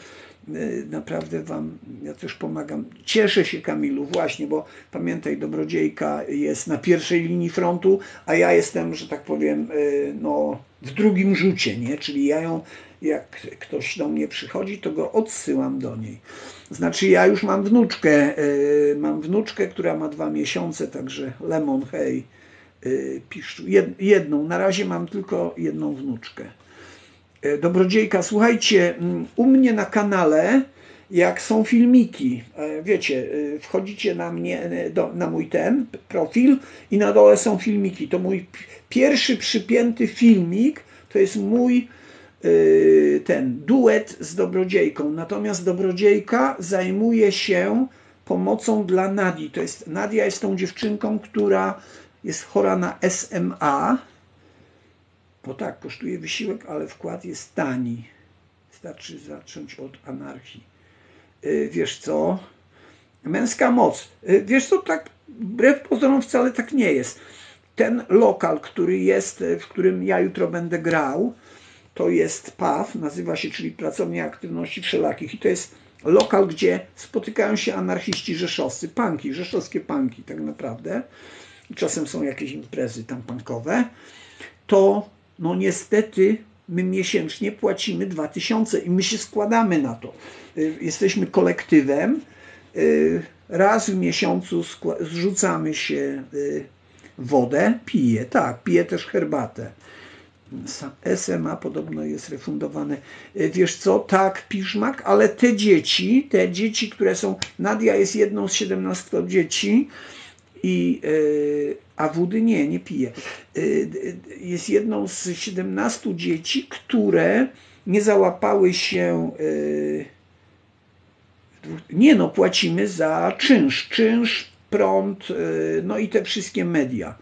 Naprawdę Wam, ja też pomagam. Cieszę się Kamilu, właśnie, bo pamiętaj, dobrodziejka jest na pierwszej linii frontu, a ja jestem, że tak powiem, no, w drugim rzucie, nie? Czyli ja ją jak ktoś do mnie przychodzi, to go odsyłam do niej. Znaczy ja już mam wnuczkę, yy, mam wnuczkę, która ma dwa miesiące, także lemon, hej, yy, piszczu. Jed, jedną, na razie mam tylko jedną wnuczkę. Yy, dobrodziejka, słuchajcie, mm, u mnie na kanale, jak są filmiki, e, wiecie, e, wchodzicie na mnie, e, do, na mój ten profil i na dole są filmiki. To mój pierwszy przypięty filmik, to jest mój ten duet z dobrodziejką. Natomiast dobrodziejka zajmuje się pomocą dla Nadii. To jest, Nadia jest tą dziewczynką, która jest chora na SMA. Bo tak, kosztuje wysiłek, ale wkład jest tani. Wystarczy zacząć od anarchii. Y, wiesz co? Męska moc. Y, wiesz co, tak wbrew pozorom wcale tak nie jest. Ten lokal, który jest, w którym ja jutro będę grał, to jest PAW, nazywa się, czyli Pracownia Aktywności Wszelakich i to jest lokal, gdzie spotykają się anarchiści rzeszowscy, panki, rzeszowskie panki tak naprawdę, czasem są jakieś imprezy tam pankowe, to no niestety my miesięcznie płacimy 2000 i my się składamy na to. Y, jesteśmy kolektywem, y, raz w miesiącu zrzucamy się y, wodę, piję, tak, piję też herbatę. SMA podobno jest refundowane. Wiesz co, tak, piszmak, ale te dzieci, te dzieci, które są, Nadia jest jedną z 17 dzieci, i, e, a wody nie, nie pije. E, jest jedną z 17 dzieci, które nie załapały się. Nie no, płacimy za czynsz, czynsz, prąd, no i te wszystkie media.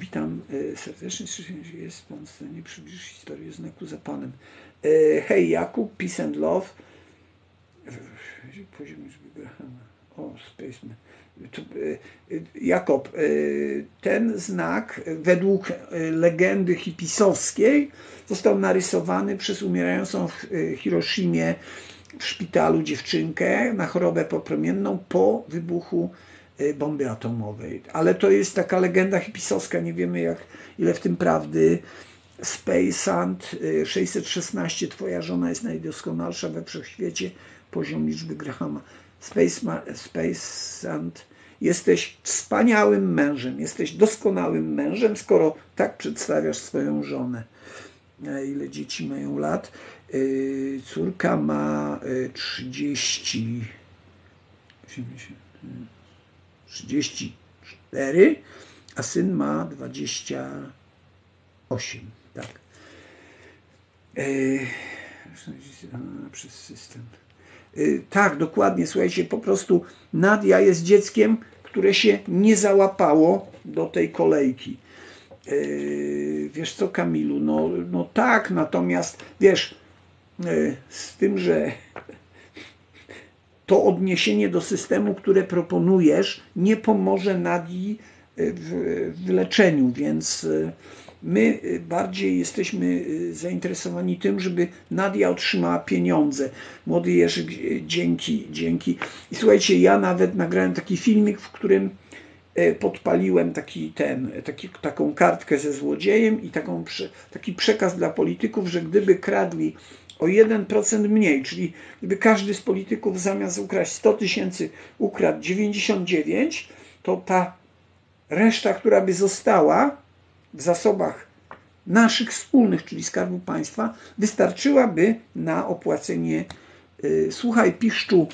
Witam e, serdecznie, jest Pan w stanie przybliżyć historię znaku za Panem. E, hej Jakub, peace and love. Poziom. O, Spaceman. E, Jakob, ten znak według legendy hipisowskiej został narysowany przez umierającą w Hiroshimie w szpitalu dziewczynkę na chorobę popromienną po wybuchu bomby atomowej. Ale to jest taka legenda hipisowska, nie wiemy jak, ile w tym prawdy. Space Sand 616, twoja żona jest najdoskonalsza we wszechświecie, poziom liczby Grahama. Space, Space Sand, jesteś wspaniałym mężem, jesteś doskonałym mężem, skoro tak przedstawiasz swoją żonę. Ile dzieci mają lat? Y, córka ma 30. Y, 80. 34, a syn ma 20, 8, tak. przez system. Tak, dokładnie, słuchajcie, po prostu Nadia jest dzieckiem, które się nie załapało do tej kolejki. Wiesz co, Kamilu, no, no tak, natomiast wiesz, z tym, że to odniesienie do systemu, które proponujesz, nie pomoże Nadii w, w leczeniu, więc My y, bardziej jesteśmy y, zainteresowani tym, żeby Nadia otrzymała pieniądze. Młody Jerzy, dzięki, dzięki. I słuchajcie, ja nawet nagrałem taki filmik, w którym e, podpaliłem taki ten, taki, taką kartkę ze złodziejem i taką, taki przekaz dla polityków, że gdyby kradli o 1% mniej, czyli gdyby każdy z polityków zamiast ukraść 100 tysięcy ukradł 99, to ta reszta, która by została, w zasobach naszych wspólnych, czyli Skarbu Państwa, wystarczyłaby na opłacenie. Y, słuchaj, Piszczu,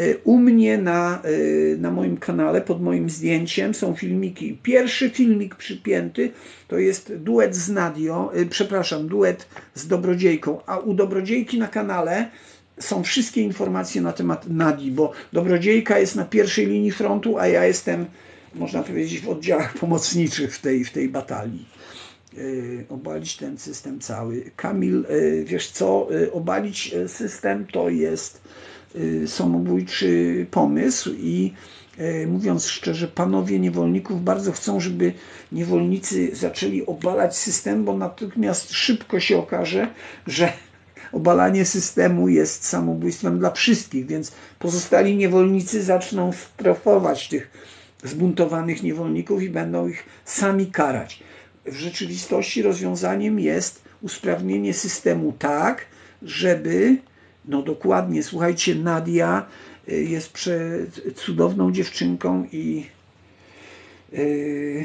y, u mnie na, y, na moim kanale, pod moim zdjęciem są filmiki. Pierwszy filmik przypięty to jest duet z Nadio, przepraszam, duet z Dobrodziejką, a u Dobrodziejki na kanale są wszystkie informacje na temat Nadi, bo Dobrodziejka jest na pierwszej linii frontu, a ja jestem można powiedzieć, w oddziałach pomocniczych w tej, w tej batalii. E, obalić ten system cały. Kamil, e, wiesz co, e, obalić system to jest samobójczy pomysł i mówiąc szczerze, panowie niewolników bardzo chcą, żeby niewolnicy zaczęli obalać system, bo natychmiast szybko się okaże, że obalanie systemu jest samobójstwem dla wszystkich, więc pozostali niewolnicy zaczną strofować tych zbuntowanych niewolników i będą ich sami karać. W rzeczywistości rozwiązaniem jest usprawnienie systemu tak, żeby, no dokładnie, słuchajcie, Nadia y, jest prze, cudowną dziewczynką i yy,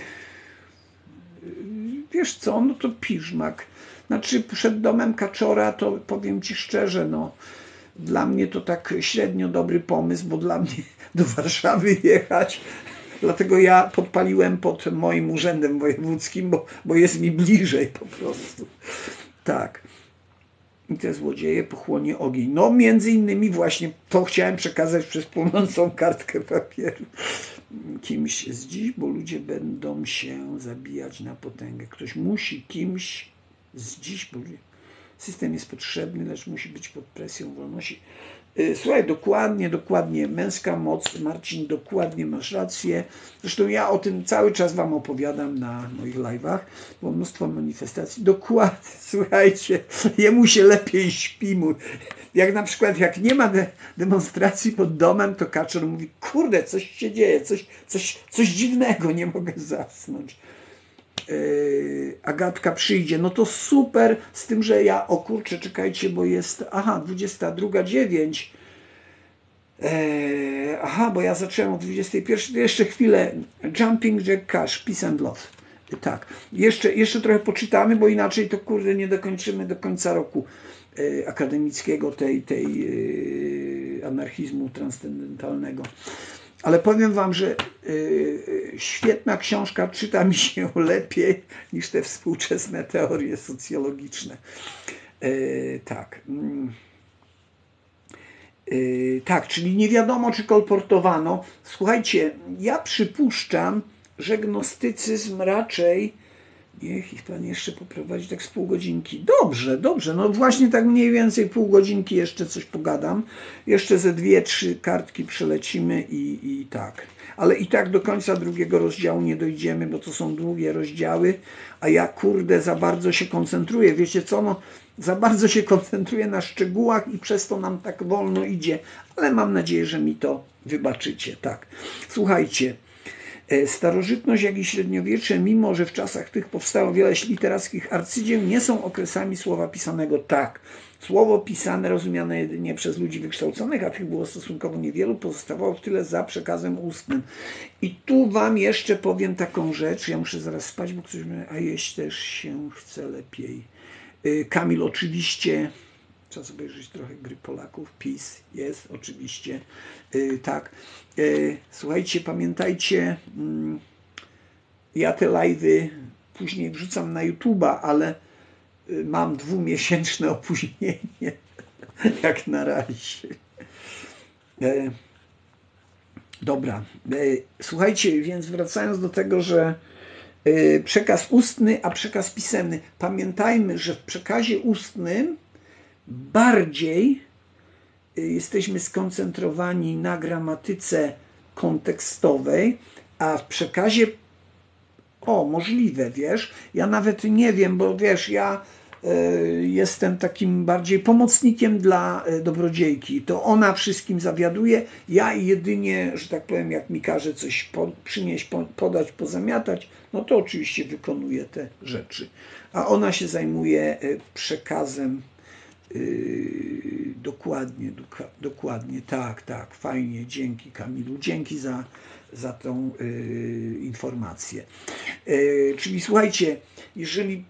wiesz co, no to piżmak. Znaczy przed domem Kaczora to powiem Ci szczerze, no dla mnie to tak średnio dobry pomysł, bo dla mnie do Warszawy jechać Dlatego ja podpaliłem pod moim urzędem wojewódzkim, bo, bo jest mi bliżej po prostu. Tak. I te złodzieje pochłonie ogień. No między innymi właśnie to chciałem przekazać przez płonącą kartkę papieru kimś z dziś, bo ludzie będą się zabijać na potęgę. Ktoś musi kimś z dziś, bo system jest potrzebny, lecz musi być pod presją wolności. Y, słuchaj, dokładnie, dokładnie, męska moc, Marcin, dokładnie masz rację. Zresztą ja o tym cały czas Wam opowiadam na moich live'ach, bo mnóstwo manifestacji. Dokładnie, słuchajcie, jemu się lepiej śpi. Jak na przykład, jak nie ma de demonstracji pod domem, to Kaczor mówi, kurde, coś się dzieje, coś, coś, coś dziwnego, nie mogę zasnąć. Yy, Agatka przyjdzie, no to super, z tym, że ja, o kurczę, czekajcie, bo jest, aha, 22.09, eee, aha, bo ja zacząłem o 21, to jeszcze chwilę, Jumping Jack Cash, Peace and Love. Tak, jeszcze, jeszcze trochę poczytamy, bo inaczej to kurde nie dokończymy do końca roku e, akademickiego tej, tej e, anarchizmu transcendentalnego. Ale powiem Wam, że y, świetna książka czyta mi się lepiej niż te współczesne teorie socjologiczne. Y, tak. Mm. Y, tak, czyli nie wiadomo, czy kolportowano. Słuchajcie, ja przypuszczam, że gnostycyzm raczej Niech ich Pan jeszcze poprowadzi tak z pół godzinki. Dobrze, dobrze. No właśnie tak mniej więcej pół godzinki jeszcze coś pogadam. Jeszcze ze dwie, trzy kartki przelecimy i, i tak. Ale i tak do końca drugiego rozdziału nie dojdziemy, bo to są długie rozdziały, a ja kurde za bardzo się koncentruję. Wiecie co, no za bardzo się koncentruję na szczegółach i przez to nam tak wolno idzie, ale mam nadzieję, że mi to wybaczycie. Tak. Słuchajcie, starożytność, jak i średniowiecze, mimo że w czasach tych powstało wiele literackich arcydzieł, nie są okresami słowa pisanego tak. Słowo pisane, rozumiane jedynie przez ludzi wykształconych, a tych było stosunkowo niewielu, pozostawało w tyle za przekazem ustnym. I tu Wam jeszcze powiem taką rzecz, ja muszę zaraz spać, bo ktoś mnie, a jeść też się chce lepiej. E, Kamil oczywiście Czas obejrzeć trochę gry Polaków. PiS jest oczywiście. Yy, tak. Yy, słuchajcie, pamiętajcie, yy, ja te live'y później wrzucam na YouTube'a, ale y, mam dwumiesięczne opóźnienie, jak na razie. E, dobra, e, słuchajcie, więc wracając do tego, że e, przekaz ustny, a przekaz pisemny. Pamiętajmy, że w przekazie ustnym bardziej jesteśmy skoncentrowani na gramatyce kontekstowej, a w przekazie o, możliwe, wiesz, ja nawet nie wiem, bo wiesz, ja y, jestem takim bardziej pomocnikiem dla y, dobrodziejki. To ona wszystkim zawiaduje, ja jedynie, że tak powiem, jak mi każe coś po, przynieść, po, podać, pozamiatać, no to oczywiście wykonuję te rzeczy. A ona się zajmuje y, przekazem Yy, dokładnie, dokładnie, tak, tak, fajnie, dzięki Kamilu, dzięki za, za tą yy, informację. Yy, czyli słuchajcie, jeżeli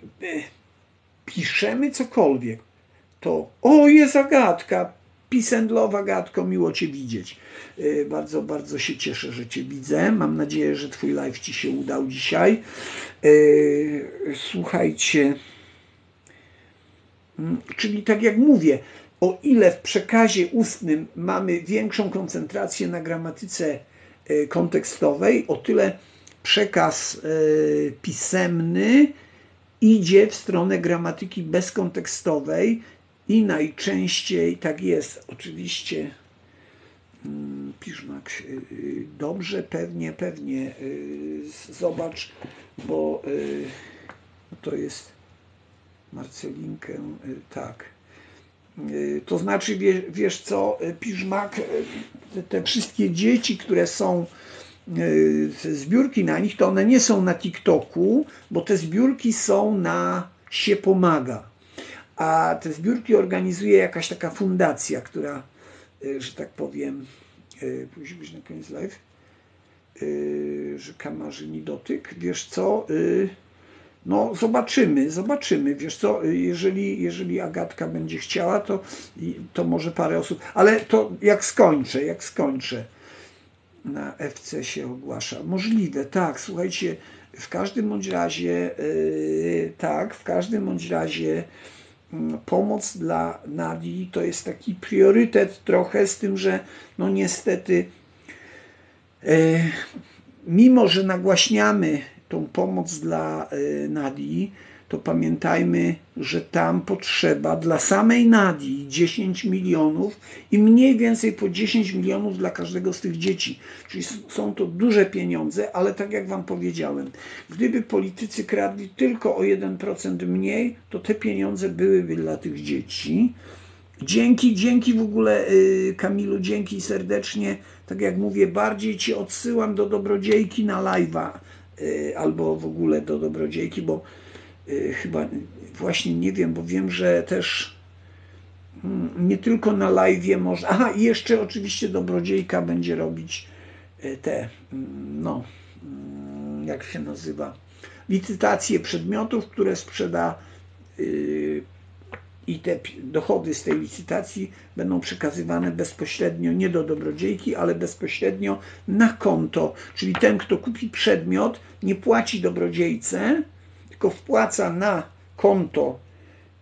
piszemy cokolwiek, to o, jest zagadka, pisendlowa gadko, miło Cię widzieć. Bardzo, bardzo się cieszę, że Cię widzę. Mam nadzieję, że Twój live Ci się udał dzisiaj. Słuchajcie, czyli tak jak mówię, o ile w przekazie ustnym mamy większą koncentrację na gramatyce e, kontekstowej, o tyle przekaz e, pisemny idzie w stronę gramatyki bezkontekstowej i najczęściej tak jest. Oczywiście mm, Piszmak, e, dobrze, pewnie, pewnie. Zobacz, bo to jest Marcelinkę, y, tak. Y, to znaczy, wiesz, wiesz co, y, Piżmak, te wszystkie dzieci, które są zbiórki na nich, to one nie są na TikToku, bo te zbiórki są na się pomaga. A te zbiórki organizuje jakaś taka fundacja, która, że tak powiem, musi być na koniec live, że Kamarzyni dotyk, wiesz co, no, zobaczymy, zobaczymy. Wiesz co, jeżeli, jeżeli Agatka będzie chciała, to, to może parę osób. Ale to jak skończę, jak skończę. Na FC się ogłasza. Możliwe, tak. Słuchajcie, w każdym bądź razie, yy, tak, w każdym bądź razie yy, pomoc dla Nadii to jest taki priorytet trochę, z tym, że no niestety, yy, mimo że nagłaśniamy tą pomoc dla e, Nadii, to pamiętajmy, że tam potrzeba dla samej Nadii 10 milionów i mniej więcej po 10 milionów dla każdego z tych dzieci. Czyli są to duże pieniądze, ale tak jak Wam powiedziałem, gdyby politycy kradli tylko o 1% mniej, to te pieniądze byłyby dla tych dzieci. Dzięki, dzięki w ogóle y, Kamilu, dzięki serdecznie. Tak jak mówię, bardziej Cię odsyłam do dobrodziejki na live'a Y, albo w ogóle do dobrodziejki, bo y, chyba właśnie nie wiem, bo wiem, że też mm, nie tylko na live można. Aha, i jeszcze oczywiście dobrodziejka będzie robić y, te, mm, no, mm, jak się nazywa, licytacje przedmiotów, które sprzeda i te dochody z tej licytacji będą przekazywane bezpośrednio nie do dobrodziejki, ale bezpośrednio na konto. Czyli ten, kto kupi przedmiot, nie płaci dobrodziejce, tylko wpłaca na konto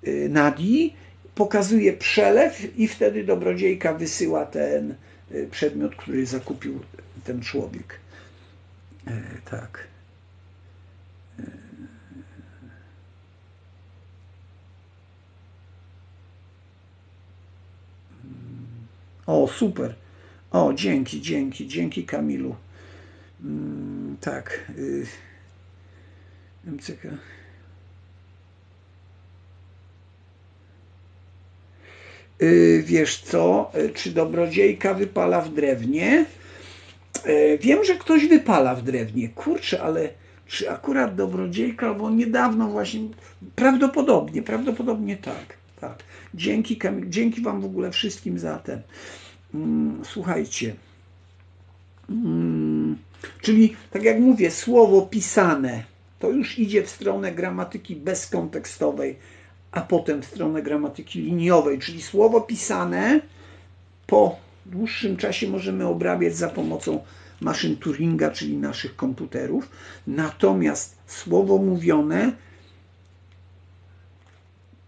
y, Nadii, pokazuje przelew i wtedy dobrodziejka wysyła ten y, przedmiot, który zakupił ten człowiek. E, tak. O, super. O, dzięki, dzięki, dzięki Kamilu. Mm, tak. Y, MCK. Y, wiesz co, y, czy dobrodziejka wypala w drewnie? Y, wiem, że ktoś wypala w drewnie. Kurczę, ale czy akurat dobrodziejka, bo niedawno właśnie, prawdopodobnie, prawdopodobnie tak. Tak. Dzięki, dzięki Wam w ogóle wszystkim za ten. Mm, słuchajcie. Mm, czyli, tak jak mówię, słowo pisane to już idzie w stronę gramatyki bezkontekstowej, a potem w stronę gramatyki liniowej, czyli słowo pisane po dłuższym czasie możemy obrabiać za pomocą maszyn Turinga, czyli naszych komputerów. Natomiast słowo mówione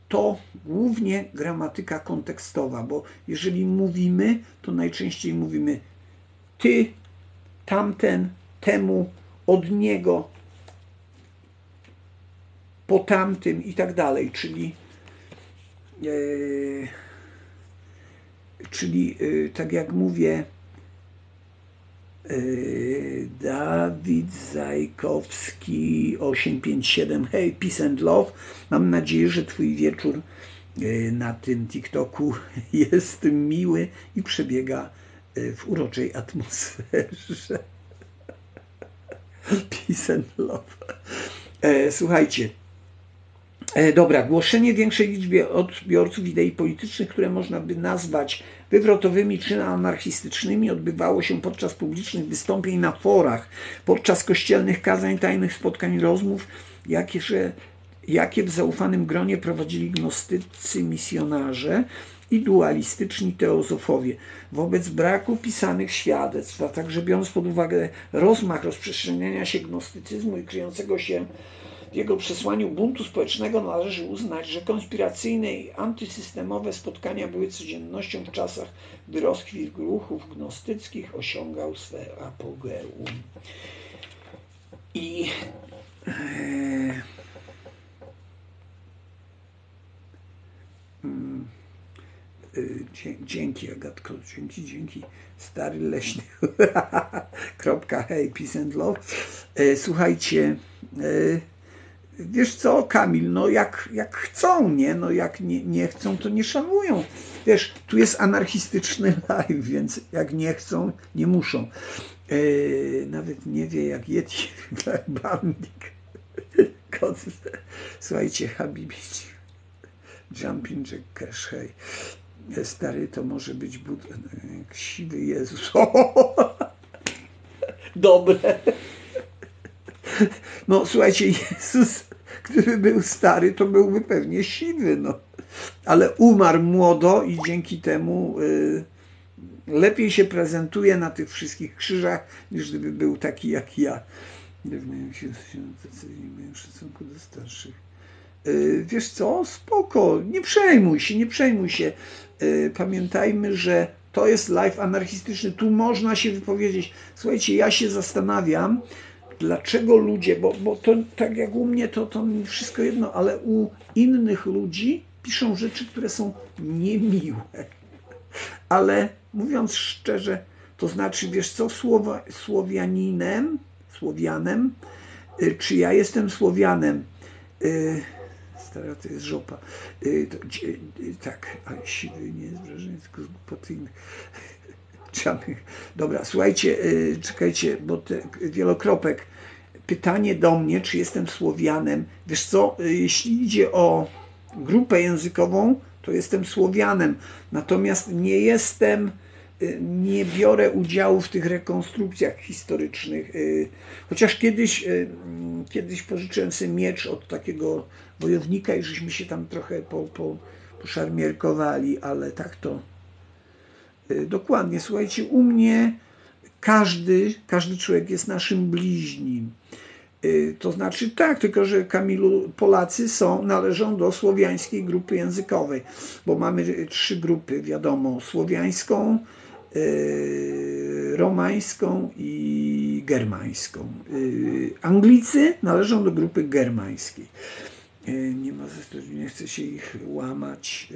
to głównie gramatyka kontekstowa, bo jeżeli mówimy, to najczęściej mówimy ty, tamten, temu, od niego, po tamtym i tak dalej, czyli e, czyli e, tak jak mówię Dawid Zajkowski 857 Hej, peace and love. Mam nadzieję, że Twój wieczór e, na tym TikToku jest miły i przebiega e, w uroczej atmosferze. Peace and love. Słuchajcie, dobra, głoszenie większej liczbie odbiorców idei politycznych, które można by nazwać wywrotowymi czy anarchistycznymi, odbywało się podczas publicznych wystąpień na forach, podczas kościelnych kazań, tajnych spotkań, rozmów, jakie, że, jakie w zaufanym gronie prowadzili gnostycy misjonarze i dualistyczni teozofowie. Wobec braku pisanych świadectw, a także biorąc pod uwagę rozmach rozprzestrzeniania się gnostycyzmu i kryjącego się w jego przesłaniu buntu społecznego należy uznać, że konspiracyjne i antysystemowe spotkania były codziennością w czasach, gdy rozkwit ruchów gnostyckich osiągał swe apogeum. I e, mm, e, Dzięki Agatko, dzięki, dzięki. Stary leśny. Kropka, hej, peace and love. E, słuchajcie, wiesz co, Kamil, no jak, jak chcą, nie? No jak nie, nie chcą, to nie szanują. Wiesz, tu jest anarchistyczny live, więc jak nie chcą, nie muszą. Yy, nawet nie wie, jak Yeti bandik. Słuchajcie, Habibi. Jumping Jack Cash, hej. Stary, to może być bud... siwy Jezus. Dobre. No słuchajcie, Jezus Gdyby był stary, to byłby pewnie siwy, no. Ale umarł młodo i dzięki temu y, lepiej się prezentuje na tych wszystkich krzyżach, niż gdyby był taki jak ja. Mają się mają szacunku do starszych. Y, wiesz co, spoko, nie przejmuj się, nie przejmuj się. Y, pamiętajmy, że to jest live anarchistyczny, tu można się wypowiedzieć. Słuchajcie, ja się zastanawiam, dlaczego ludzie, bo, bo to tak jak u mnie to, to wszystko jedno, ale u innych ludzi piszą rzeczy, które są niemiłe. Ale mówiąc szczerze, to znaczy, wiesz co, Słowa, Słowianinem, Słowianem, y, czy ja jestem Słowianem? Y, stara to jest żopa. Y, to, tak, ale siwy nie jest wrażenie, tylko z głupoty innych. Dobra, słuchajcie, y, czekajcie, bo te wielokropek. Pytanie do mnie, czy jestem Słowianem. Wiesz co, y, jeśli idzie o grupę językową, to jestem Słowianem. Natomiast nie jestem, y, nie biorę udziału w tych rekonstrukcjach historycznych. Chociaż kiedyś, kiedyś pożyczyłem sobie miecz od takiego wojownika i żeśmy się tam trochę po, po, poszarmierkowali, ale tak to dokładnie, słuchajcie, u mnie każdy, każdy człowiek jest naszym bliźnim. Y, to znaczy tak, tylko że Kamilu, Polacy są, należą do słowiańskiej grupy językowej, bo mamy trzy grupy, wiadomo, słowiańską, y, romańską i germańską. Anglicy należą do grupy germańskiej. Nie ma, nie chce się ich łamać.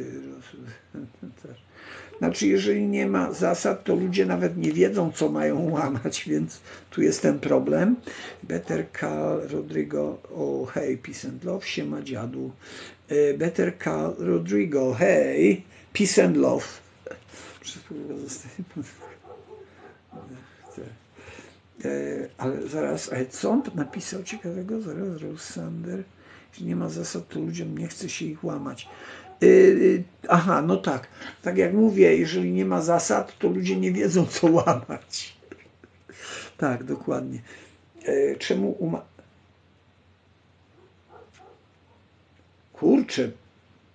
Znaczy, jeżeli nie ma zasad, to ludzie nawet nie wiedzą, co mają łamać, więc tu jest ten problem. Better Call Rodrigo, oh hey, peace and love, siema dziadu. E, Better Call Rodrigo, hey, peace and love. E, ale zaraz, ale co on napisał ciekawego? Zaraz, Rose Sander. Jeśli nie ma zasad, to ludziom nie chce się ich łamać. Y, y, aha, no tak. Tak jak mówię, jeżeli nie ma zasad, to ludzie nie wiedzą, co łamać. tak, dokładnie. E, czemu uma... Kurczę,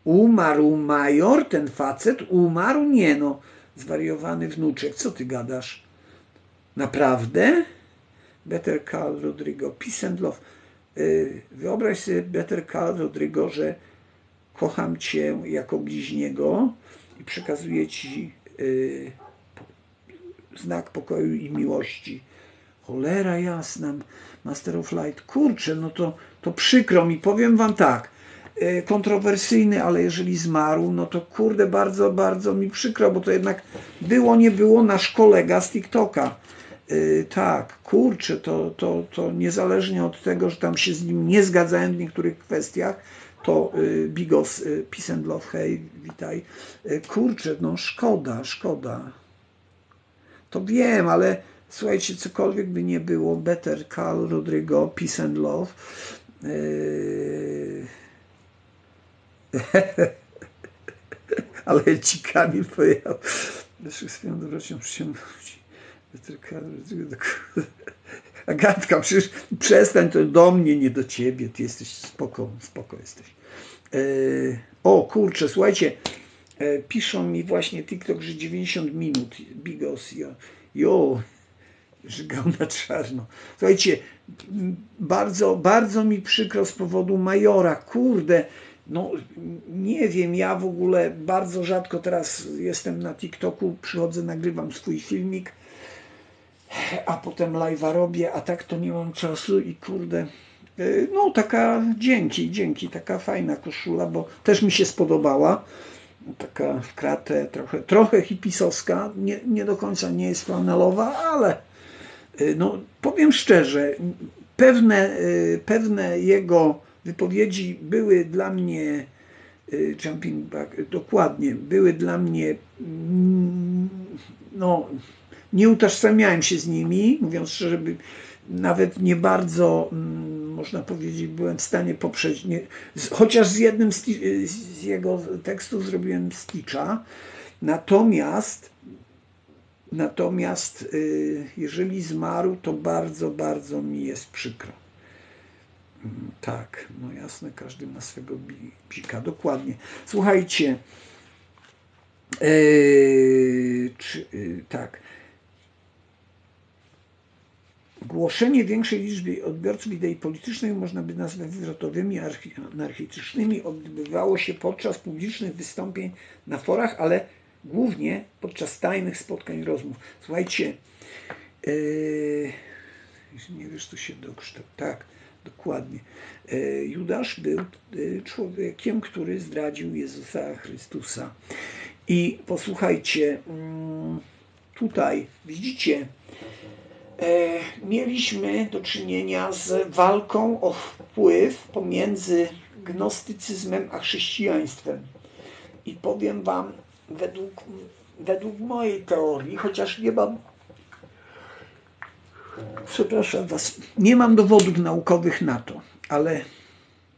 umarł major, ten facet umarł? Nie no. zwariowany wnuczek. Co ty gadasz? Naprawdę? Better Call Rodrigo. Peace and love. Y, wyobraź sobie, Better Call Rodrigo, że kocham cię jako bliźniego i przekazuję ci y, znak pokoju i miłości. Cholera jasna, Master of Light. Kurczę, no to, to przykro mi. Powiem wam tak, y, kontrowersyjny, ale jeżeli zmarł, no to kurde, bardzo, bardzo mi przykro, bo to jednak było, nie było nasz kolega z TikToka. Yy, tak, kurczę, to, to, to niezależnie od tego, że tam się z nim nie zgadzałem w niektórych kwestiach, to yy, Bigos, yy, Peace and Love, hej, witaj. Yy, kurczę, no szkoda, szkoda. To wiem, ale słuchajcie, cokolwiek by nie było, Better Call Rodrigo, Peace and Love. Yy... ale ci Kamil pojechał. Wyszły swoją dobrocią przyjemności. Agatka, przecież przestań, to do mnie, nie do ciebie. Ty jesteś spoko, spoko jesteś. E, o kurczę, słuchajcie, e, piszą mi właśnie TikTok, że 90 minut, bigos, jo, jo żygał na czarno. Słuchajcie, bardzo, bardzo mi przykro z powodu Majora, kurde, no nie wiem, ja w ogóle bardzo rzadko teraz jestem na TikToku, przychodzę, nagrywam swój filmik, a potem live'a robię, a tak to nie mam czasu i kurde, no taka dzięki, dzięki, taka fajna koszula, bo też mi się spodobała, taka w kratę, trochę, trochę hipisowska, nie, nie do końca nie jest flanelowa, ale y, no powiem szczerze, pewne, y, pewne jego wypowiedzi były dla mnie jumping back, dokładnie, były dla mnie mm, no nie utożsamiałem się z nimi, mówiąc szczerze, nawet nie bardzo, mm, można powiedzieć, byłem w stanie poprzeć, nie, chociaż z jednym z, z jego tekstów zrobiłem sticza, natomiast Natomiast y, jeżeli zmarł, to bardzo, bardzo mi jest przykro. Mm, tak, no jasne, każdy ma swego bzika, dokładnie. Słuchajcie, yy, czy, yy, tak, Głoszenie większej liczby odbiorców idei politycznej można by nazwać zwrotowymi, anarchistycznymi. Odbywało się podczas publicznych wystąpień na forach, ale głównie podczas tajnych spotkań rozmów. Słuchajcie, yy, nie wiesz, to się dokształt. Tak, dokładnie. Yy, Judasz był yy, człowiekiem, który zdradził Jezusa Chrystusa. I posłuchajcie, mm, tutaj widzicie, E, mieliśmy do czynienia z walką o wpływ pomiędzy gnostycyzmem a chrześcijaństwem. I powiem Wam, według, według mojej teorii, chociaż nie mam, przepraszam Was, nie mam dowodów naukowych na to, ale,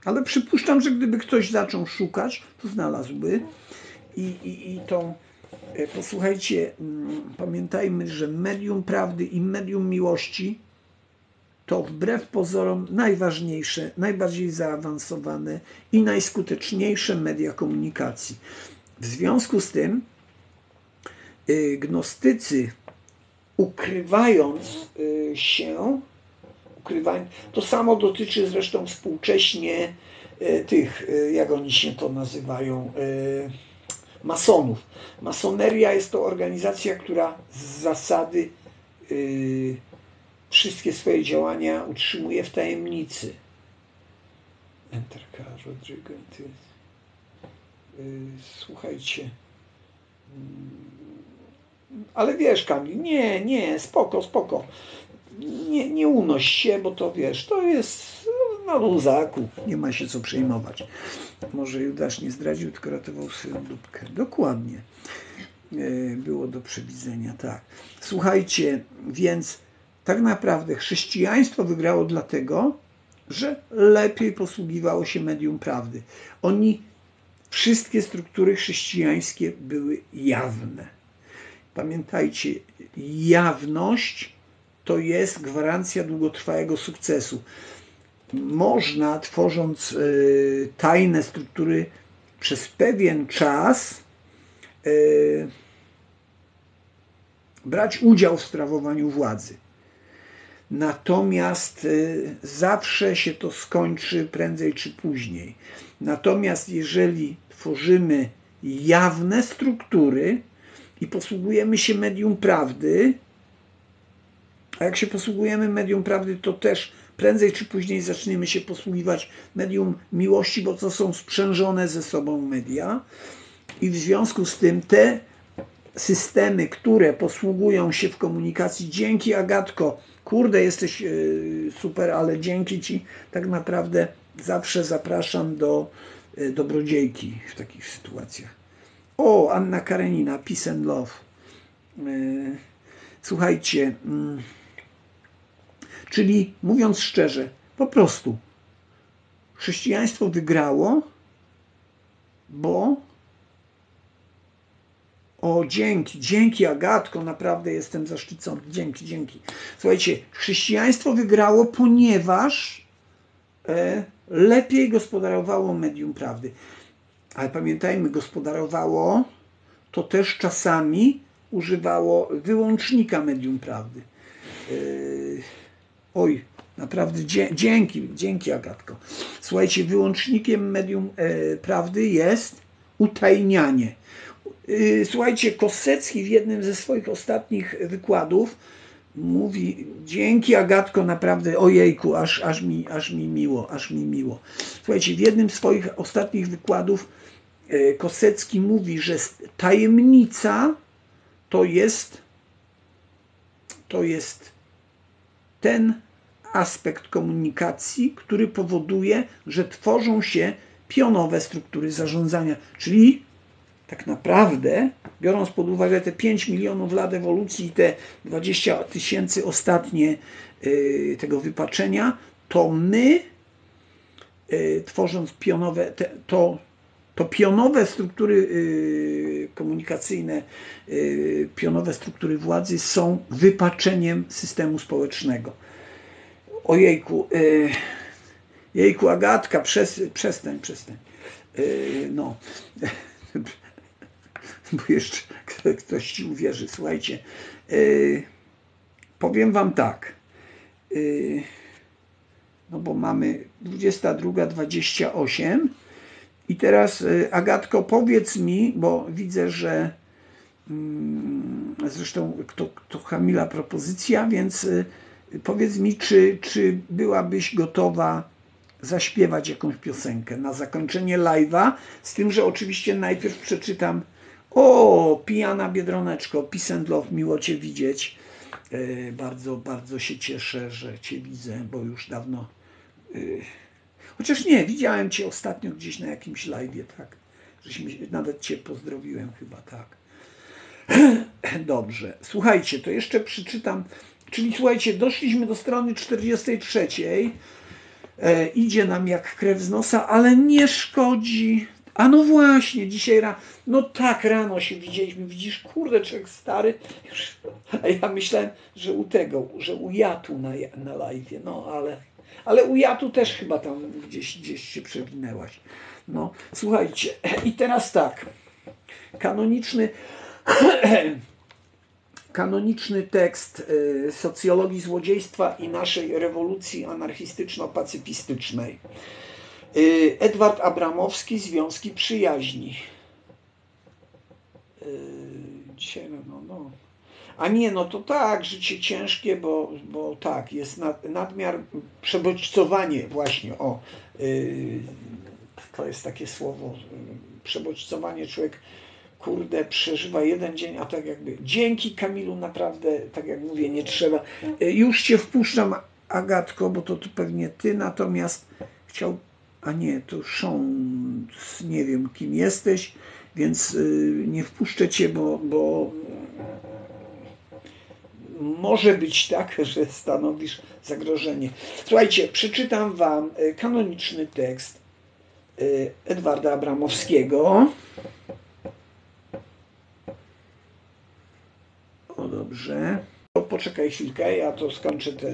ale przypuszczam, że gdyby ktoś zaczął szukać, to znalazłby i, i, i tą E, posłuchajcie, mm, pamiętajmy, że medium prawdy i medium miłości to wbrew pozorom najważniejsze, najbardziej zaawansowane i najskuteczniejsze media komunikacji. W związku z tym e, gnostycy ukrywając e, się, ukrywając, to samo dotyczy zresztą współcześnie tych, jak oni się to nazywają, masonów. Masoneria jest to organizacja, która z zasady yy, wszystkie swoje działania utrzymuje w tajemnicy. Enter Rodrigo. Yy, słuchajcie. Yy, ale wiesz, Kamil, nie, nie, spoko, spoko. Nie, nie unoś się, bo to wiesz, to jest na luzaku, nie ma się co przejmować. Może Judasz nie zdradził, tylko ratował swoją dupkę. Dokładnie. E, było do przewidzenia, tak. Słuchajcie, więc tak naprawdę chrześcijaństwo wygrało dlatego, że lepiej posługiwało się medium prawdy. Oni, wszystkie struktury chrześcijańskie były jawne. Pamiętajcie, jawność to jest gwarancja długotrwałego sukcesu można, tworząc y, tajne struktury przez pewien czas, y, brać udział w sprawowaniu władzy. Natomiast y, zawsze się to skończy prędzej czy później. Natomiast jeżeli tworzymy jawne struktury i posługujemy się medium prawdy, a jak się posługujemy medium prawdy, to też prędzej czy później zaczniemy się posługiwać medium miłości, bo to są sprzężone ze sobą media. I w związku z tym te systemy, które posługują się w komunikacji, dzięki Agatko, kurde, jesteś e, super, ale dzięki Ci tak naprawdę zawsze zapraszam do e, dobrodziejki w takich sytuacjach. O, Anna Karenina, Peace and Love. E, słuchajcie, mm, czyli mówiąc szczerze, po prostu chrześcijaństwo wygrało, bo o, dzięki, dzięki Agatko, naprawdę jestem zaszczycony. Dzięki, dzięki. Słuchajcie, chrześcijaństwo wygrało, ponieważ e, lepiej gospodarowało medium prawdy. Ale pamiętajmy, gospodarowało to też czasami używało wyłącznika medium prawdy. E, oj, naprawdę dzięki, dzięki Agatko. Słuchajcie, wyłącznikiem medium e, prawdy jest utajnianie. Y, słuchajcie, Kosecki w jednym ze swoich ostatnich wykładów mówi, dzięki Agatko, naprawdę, ojejku, aż, aż, mi, aż mi miło, aż mi miło. Słuchajcie, w jednym z swoich ostatnich wykładów y, Kosecki mówi, że tajemnica to jest, to jest ten aspekt komunikacji, który powoduje, że tworzą się pionowe struktury zarządzania, czyli tak naprawdę, biorąc pod uwagę te 5 milionów lat ewolucji i te 20 tysięcy ostatnie y, tego wypaczenia, to my, y, tworząc pionowe, te, to, to pionowe struktury y, komunikacyjne, pionowe struktury władzy są wypaczeniem systemu społecznego. Ojejku, jejku, Agatka, przestań, przestań. No. bo jeszcze ktoś ci uwierzy. Słuchajcie, powiem wam tak. No bo mamy 22.28 i teraz yy, Agatko powiedz mi, bo widzę, że mm, zresztą to, to propozycja, więc y, powiedz mi, czy, czy byłabyś gotowa zaśpiewać jakąś piosenkę na zakończenie live'a, z tym, że oczywiście najpierw przeczytam o, pijana Biedroneczko, peace and love, miło Cię widzieć. E, bardzo, bardzo się cieszę, że Cię widzę, bo już dawno... Chociaż nie, widziałem Cię ostatnio gdzieś na jakimś live'ie, tak? Żeśmy, nawet Cię pozdrowiłem chyba, tak. Dobrze, słuchajcie, to jeszcze przeczytam. Czyli słuchajcie, doszliśmy do strony 43. E, idzie nam jak krew z nosa, ale nie szkodzi. A no właśnie, dzisiaj rano, no tak rano się widzieliśmy, widzisz, kurde, człowiek stary, a ja myślałem, że u tego, że u Jatu na, na live, no ale, ale u Jatu też chyba tam gdzieś, gdzieś się przewinęłaś. No, słuchajcie, i teraz tak, kanoniczny, kanoniczny tekst y, socjologii złodziejstwa i naszej rewolucji anarchistyczno-pacyfistycznej. Y, Edward Abramowski, Związki Przyjaźni. Y, dzisiaj, no, no. A nie, no to tak, życie ciężkie, bo, bo tak, jest nad, nadmiar, przebodźcowanie właśnie, o, yy, to jest takie słowo, przebodźcowanie, człowiek, kurde, przeżywa jeden dzień, a tak jakby, dzięki Kamilu naprawdę, tak jak mówię, nie trzeba. Yy, już Cię wpuszczam, Agatko, bo to, to pewnie Ty, natomiast chciał, a nie, to Szons, nie wiem kim jesteś, więc y, nie wpuszczę cię, bo, bo może być tak, że stanowisz zagrożenie. Słuchajcie, przeczytam wam y, kanoniczny tekst y, Edwarda Abramowskiego. O dobrze. Poczekaj chwilkę, ja to skończę te.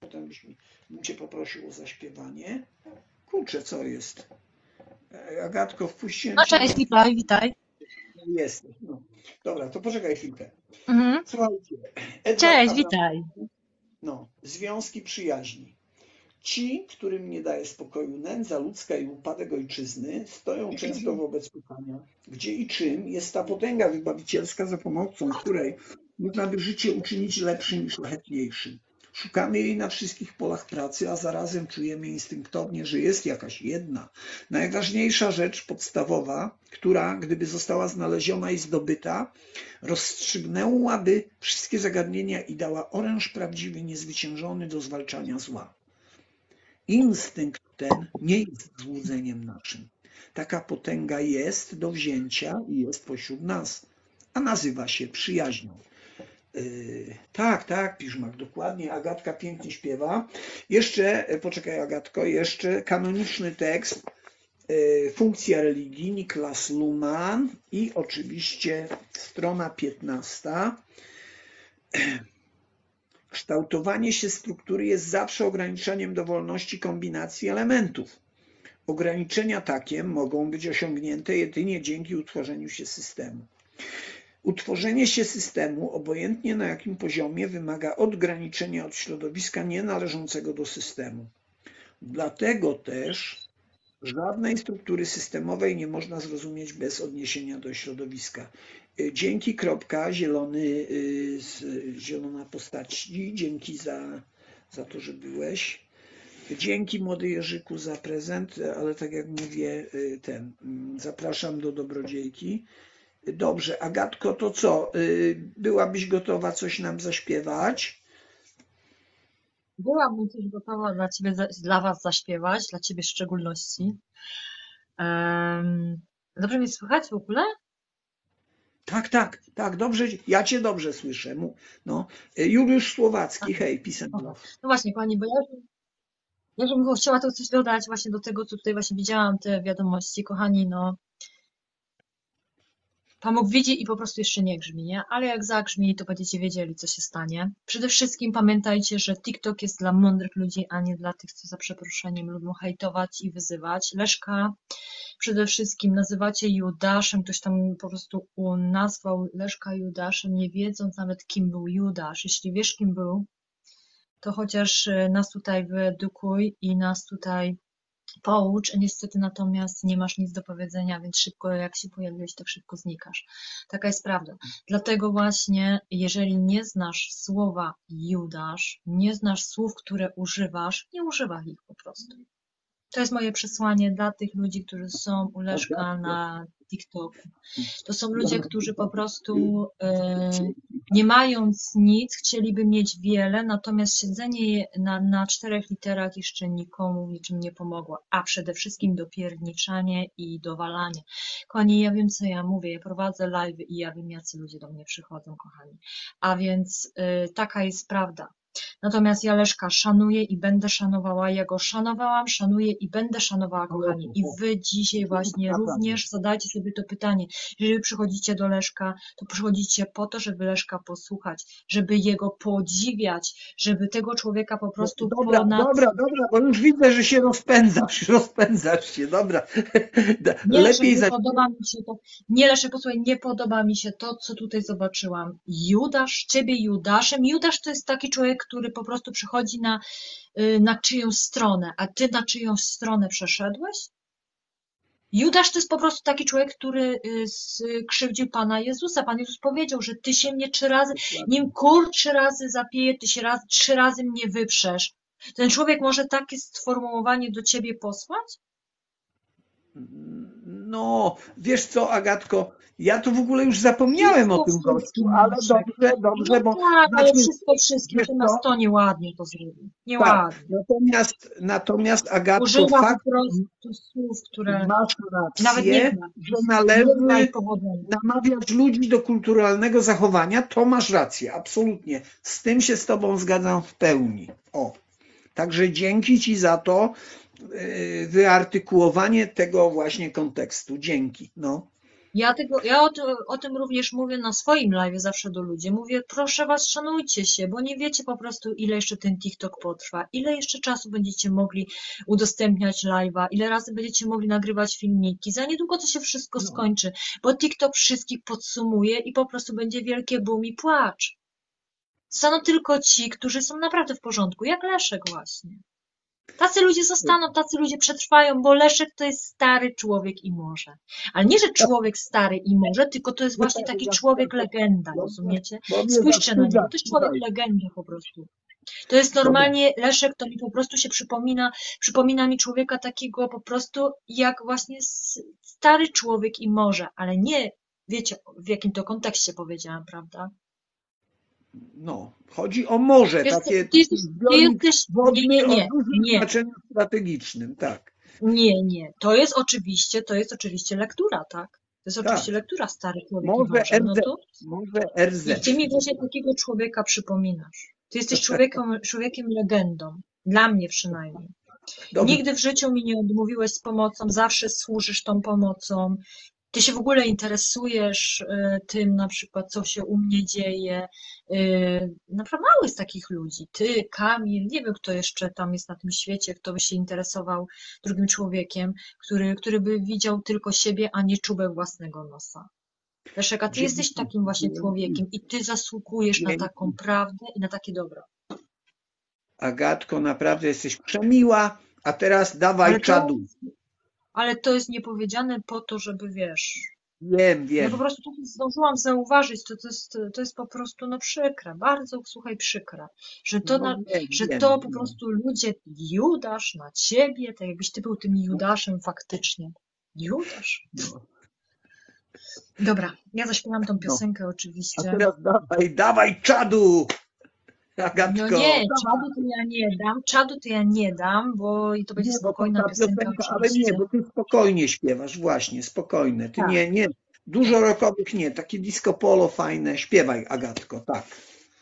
Potem byś bym cię poprosił o zaśpiewanie. Kurczę, co jest? E, Agatko, wpuściłem No cześć, Nikolaj, witaj. Jesteś. No. Dobra, to poczekaj chwilkę. Mhm. Słuchajcie. Edward Cześć, Abram- witaj. No, związki przyjaźni. Ci, którym nie daje spokoju nędza ludzka i upadek ojczyzny, stoją często wobec pytania, gdzie i czym jest ta potęga wybawicielska, za pomocą której można by życie uczynić lepszym i szlachetniejszym. Szukamy jej na wszystkich polach pracy, a zarazem czujemy instynktownie, że jest jakaś jedna, najważniejsza rzecz podstawowa, która, gdyby została znaleziona i zdobyta, rozstrzygnęłaby wszystkie zagadnienia i dała oręż prawdziwy, niezwyciężony do zwalczania zła. Instynkt ten nie jest złudzeniem naszym. Taka potęga jest do wzięcia i jest pośród nas, a nazywa się przyjaźnią. Yy, tak, tak, Piżmak, dokładnie. Agatka pięknie śpiewa. Jeszcze, e, poczekaj, Agatko, jeszcze kanoniczny tekst. yy, Funkcja religii, Niklas Luhmann i oczywiście strona 15. Kształtowanie się struktury jest zawsze ograniczeniem dowolności kombinacji elementów. Ograniczenia takie mogą być osiągnięte jedynie dzięki utworzeniu się systemu. Utworzenie się systemu, obojętnie na jakim poziomie, wymaga odgraniczenia od środowiska nienależącego do systemu. Dlatego też żadnej struktury systemowej nie można zrozumieć bez odniesienia do środowiska. Y, Dzięki kropka, zielony, y, zielona postaci, dzięki za, za to, że byłeś. Dzięki młody Jerzyku za prezent, ale tak jak mówię, y, ten, mm, zapraszam do dobrodziejki. Dobrze, Agatko, to co? Y, Byłabyś gotowa coś nam zaśpiewać? Byłabym coś gotowa dla ciebie, dla was zaśpiewać, dla ciebie w szczególności. Em, dobrze mnie słychać w ogóle? Tak, tak, tak, dobrze, ja cię dobrze słyszę. No, y, Juliusz Słowacki, hej, pisem No właśnie, pani, bo ja, ja bym chciała to coś dodać właśnie do tego, co tutaj właśnie widziałam, te wiadomości. Kochani, no, Bóg widzi i po prostu jeszcze nie grzmi, nie? Ale jak zagrzmi, to będziecie wiedzieli, co się stanie. Przede wszystkim pamiętajcie, że TikTok jest dla mądrych ludzi, a nie dla tych, co za przeproszeniem lubią hejtować i wyzywać. Leszka przede wszystkim nazywacie Judaszem, ktoś tam po prostu nazwał Leszka Judaszem, nie wiedząc nawet, kim był Judasz. Jeśli wiesz, kim był, to chociaż e, nas tutaj wyedukuj i nas tutaj poucz. Niestety natomiast nie masz nic do powiedzenia, więc szybko jak się pojawiłeś, tak szybko znikasz. Taka jest prawda. Dlatego właśnie, jeżeli nie znasz słowa Judasz, nie znasz słów, które używasz, nie używaj ich po prostu. To jest moje przesłanie dla tych ludzi, którzy są u Leszka na TikToku. To są ludzie, którzy po prostu e, nie mając nic, chcieliby mieć wiele, natomiast siedzenie na, na czterech literach jeszcze nikomu niczym nie pomogło, a przede wszystkim dopierniczanie i dowalanie. Kochani, ja wiem, co ja mówię, ja prowadzę live i ja wiem, jacy ludzie do mnie przychodzą, kochani. A więc y, taka jest prawda. Natomiast ja Leszka szanuję i będę szanowała. Ja go szanowałam, szanuję i będę szanowała, kochani. I wy dzisiaj właśnie również zadajcie sobie to pytanie. Jeżeli przychodzicie do Leszka, to przychodzicie po to, żeby Leszka posłuchać, żeby jego podziwiać, żeby tego człowieka po prostu Dobra, ponad... dobra, dobra, bo już widzę, że się rozpędzasz, rozpędzasz się, dobra. Nie, Lepiej za... podoba mi się to. Nie, Leszek, posłuchaj, nie podoba mi się to, co tutaj zobaczyłam. Judasz, ciebie Judaszem. Judasz to jest taki człowiek, który po prostu przychodzi na, y, na czyjąś stronę, a ty na czyjąś stronę przeszedłeś? Judasz to jest po prostu taki człowiek, który y, skrzywdził Pana Jezusa. Pan Jezus powiedział, że ty się mnie trzy razy, nim kur trzy razy zapieje, ty się raz, trzy razy mnie wyprzesz. Ten człowiek może takie sformułowanie do ciebie posłać? No, wiesz co, Agatko, ja to w ogóle już zapomniałem o tym Wszystko gościu, ale dobrze, dobrze, No bo tak, ale znaczy, wszystko wszystkim, co? to nieładnie to zrobił. tak, Nieładnie. natomiast, natomiast Agatko, Używa fakt, po prostu słów, które masz nawet nie rację, że Nie zna należy namawiać ludzi do kulturalnego zachowania, to masz rację, absolutnie. Z tym się z Tobą zgadzam w pełni. O. Także dzięki Ci za to wyartykułowanie tego właśnie kontekstu. Dzięki. No. Ja, tego, ja o, to, o tym również mówię na swoim live zawsze do ludzi. Mówię, proszę was, szanujcie się, bo nie wiecie po prostu, ile jeszcze ten TikTok potrwa, ile jeszcze czasu będziecie mogli udostępniać live'a, ile razy będziecie mogli nagrywać filmiki. Za niedługo to się wszystko No. skończy, bo TikTok wszystkich podsumuje i po prostu będzie wielkie boom i płacz. Zostaną tylko ci, którzy są naprawdę w porządku, jak Leszek właśnie. Tacy ludzie zostaną, tacy ludzie przetrwają, bo Leszek to jest stary człowiek i może. Ale nie, że człowiek stary i może, tylko to jest No właśnie tak, taki ja- człowiek legenda, rozumiecie? Spójrzcie na niego, to jest człowiek legenda po prostu. To jest normalnie, Leszek to mi po prostu się przypomina, przypomina mi człowieka takiego po prostu jak właśnie stary człowiek i może, ale nie, wiecie w jakim to kontekście powiedziałam, prawda? No, chodzi o morze, Wiesz takie ty zbiornik wodny nie, nie, o dużym nie, znaczeniu strategicznym, tak. Nie, nie. To jest oczywiście, to jest oczywiście lektura, tak? To jest Tak. oczywiście lektura Stary Człowiek i Może. No RZ. to Może i RZ. ty mi właśnie takiego człowieka przypominasz. Ty jesteś człowiekiem, człowiekiem legendą. Dla mnie przynajmniej. Dobrze, Nigdy w życiu mi nie odmówiłeś z pomocą, zawsze służysz tą pomocą. Ty się w ogóle interesujesz e, tym na przykład, co się u mnie dzieje. E, Naprawdę mało jest takich ludzi. Ty, Kamil, nie wiem, kto jeszcze tam jest na tym świecie, kto by się interesował drugim człowiekiem, który, który by widział tylko siebie, a nie czubę własnego nosa. Leszek, a ty jesteś takim właśnie człowiekiem i ty zasługujesz na taką prawdę i na takie dobro. Agatko, naprawdę jesteś przemiła, a teraz dawaj Ale to- czadu. Ale to jest niepowiedziane po to, żeby wiesz, Wiem, Ja wiem. po prostu to zdążyłam zauważyć, to, to, jest, to jest po prostu no przykre, bardzo słuchaj przykre, że to, No, na, wiem, że wiem, to po wiem. prostu ludzie, Judasz na ciebie, tak jakbyś ty był tym Judaszem faktycznie. Judasz. No. Dobra, ja zaśpiewam tą piosenkę A oczywiście. teraz dawaj, dawaj czadu! Agatko. No nie, czadu to ja nie dam, czadu to ja nie dam, bo i to będzie Nie, spokojna ta piosenka ale nie, bo ty spokojnie śpiewasz, właśnie, spokojne. Ty Tak. nie, nie, dużo rockowych nie, takie disco polo fajne, śpiewaj Agatko, tak.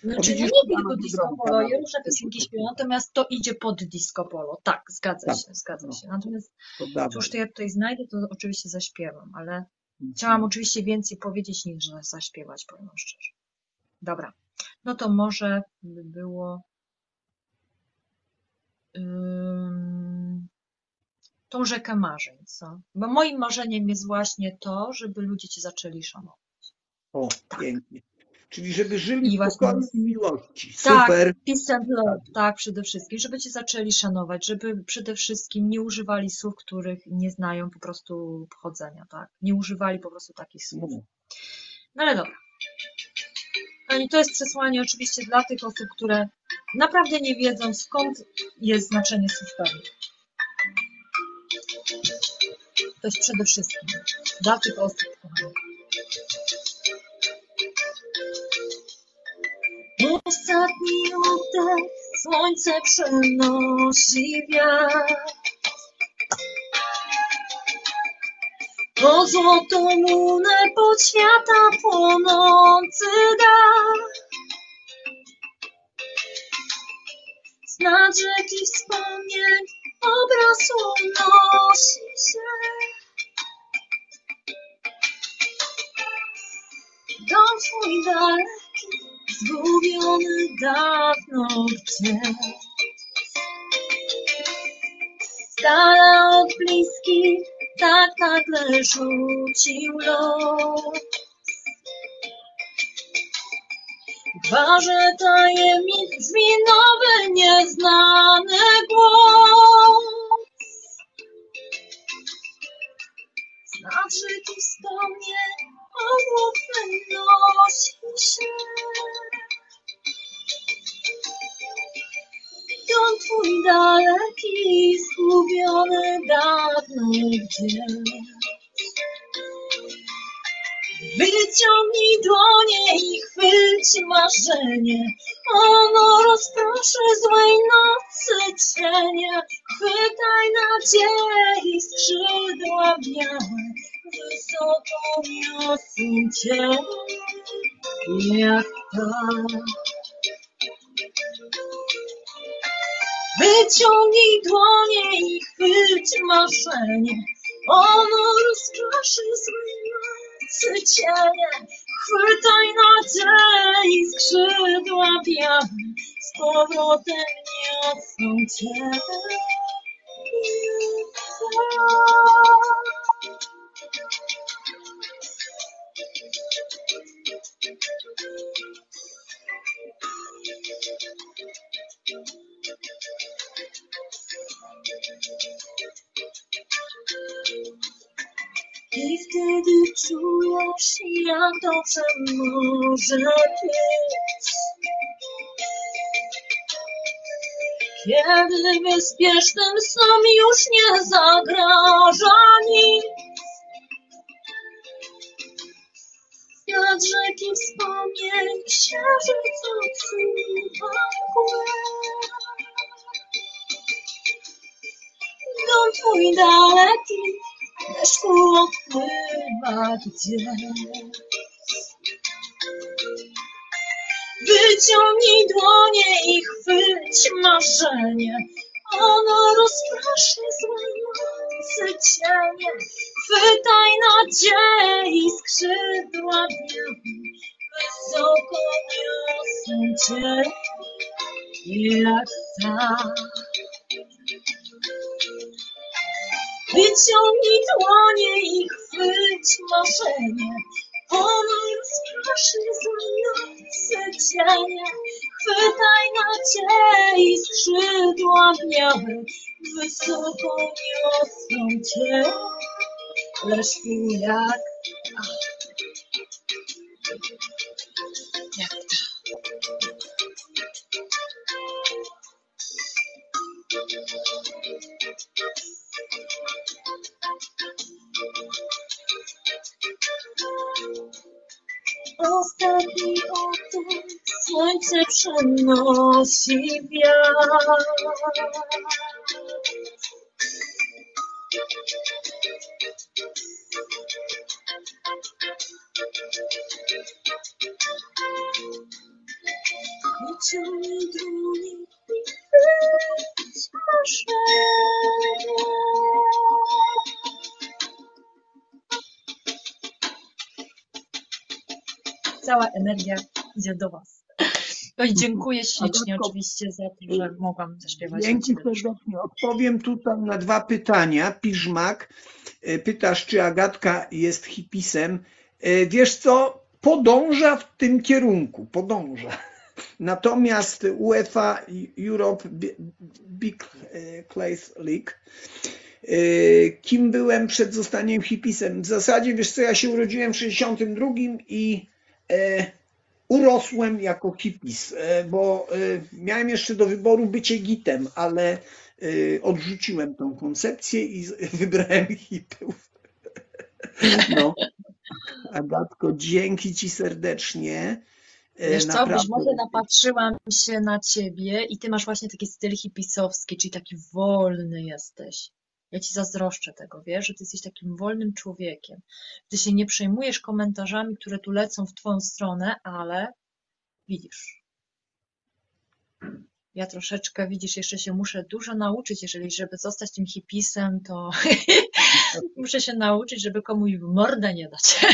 Znaczy, ja widzisz, nie ja tylko mam disco polo, ja różne piosenki śpiewam, natomiast to idzie pod disco polo. Tak, zgadza Tak. się, zgadza No. się. Natomiast To cóż to ja tutaj znajdę, to oczywiście zaśpiewam, ale chciałam oczywiście więcej powiedzieć niż zaśpiewać, powiem szczerze. Dobra, no to może by było tą rzekę marzeń, co? Bo moim marzeniem jest właśnie to, żeby ludzie cię zaczęli szanować. O, Tak. pięknie. Czyli żeby żyli I w pokoju i miłości. Tak. Super. Peace and love, tak, przede wszystkim, żeby cię zaczęli szanować, żeby przede wszystkim nie używali słów, których nie znają po prostu pochodzenia, tak? Nie używali po prostu takich słów. No. No ale dobra. I to jest przesłanie oczywiście dla tych osób, które naprawdę nie wiedzą, skąd jest znaczenie słów. To jest przede wszystkim dla tych osób, kochani. Ostatni oddech słońce przenosi wiatr. Po złotą łunę pod świata płonący dach. Znad rzeki wspomnień obraz unosi się. Dom twój daleki, zgubiony dawno gdzie. Dala od bliskich, tak nagle rzucił los. Gwarze tajemnic brzmi nowy, nieznany głos. Znad rzeki wspomnień obłok wynosi się. Dom twój daleki, zgubiony Wyciągnij dłonie i chwyć marzenie, ono rozproszy złej nocy cienie. Chwytaj nadziei skrzydła białe, wysoko niosą cię, jak tak. Wyciągnij dłonie i chwyć marzenie, ono rozproszy nocy cienie, chwytaj nadziei skrzydła białe, z powrotem niosą cię. I może być. Kiedy bezpiecznym snom już nie zagraża nic. Nad rzeki wspomnień księżyc odsuwa mgłę. Dom twój daleki, deszczu odpływa gdzieś. Wyciągnij dłonie i chwyć marzenie, ono rozproszy złe nocy cienie. Chwytaj nadziei skrzydła białe, wysoko niosą cię, jak tak. Wyciągnij dłonie i chwyć marzenie, ono rozproszy złe nocy cienie. Chwytaj nadziei skrzydła białe, wysoko niosą cię, lecz tu jak słońce przenosi wiatr. Wyciągnij. Cała energia idzie do Was. No i dziękuję ślicznie Agatko, oczywiście za to, że mogłam zaśpiewać. Dzięki serdecznie. Odpowiem tutaj na dwa pytania. Piżmak, e, pytasz, czy Agatka jest hipisem. E, Wiesz co, podąża w tym kierunku, podąża. Natomiast UEFA Europe Bi- Big Clays League, e, kim byłem przed zostaniem hipisem? W zasadzie, wiesz co, ja się urodziłem w 62 i urosłem jako hipis, e, bo e, miałem jeszcze do wyboru bycie gitem, ale e, odrzuciłem tą koncepcję i wybrałem hipów. No. Agatko, dzięki Ci serdecznie. Wiesz co, być Naprawdę. może napatrzyłam się na ciebie i ty masz właśnie taki styl hipisowski, czyli taki wolny jesteś. Ja ci zazdroszczę tego, wiesz, że ty jesteś takim wolnym człowiekiem. Ty się nie przejmujesz komentarzami, które tu lecą w twoją stronę, ale widzisz. Ja troszeczkę, widzisz, jeszcze się muszę dużo nauczyć, jeżeli żeby zostać tym hipisem, to muszę się nauczyć, żeby komuś w mordę nie dać.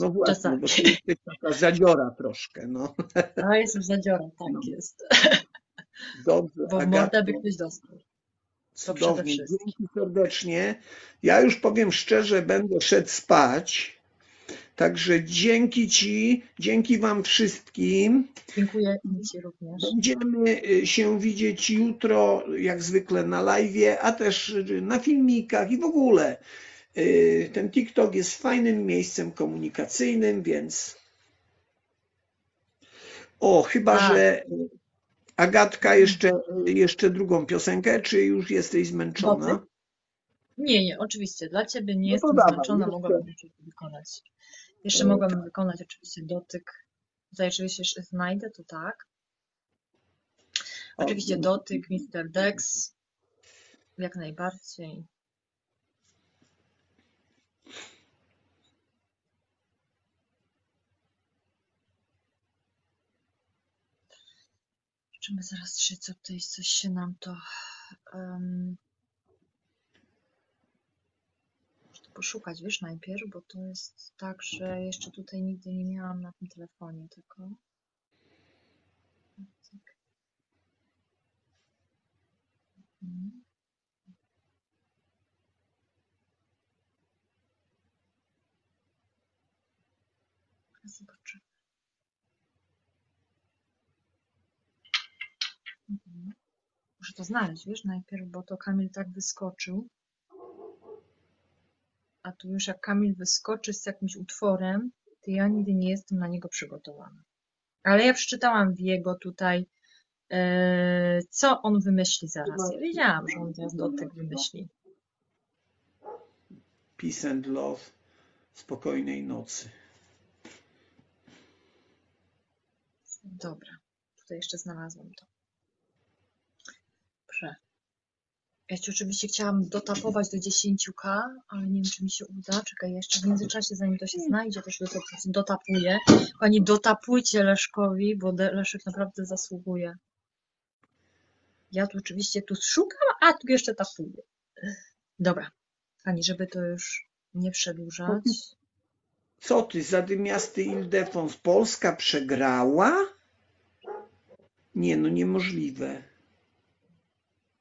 No właśnie, Czasami. bo Ty jesteś taka zadziora troszkę. No. A jestem zadziora, tak No. jest. Dobrze, Bo w mordę by ktoś dostał. Cudownie, dzięki serdecznie. Ja już powiem szczerze, będę szedł spać. Także dzięki Ci, dzięki Wam wszystkim. Dziękuję Ci również. Będziemy y, się widzieć jutro, jak zwykle na live, a też y, na filmikach i w ogóle. Y, Ten TikTok jest fajnym miejscem komunikacyjnym, więc. O, chyba Tak. że Agatka jeszcze, jeszcze drugą piosenkę, czy już jesteś zmęczona? Nie, nie, oczywiście. Dla Ciebie nie No jestem dawaj, zmęczona, mogłabym jeszcze wykonać. Jeszcze E, mogłabym wykonać oczywiście dotyk. Tutaj oczywiście jeszcze znajdę, to tak. Oczywiście dotyk, Mr. Dex. Jak najbardziej. Zobaczymy zaraz, czy co tutaj coś się nam to. Um, poszukać, wiesz, najpierw, bo to jest tak, że jeszcze tutaj nigdy nie miałam na tym telefonie, tylko... Tak. Mhm. Zobaczymy. Muszę to znaleźć, wiesz, najpierw, bo to Kamil tak wyskoczył. A tu już jak Kamil wyskoczy z jakimś utworem, to ja nigdy nie jestem na niego przygotowana. Ale ja przeczytałam w jego tutaj, e, co on wymyśli zaraz. Ja wiedziałam, że on teraz dotyk wymyśli. Peace and love, spokojnej nocy. Dobra, tutaj jeszcze znalazłam to. Dobrze. Ja ci oczywiście chciałam dotapować do 10k, ale nie wiem, czy mi się uda. Czekaj, jeszcze w międzyczasie, zanim to się znajdzie, to się do tego dotapuję. Pani, dotapujcie Leszkowi, bo Leszek naprawdę zasługuje. Ja tu oczywiście tu szukam, a tu jeszcze tapuję. Dobra. Pani, żeby to już nie przedłużać. Co ty, zadymiasty Ildefons, Polska przegrała? Nie, no niemożliwe.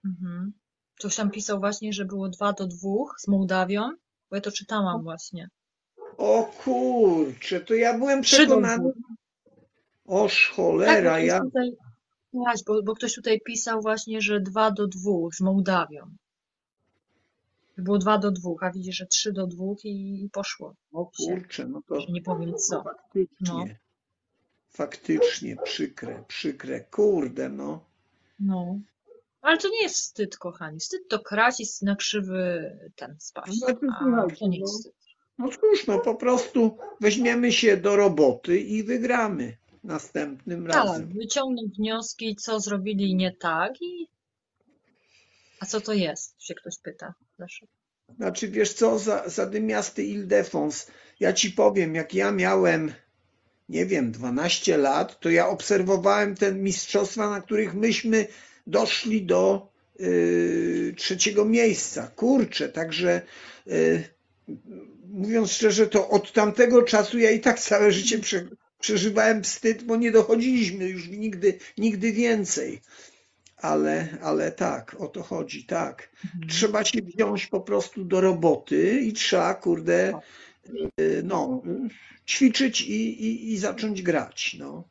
Mhm. Coś tam pisał właśnie, że było 2 do 2 z Mołdawią, bo ja to czytałam właśnie. O kurczę, to ja byłem przekonany. Oż cholera, tak, ja... Tutaj, bo, bo ktoś tutaj pisał właśnie, że 2 do 2 z Mołdawią. Było 2 do 2, a widzisz, że 3 do 2 i, i poszło. O kurczę, no to... Że nie powiem co. Faktycznie. No. Faktycznie, przykre, przykre. Kurde, no. No. Ale to nie jest wstyd, kochani. Wstyd to kraść i na krzywy ten spać. Znaczy, A to nie jest no. wstyd. No cóż, no po prostu weźmiemy się do roboty i wygramy następnym Tak, razem. wyciągnąć wnioski, co zrobili nie tak i... A co to jest? Się ktoś pyta. Proszę. Znaczy, wiesz co, za, zadymiasty Ildefons, ja ci powiem, jak ja miałem, nie wiem, 12 lat, to ja obserwowałem te mistrzostwa, na których myśmy doszli do y, trzeciego miejsca. Kurczę, także y, mówiąc szczerze, to od tamtego czasu ja i tak całe życie prze, przeżywałem wstyd, bo nie dochodziliśmy już nigdy, nigdy więcej. Ale, ale tak, o to chodzi, tak. Mhm. Trzeba się wziąć po prostu do roboty i trzeba, kurde, y, no, ćwiczyć i, i, i zacząć grać, no.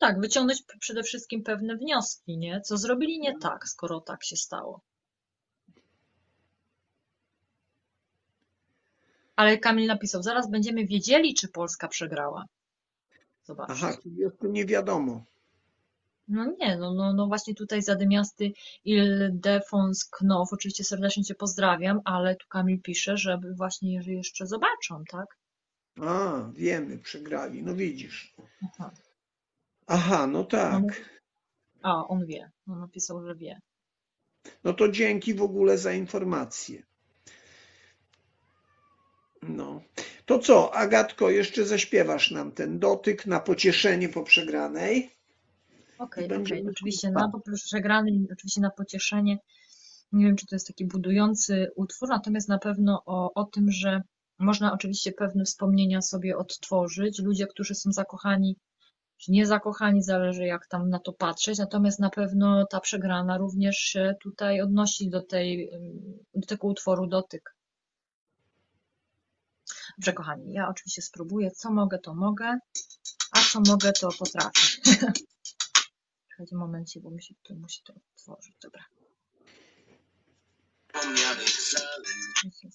Tak, wyciągnąć przede wszystkim pewne wnioski, nie? Co zrobili nie tak, skoro tak się stało. Ale Kamil napisał, zaraz będziemy wiedzieli, czy Polska przegrała. Zobacz. Aha, czyli jeszcze nie wiadomo. No nie, no, no, no właśnie tutaj zadymiasty Ildefons Knof, oczywiście serdecznie Cię pozdrawiam, ale tu Kamil pisze, żeby właśnie że jeszcze zobaczą, tak? A, wiemy, przegrali, no widzisz. Aha. Aha, no tak. A, on wie. On napisał, że wie. No to dzięki w ogóle za informację. No. To co, Agatko, jeszcze zaśpiewasz nam ten dotyk na pocieszenie po przegranej? Okej, okej. będziemy Oczywiście na po- przegrany, oczywiście na pocieszenie. Nie wiem, czy to jest taki budujący utwór, natomiast na pewno o, o tym, że można oczywiście pewne wspomnienia sobie odtworzyć. Ludzie, którzy są zakochani, czy nie zakochani, zależy jak tam na to patrzeć, natomiast na pewno ta przegrana również się tutaj odnosi do, tej, do tego utworu Dotyk. Dobrze, kochani, ja oczywiście spróbuję, co mogę, to mogę, a co mogę, to potrafię. Czekajcie momencie, bo mi się tu musi to otworzyć. Dobra. Nic nie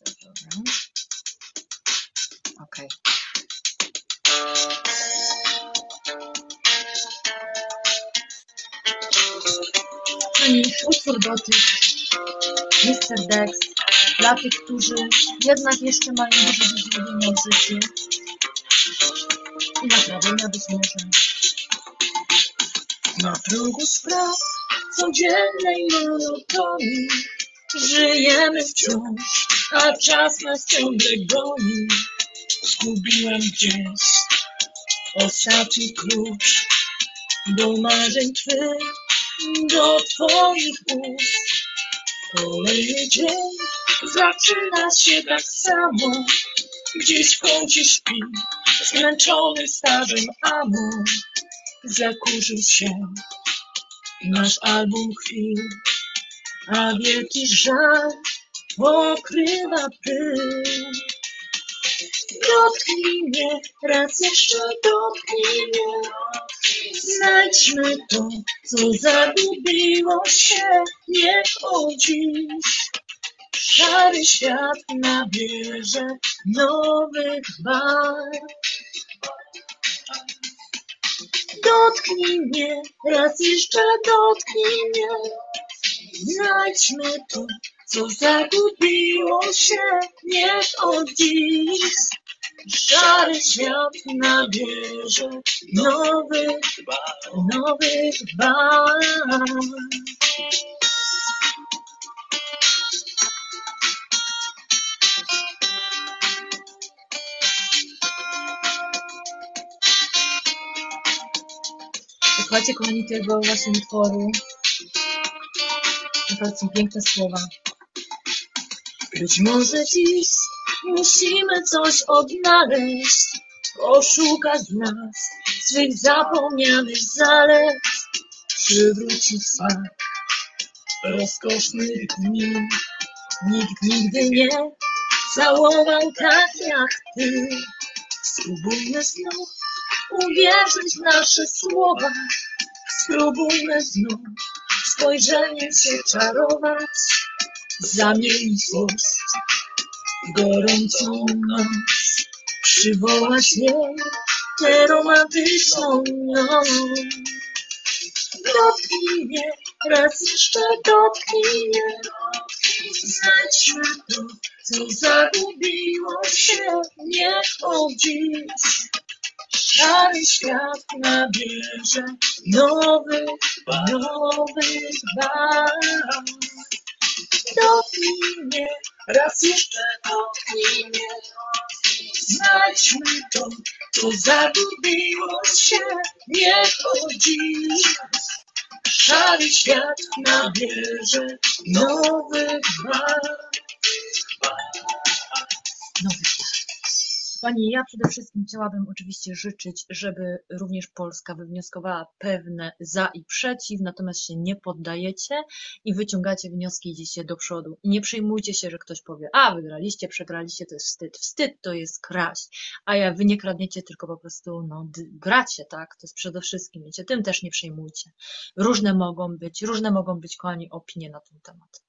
Czyli utwór dotyk, Mr. Dex, dla tych, którzy jednak jeszcze mają dużo do zrobienia w życiu i naprawienia być może. Na progu spraw codziennej monotonii żyjemy wciąż, a czas nas ciągle goni. Zgubiłem gdzieś ostatni klucz do marzeń Twych, do Twoich ust. Kolejny dzień zaczyna się tak samo. Gdzieś w kącie śpi, zmęczony stażem amor. Zakurzył się nasz album krwi, a wielki żal pokrywa pył. Dotknij mnie, raz jeszcze dotknij mnie. Znajdźmy to, co zagubiło się, niech o dziś. Szary świat nabierze nowych barw. Dotknij mnie, raz jeszcze dotknij mnie. Znajdźmy to, co zagubiło się, niech od dziś. Szary świat nabierze nowych, nowych barw. Słuchajcie, kochani, tego właśnie utworu. Naprawdę są piękne słowa. Być może dziś musimy coś odnaleźć, poszukać nas swych zapomnianych zalet, przywrócić smak rozkosznych dni. Nikt nigdy nie całował tak jak ty. Spróbujmy znów uwierzyć w nasze słowa. Spróbujmy znów spojrzeniem się czarować, zamienić złość gorącą noc, przywołać jej tę romantyczną noc. Dotknij mnie, raz jeszcze dotknij mnie, znajdźmy to, co zagubiło się, od dziś. Szary świat nabierze nowych, nowych barw. Dotknij mnie, raz jeszcze dotknij mnie. Znajdźmy to, co zagubiło się, niech od dziś. Szary świat nabierze nowych barw. Nowych barw. Pani, ja przede wszystkim chciałabym oczywiście życzyć, żeby również Polska wywnioskowała pewne za i przeciw, natomiast się nie poddajecie i wyciągacie wnioski, idziecie do przodu. I nie przejmujcie się, że ktoś powie, a wygraliście, przegraliście, to jest wstyd. Wstyd to jest kraść, a ja wy nie kradniecie, tylko po prostu no, gracie, tak? To jest przede wszystkim, wiecie, tym też nie przejmujcie. Różne mogą być, różne mogą być, kochani, opinie na ten temat.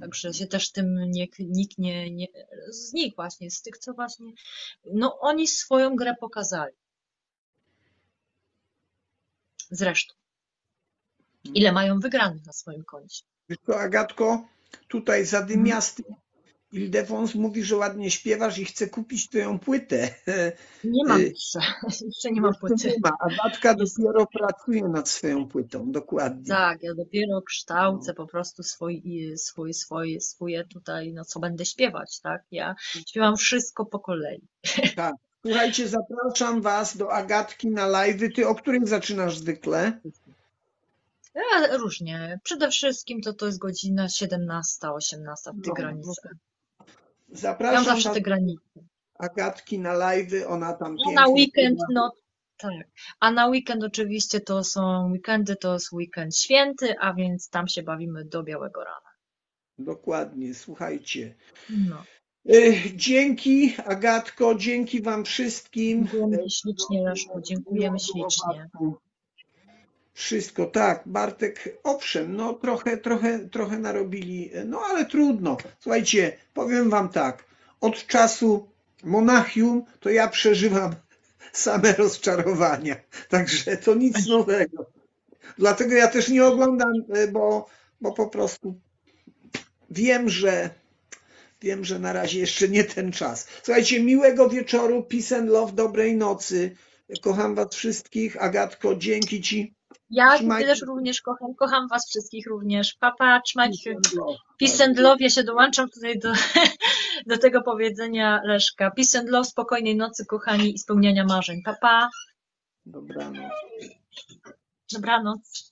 Także się też tym nie, nikt nie, nie, z nich właśnie, z tych, co właśnie, no oni swoją grę pokazali. Zresztą. Ile mają wygranych na swoim koncie? Wiesz Agatko, tutaj zadymiasty Ildefons mówi, że ładnie śpiewasz i chce kupić twoją płytę. Nie mam jeszcze, jeszcze nie mam płyty. Nie ma. Agatka dopiero pracuje nad swoją płytą, dokładnie. Tak, ja dopiero kształcę po prostu swój, swój, swój, swoje tutaj, no co będę śpiewać, tak? Ja śpiewam wszystko po kolei. Tak. Słuchajcie, zapraszam was do Agatki na live'y. Ty o którym zaczynasz zwykle? Różnie. Przede wszystkim to to jest godzina 17, 18 w tych No, granicach. Zapraszam mam zawsze te granice. Agatki na live'y, ona tam A pięknie na weekend, no tak. A na weekend oczywiście to są weekendy, to jest weekend święty, a więc tam się bawimy do białego rana. Dokładnie, słuchajcie. No. Y, Dzięki Agatko, dzięki wam wszystkim. Dziękujemy ślicznie, Leszku, dziękujemy ślicznie. Wszystko, tak, Bartek, owszem, no trochę, trochę, trochę narobili, no ale trudno. Słuchajcie, powiem wam tak, od czasu Monachium to ja przeżywam same rozczarowania, także to nic nowego. Dlatego ja też nie oglądam, e, bo, bo po prostu wiem, że wiem, że na razie jeszcze nie ten czas. Słuchajcie, miłego wieczoru, peace and love, dobrej nocy. Kocham was wszystkich. Agatko, dzięki ci. Ja Trzymajcie też również kocham, kocham Was wszystkich również. Papa, trzymajcie. Peace and love, ja się dołączam tutaj do, do tego powiedzenia Leszka. Peace and love, spokojnej nocy, kochani, i spełniania marzeń. Papa, Dobranoc. dobranoc.